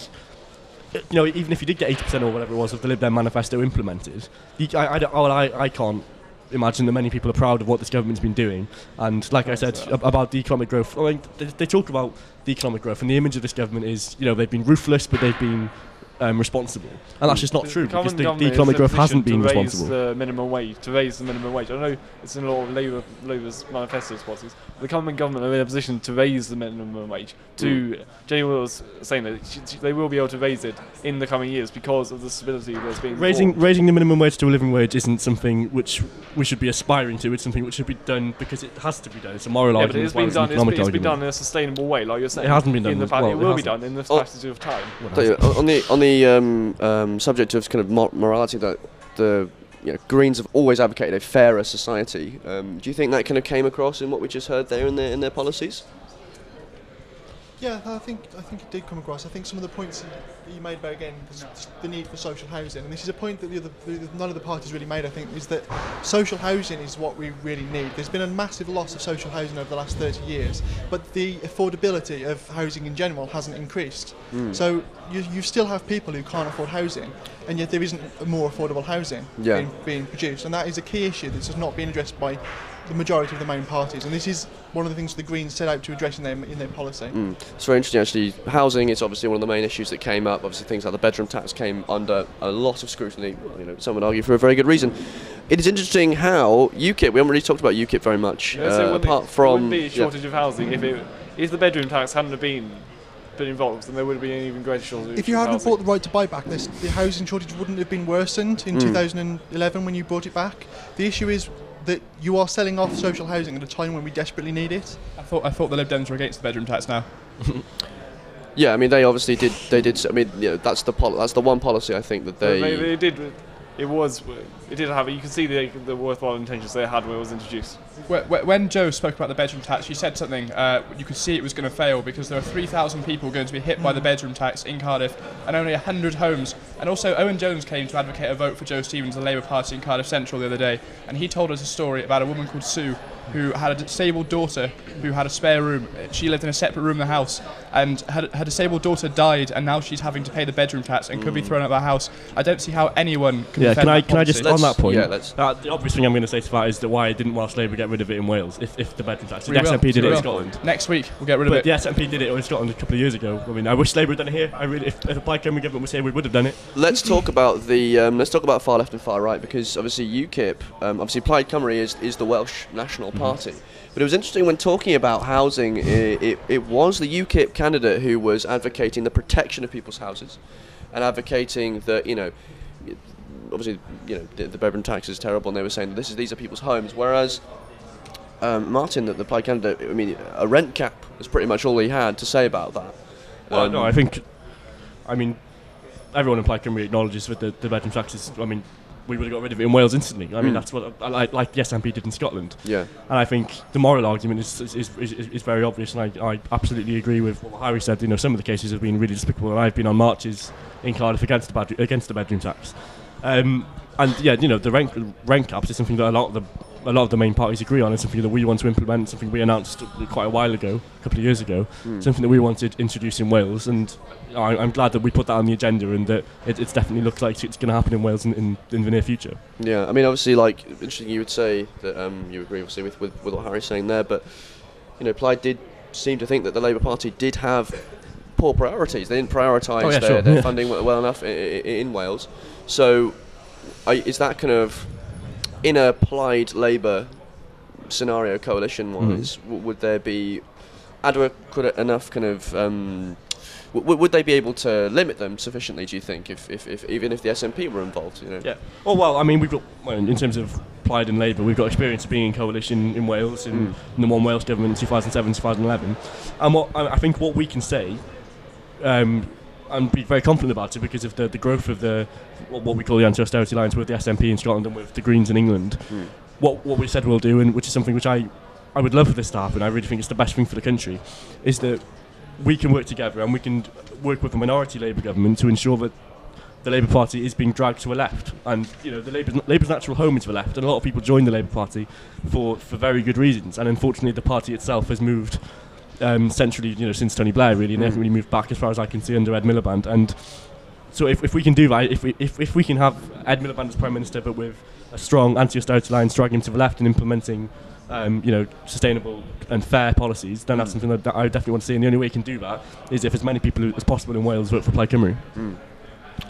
You know, even if you did get 80% or whatever it was of the Lib Dem manifesto implemented, you, I, I, well, I, I can't imagine that many people are proud of what this government's been doing. And like I said ab- about the economic growth, I mean, they, they talk about the economic growth, and the image of this government is, you know, they've been ruthless, but they've been um, responsible. And that's just not true because the, the economic growth hasn't been to responsible. The minimum wage to raise the minimum wage. I know it's in a lot of Labour Labour's manifestos policies. The current government are in a position to raise the minimum wage. To Jenny was saying that she, she- they will be able to raise it in the coming years because of the stability that's being Raising formed. raising the minimum wage to a living wage isn't something which we should be aspiring to. It's something which should be done because it has to be done. It's a moral Yeah, argument but it's as been done. It's, economic been- it's been argument. done in a sustainable way, like you're saying. hasn't been done In the as well, it it will be hasn't. done in the Oh. passage of time. Tell you, on the on the um, um, subject of kind of mor- morality, that the you know, Greens have always advocated a fairer society. Um, do you think that kind of came across in what we just heard there in their in their policies? Yeah, I think I think it did come across. I think some of the points that you made about again is the need for social housing, and this is a point that the other the, none of the parties really made. I think is that social housing is what we really need. There's been a massive loss of social housing over the last 30 years, but the affordability of housing in general hasn't increased. Mm. So you, you still have people who can't afford housing, and yet there isn't more affordable housing Yeah. being, being produced, and that is a key issue that's just not being addressed by the majority of the main parties. And this is one of the things the Greens set out to address in their in their policy. Mm. It's very interesting, actually. Housing is obviously one of the main issues that came up. Obviously, things like the bedroom tax came under a lot of scrutiny. well, You know, some would argue for a very good reason. It is interesting how UKIP. We haven't really talked about UKIP very much, Yeah, so uh, wouldn't be- apart there wouldn't be a yeah. shortage of housing if it if the bedroom tax hadn't have been been involved, then there would have been an even greater shortage. If you hadn't housing. bought the right to buy back, this, the housing shortage wouldn't have been worsened in Mm. 2011 when you brought it back. The issue is that you are selling off social housing at a time when we desperately need it. I thought I thought the Lib Dems were against the bedroom tax now. Yeah, I mean, they obviously did. They did. I mean, you know, that's the pol- that's the one policy I think that They, they. they, did. It was. It did have. You can see the the worthwhile intentions they had when it was introduced. Wh- wh- When Jo spoke about the bedroom tax, she said something. Uh, you could see it was going to fail because there are 3,000 people going to be hit by the bedroom tax in Cardiff, and only 100 homes. And also, Owen Jones came to advocate a vote for Jo Stevens, the Labour Party in Cardiff Central, the other day, and he told us a story about a woman called Sue who had a disabled daughter who had a spare room. She lived in a separate room in the house, and her, her disabled daughter died, and now she's having to pay the bedroom tax and could be Mm. thrown out of the house. I don't see how anyone can Yeah, defend can I that can I just policy. on that point? yeah, let's- uh, the obvious thing I'm going to say to that is that why didn't Welsh Labour get rid of it in Wales if, if the bedroom tax? The We SNP did it in. Scotland. Next week we'll get rid of but it. the SNP did it in Scotland a couple of years ago. I mean, I wish Labour had done it here. I really, if, if a Plaid Cymru government was here, we would have done it. Let's talk about the um, let's talk about far left and far right because obviously UKIP, um, obviously Plaid Cymru is, is the Welsh National Party. But it was interesting when talking about housing, it, it, it was the UKIP candidate who was advocating the protection of people's houses and advocating that you know obviously you know the, the bedroom tax is terrible and they were saying this is these are people's homes whereas um, Martin the, the Plaid candidate I mean a rent cap is pretty much all he had to say about that. Well, Um, no, I think, I mean, everyone in Plaid Cymru acknowledges that the, the bedroom tax is. I mean, we would have got rid of it in Wales instantly. I mean, Mm. that's what I, like, like the SNP did in Scotland. Yeah. And I think the moral argument is is, is, is, is very obvious, and I, I absolutely agree with what Harry said. You know, some of the cases have been really despicable, and I've been on marches in Cardiff against the bedroom, against the bedroom tax. Um, and yeah, you know, the rent rent caps is something that a lot of the a lot of the main parties agree on. It's something that we want to implement. Something we announced quite a while ago, a couple of years ago. Mm. Something that we wanted introduced in Wales, and I, I'm glad that we put that on the agenda, and that it, it's definitely looks like it's going to happen in Wales in, in, in the near future. Yeah, I mean, obviously, like, interesting you would say that um, you agree, obviously, with, with, with what Harry's saying there, but, you know, Plaid did seem to think that the Labour Party did have poor priorities. They didn't prioritise Oh, yeah, their, sure, their yeah. funding well, well enough in, in Wales. So, I, is that kind of, in a Plaid Labour scenario, coalition wise, Mhm. w- would there be adequate enough kind of. Um, w- would they be able to limit them sufficiently? Do you think, if, if, if even if the SNP were involved? You know. Yeah. Oh well, I mean, we've got well, in terms of Plaid and Labour, we've got experience of being in coalition in Wales in, Mm. in the One Wales government in 2007, 2011, and what I, I think what we can say, um, and be very confident about it because of the, the growth of the what, we call the anti-austerity alliance with the SNP in Scotland and with the Greens in England. Mm. What what we said we'll do, and which is something which I I would love for this to happen. I really think it's the best thing for the country, is that we can work together and we can work with the minority Labour government to ensure that the Labour Party is being dragged to a left, and you know the Labour's, Labour's natural home is the left, and a lot of people join the Labour Party for, for very good reasons, and unfortunately the party itself has moved um, centrally, you know, since Tony Blair really, and Mm. hasn't really moved back as far as I can see under Ed Miliband, and so if, if we can do that, if we if, if we can have Ed Miliband as Prime Minister, but with a strong anti-austerity line dragging to the left and implementing. Um, you know, sustainable and fair policies. Then that's Mm. something that, that I definitely want to see. And the only way you can do that is if as many people as possible in Wales vote for Plaid Cymru.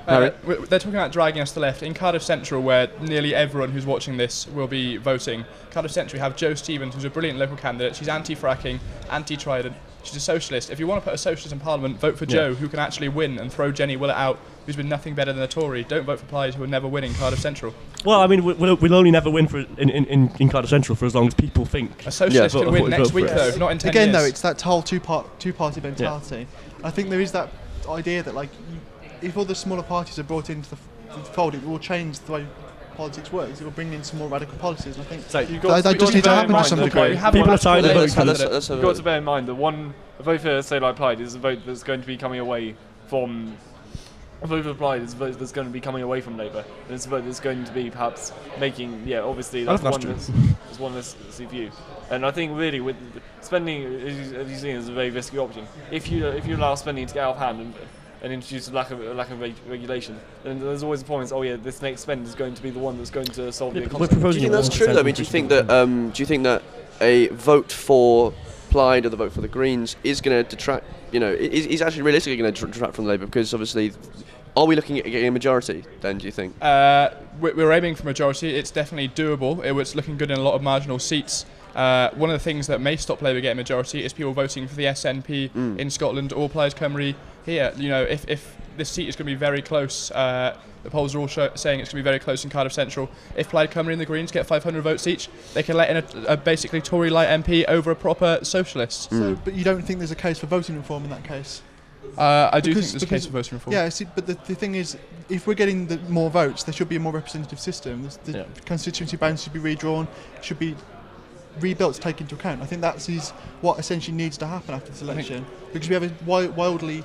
Uh, they're talking about dragging us to the left. In Cardiff Central, where nearly everyone who's watching this will be voting, Cardiff Central, we have Jo Stevens, who's a brilliant local candidate. She's anti-fracking, anti-Trident. She's a socialist. If you want to put a socialist in Parliament, vote for Yeah. Jo, who can actually win and throw Jenny Willott out, who's been nothing better than a Tory. Don't vote for Plaid, who will never win in Cardiff Central. Well, I mean, we- we'll, we'll only never win for in, in, in, in Cardiff Central for as long as people think A socialist vote- can win next week, though, not in 10 Again, years. though, it's that whole two part two party mentality. I think there is that idea that like you, if all the smaller parties are brought into the, the fold, it will change the way politics works. It will bring in some more radical policies. And I think So you've that, got, that you've just needs to happen to some that degree. People are tired of voting. let's- for- let's have You've got to bear in mind that one a vote for say like Plaid is a vote that's going to be coming away from a vote for Plaid is a vote that's going to be coming away from Labour. And it's a vote that's going to be perhaps making yeah obviously that's don't one think that's, that's that's one that's that's the view. And I think really with spending as you- as you've seen is a very risky option. If you if you allow spending to get out of hand and and introduce a lack of a lack of reg- regulation, And there's always a point. Oh yeah, this next spend is going to be the one that's going to solve Yeah, the economy. Do you think that's true though? I mean, do you think that um, do you think that a vote for Plaid or the vote for the Greens is going to detract? You know, i- is, is actually realistically going to detract from Labour because obviously, are we looking at getting a majority? Then do you think? Uh, we- we're aiming for majority. It's definitely doable. It was looking good in a lot of marginal seats. Uh, one of the things that may stop Labour getting majority is people voting for the SNP Mm. in Scotland or Plaid Cymru here. You know, if, if this seat is going to be very close, uh, the polls are all show- saying it's going to be very close in Cardiff Central. If Plaid Cymru and the Greens get 500 votes each, they can let in a, a basically Tory light MP over a proper socialist. So, but you don't think there's a case for voting reform in that case? Uh, I do Because- think there's a case for voting reform. Yeah, see, but the, the thing is, if we're getting the more votes, there should be a more representative system. There's- The Yeah. constituency bounds should be redrawn, should be rebuilt to take into account. I think that's is what essentially needs to happen after this election because we have a wi- wildly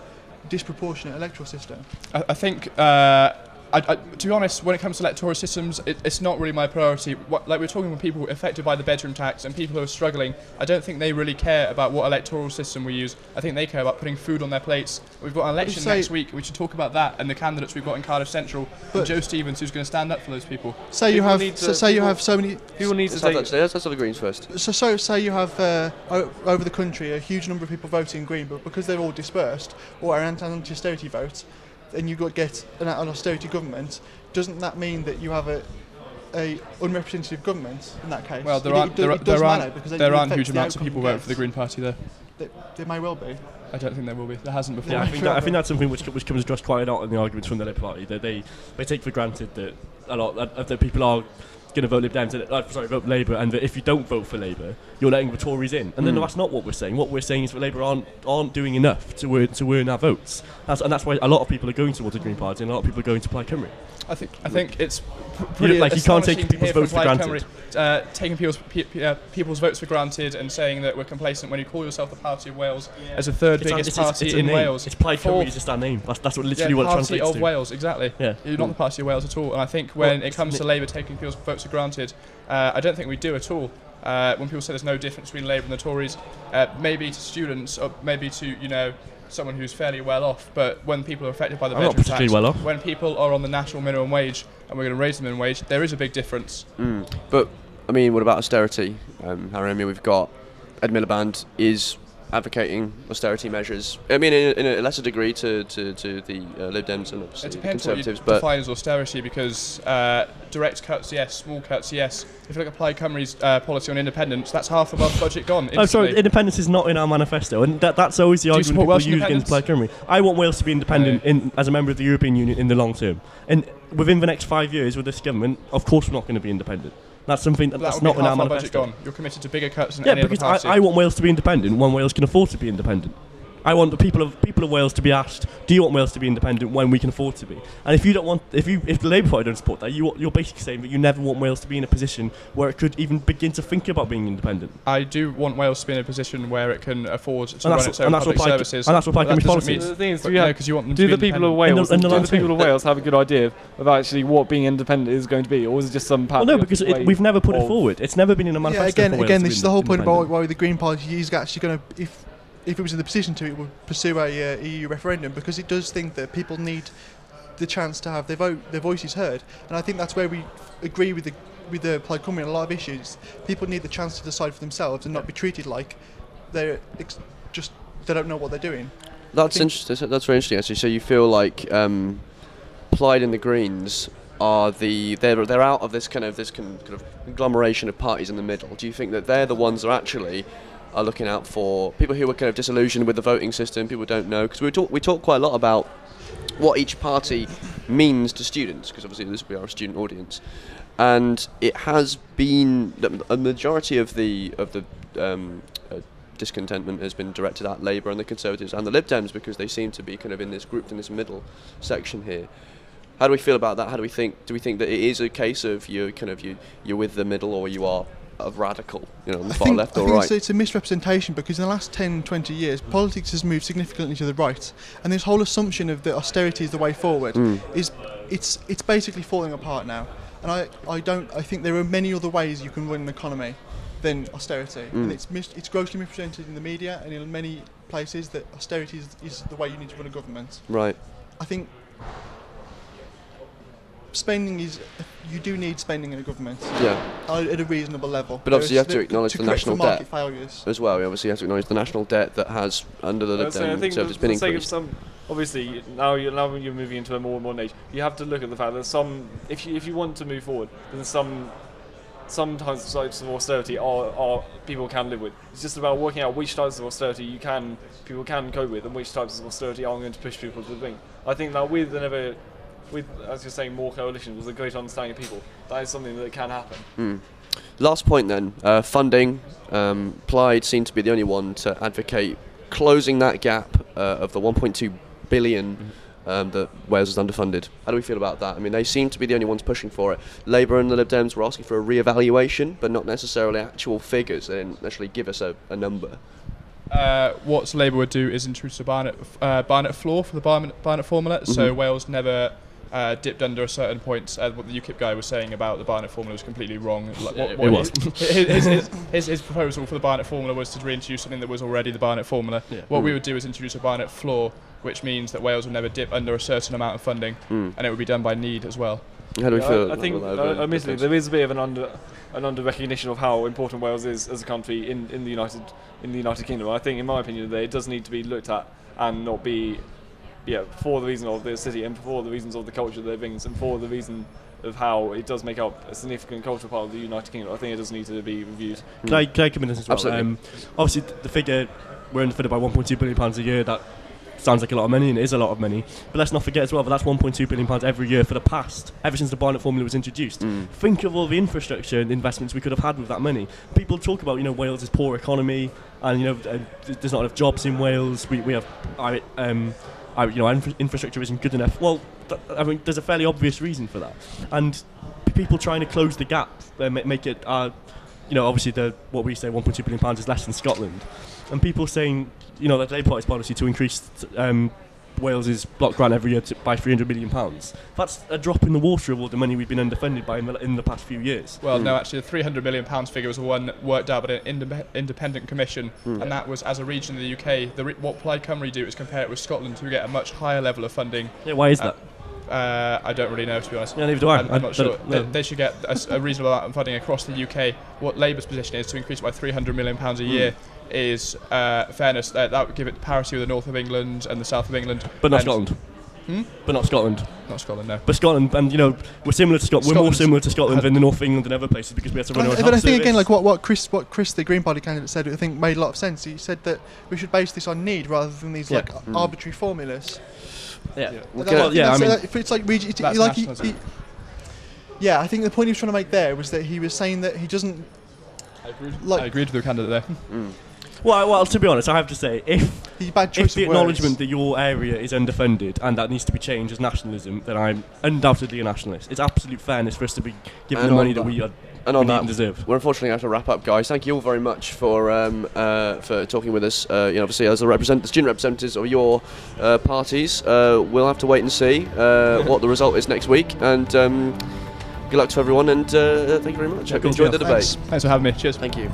disproportionate electoral system. I, I think uh, I, I, to be honest, when it comes to electoral systems, it, it's not really my priority. What, like we're talking with people affected by the bedroom tax and people who are struggling. I don't think they really care about what electoral system we use. I think they care about putting food on their plates. We've got an election say- next week. We should talk about that and the candidates we've got in Cardiff Central But- and Jo Stevens, who's going to stand up for those people. Say you have, need so to- say you have so many. People need Let's have that. Let's let's have the Greens first. So, so say you have uh, over the country a huge number of people voting Green, but because they're all dispersed or are anti- anti-austerity votes, then you got get an, an austerity government. Doesn't that mean that you have a a unrepresentative government in that case? Well, there It- aren't it, do- there, are- does there matter aren't because there aren't huge the amounts of people voting for the Green Party there. There, there may well be. I don't think there will be. There hasn't before. Yeah, I think, that, I think that's something which, which comes across quite a lot in the arguments from the Labour Party that they, they take for granted that a lot of the people are going to vote Lib Dems, and, uh, sorry, vote Labour, and that if you don't vote for Labour, you're letting the Tories in. And then Mm. that's not what we're saying. What we're saying is that Labour aren't aren't doing enough to earn, to earn our votes. That's, and that's why a lot of people are going towards the Green Party, and a lot of people are going to Plaid Cymru. I think I think it's pr- You pretty like you can't take people's votes for granted. Cymru, uh, taking people's pe- uh, people's votes for granted and saying that we're complacent when you call yourself the Party of Wales as the third It's biggest it's- it's- party it's in name. Wales. It's Plaid Cymru, it's just our name. That's, that's what literally yeah, what it Party translates of to. Wales, exactly. Yeah. You're not the Party of Wales at all. And I think when Well, it comes to Labour taking people's votes for granted, uh, I don't think we do at all. Uh, when people say there's no difference between Labour and the Tories, uh, maybe to students or maybe to you know someone who's fairly well off. But when people are affected by the I'm not bedroom particularly tax, well off. when people are on the national minimum wage and we're going to raise the minimum wage, there is a big difference. Mm. But I mean, what about austerity? Um, Harry, I mean, we've got Ed Miliband is advocating austerity measures. I mean, in, a- in a lesser degree to, to, to the uh, Lib Dems and obviously It the depends what you Conservatives, but define as austerity because uh, direct cuts, yes. Small cuts, yes. If you look at Plaid Cymru's uh, policy on independence, that's half of our budget gone. Oh, sorry, independence is not in our manifesto, and that, that's always the Do argument support people Welsh use against Plaid Cymru. I want Wales to be independent in, as a member of the European Union in the long term. And within the next five years with this government, of course we're not going to be independent. That's something that, That that's not in our manifesto. gone. You're committed to bigger cuts than Yeah, any other because party. I, I want Wales to be independent when Wales can afford to be independent. I want the people of people of Wales to be asked, "Do you want Wales to be independent when we can afford to be?" And if you don't want, if you if the Labour Party don't support that, you you're basically saying that you never want Wales to be in a position where it could even begin to think about being independent. I do want Wales to be in a position where it can afford to And run its own and public Plaid- services. and that's what Plaid But that Cymru's doesn't policy mean- is. The thing is, but do, no, you want them do to be the people of. Wales, In the- in the do the people of Wales have a good idea of actually what being independent is going to be, or is it just some Well, no, because it, we've never put it forward. It's never been in a manifesto. Yeah, manifesto. again, for Wales again, this is the whole point about why the Green Party is actually going to, if if it was in the position to, it would pursue a uh, EU referendum because it does think that people need the chance to have their vote, their voices heard, and I think that's where we agree with the with the Plaid Cymru on a lot of issues. People need the chance to decide for themselves and not be treated like they're ex- just they don't know what they're doing. That's interesting. That's very interesting, actually. So you feel like um, Plaid and the Greens are the they're they're out of this kind of this con, kind of conglomeration of parties in the middle. Do you think that they're the ones that are actually are looking out for people who are kind of disillusioned with the voting system? People don't know because we talk we talk quite a lot about what each party means to students because obviously this will be our student audience, and it has been a majority of the of the um, uh, discontentment has been directed at Labour and the Conservatives and the Lib Dems because they seem to be kind of in this grouped in this middle section here. How do we feel about that? How do we think? Do we think that it is a case of you kind of you you're with the middle or you are of radical, you know, on the I far think, left I or think right? it's, it's a misrepresentation because in the last 10, 20 years, politics has moved significantly to the right, and this whole assumption of that austerity is the way forward Mm. is it's it's basically falling apart now. And I, I don't I think there are many other ways you can run an economy than austerity, Mm. and it's mis- it's grossly misrepresented in the media and in many places that austerity is, is the way you need to run a government. Right. I think spending is you do need spending in a government. Yeah. uh, At a reasonable level. But obviously, you have to is- acknowledge the national debt failures. as well. We obviously have to acknowledge the national debt that has, under the Lib so I Dem think Conservatives, for been the sake of increased. some, obviously now you're now you're moving into a more and more age. You have to look at the fact that some, if you if you want to move forward, then some sometimes types of austerity are, are people can live with. It's just about working out which types of austerity you can people can cope with and which types of austerity are going to push people to the brink. I think that with an ever with as you're saying more coalition with a great understanding of people, that is something that can happen. Mm. Last point then, uh, funding. Um, Plaid seem to be the only one to advocate closing that gap uh, of the 1.2 billion um, that Wales is underfunded. How do we feel about that? I mean, they seem to be the only ones pushing for it. Labour and the Lib Dems were asking for a re-evaluation, but not necessarily actual figures. They didn't actually give us a, a number. uh, what Labour would do is introduce a Barnett, uh, Barnett floor for the Barnett, Barnett formula, so Mhm. Wales never uh, dipped under a certain point. Uh, what the UKIP guy was saying about the Barnett formula was completely wrong. Like, It- it was. His, his, his, his, his proposal for the Barnett formula was to reintroduce something that was already the Barnett formula. Yeah. What we Mm. would do is introduce a Barnett floor, which means that Wales will never dip under a certain amount of funding, Mm. and it would be done by need as well. How do we Yeah, feel? I, I think, uh, admittedly, there is a bit of an under an under recognition of how important Wales is as a country in, in the United in the United Kingdom. I think, in my opinion, that it does need to be looked at and not be, yeah, for the reason of the city and for the reasons of the culture that it brings and for the reason of how it does make up a significant cultural part of the United Kingdom. I think it does need to be reviewed. Can I, can I come in as well? Absolutely. Um, obviously, the figure we're underfunded by 1.2 billion pounds a year. That sounds like a lot of money, and it is a lot of money. But let's not forget as well that that's 1.2 billion pounds every year for the past, ever since the Barnett formula was introduced. Think of all the infrastructure and investments we could have had with that money. People talk about you know Wales' poor economy, and you know uh, there's not enough jobs in Wales. We, we have our, um, you know infra- infrastructure isn't good enough. Well, th- I mean there's a fairly obvious reason for that, and p- people trying to close the gap, uh, ma- make it. Uh, you know, obviously the what we say 1.2 billion pounds is less than Scotland, and people saying, you know, that Labour Party's policy to increase um, Wales's block grant every year to, by 300 million pounds. That's a drop in the water of all the money we've been underfunded by in the, in the past few years. Well, no, actually, the 300 million pounds figure was the one that worked out by an indep- independent commission, Hmm. and that was as a region in the UK. The re- what Plaid Cymru do is compare it with Scotland, who get a much higher level of funding. Yeah, why is Uh, that? Uh, I don't really know, to be honest. Yeah, neither do I. I'm, I I'm not don't- sure. no. They, they should get a reasonable amount of funding across the UK. What Labour's position is to increase by 300 million pounds a Hmm. year is uh, fairness. That, that would give it parity with the north of England and the south of England. But not And- Scotland. Hmm? But not Scotland. Not Scotland, no. But Scotland, and you know, we're similar to Scotland. We're more similar to Scotland had- than the North of England and other places because we have to run our But I think again, like what, what Chris, what Chris, the Green Party candidate said, I think made a lot of sense. He said that we should base this on need rather than these Yeah. like Mm. arbitrary formulas. Yeah. That- Well, yeah, I mean- that- if it's like, we, That's like he, he- yeah, I think the point he was trying to make there was that he was saying that he doesn't. I agreed, Like- I agreed with the candidate there. Well, well, to be honest, I have to say, if bad if the acknowledgement that your area is underfunded and that needs to be changed as nationalism, then I'm undoubtedly a nationalist. It's absolute fairness for us to be given And the money that that- we, are, And on need that, deserve. we're unfortunately going to have to wrap up, guys. Thank you all very much for um, uh, for talking with us. Uh, you know, obviously, as the, represent- the student representatives of your uh, parties, uh, we'll have to wait and see uh, what the result is next week. And um, good luck to everyone. And uh, thank you very much. Hope you enjoyed the Yeah, debate. Thanks for having me. Cheers. Thank you.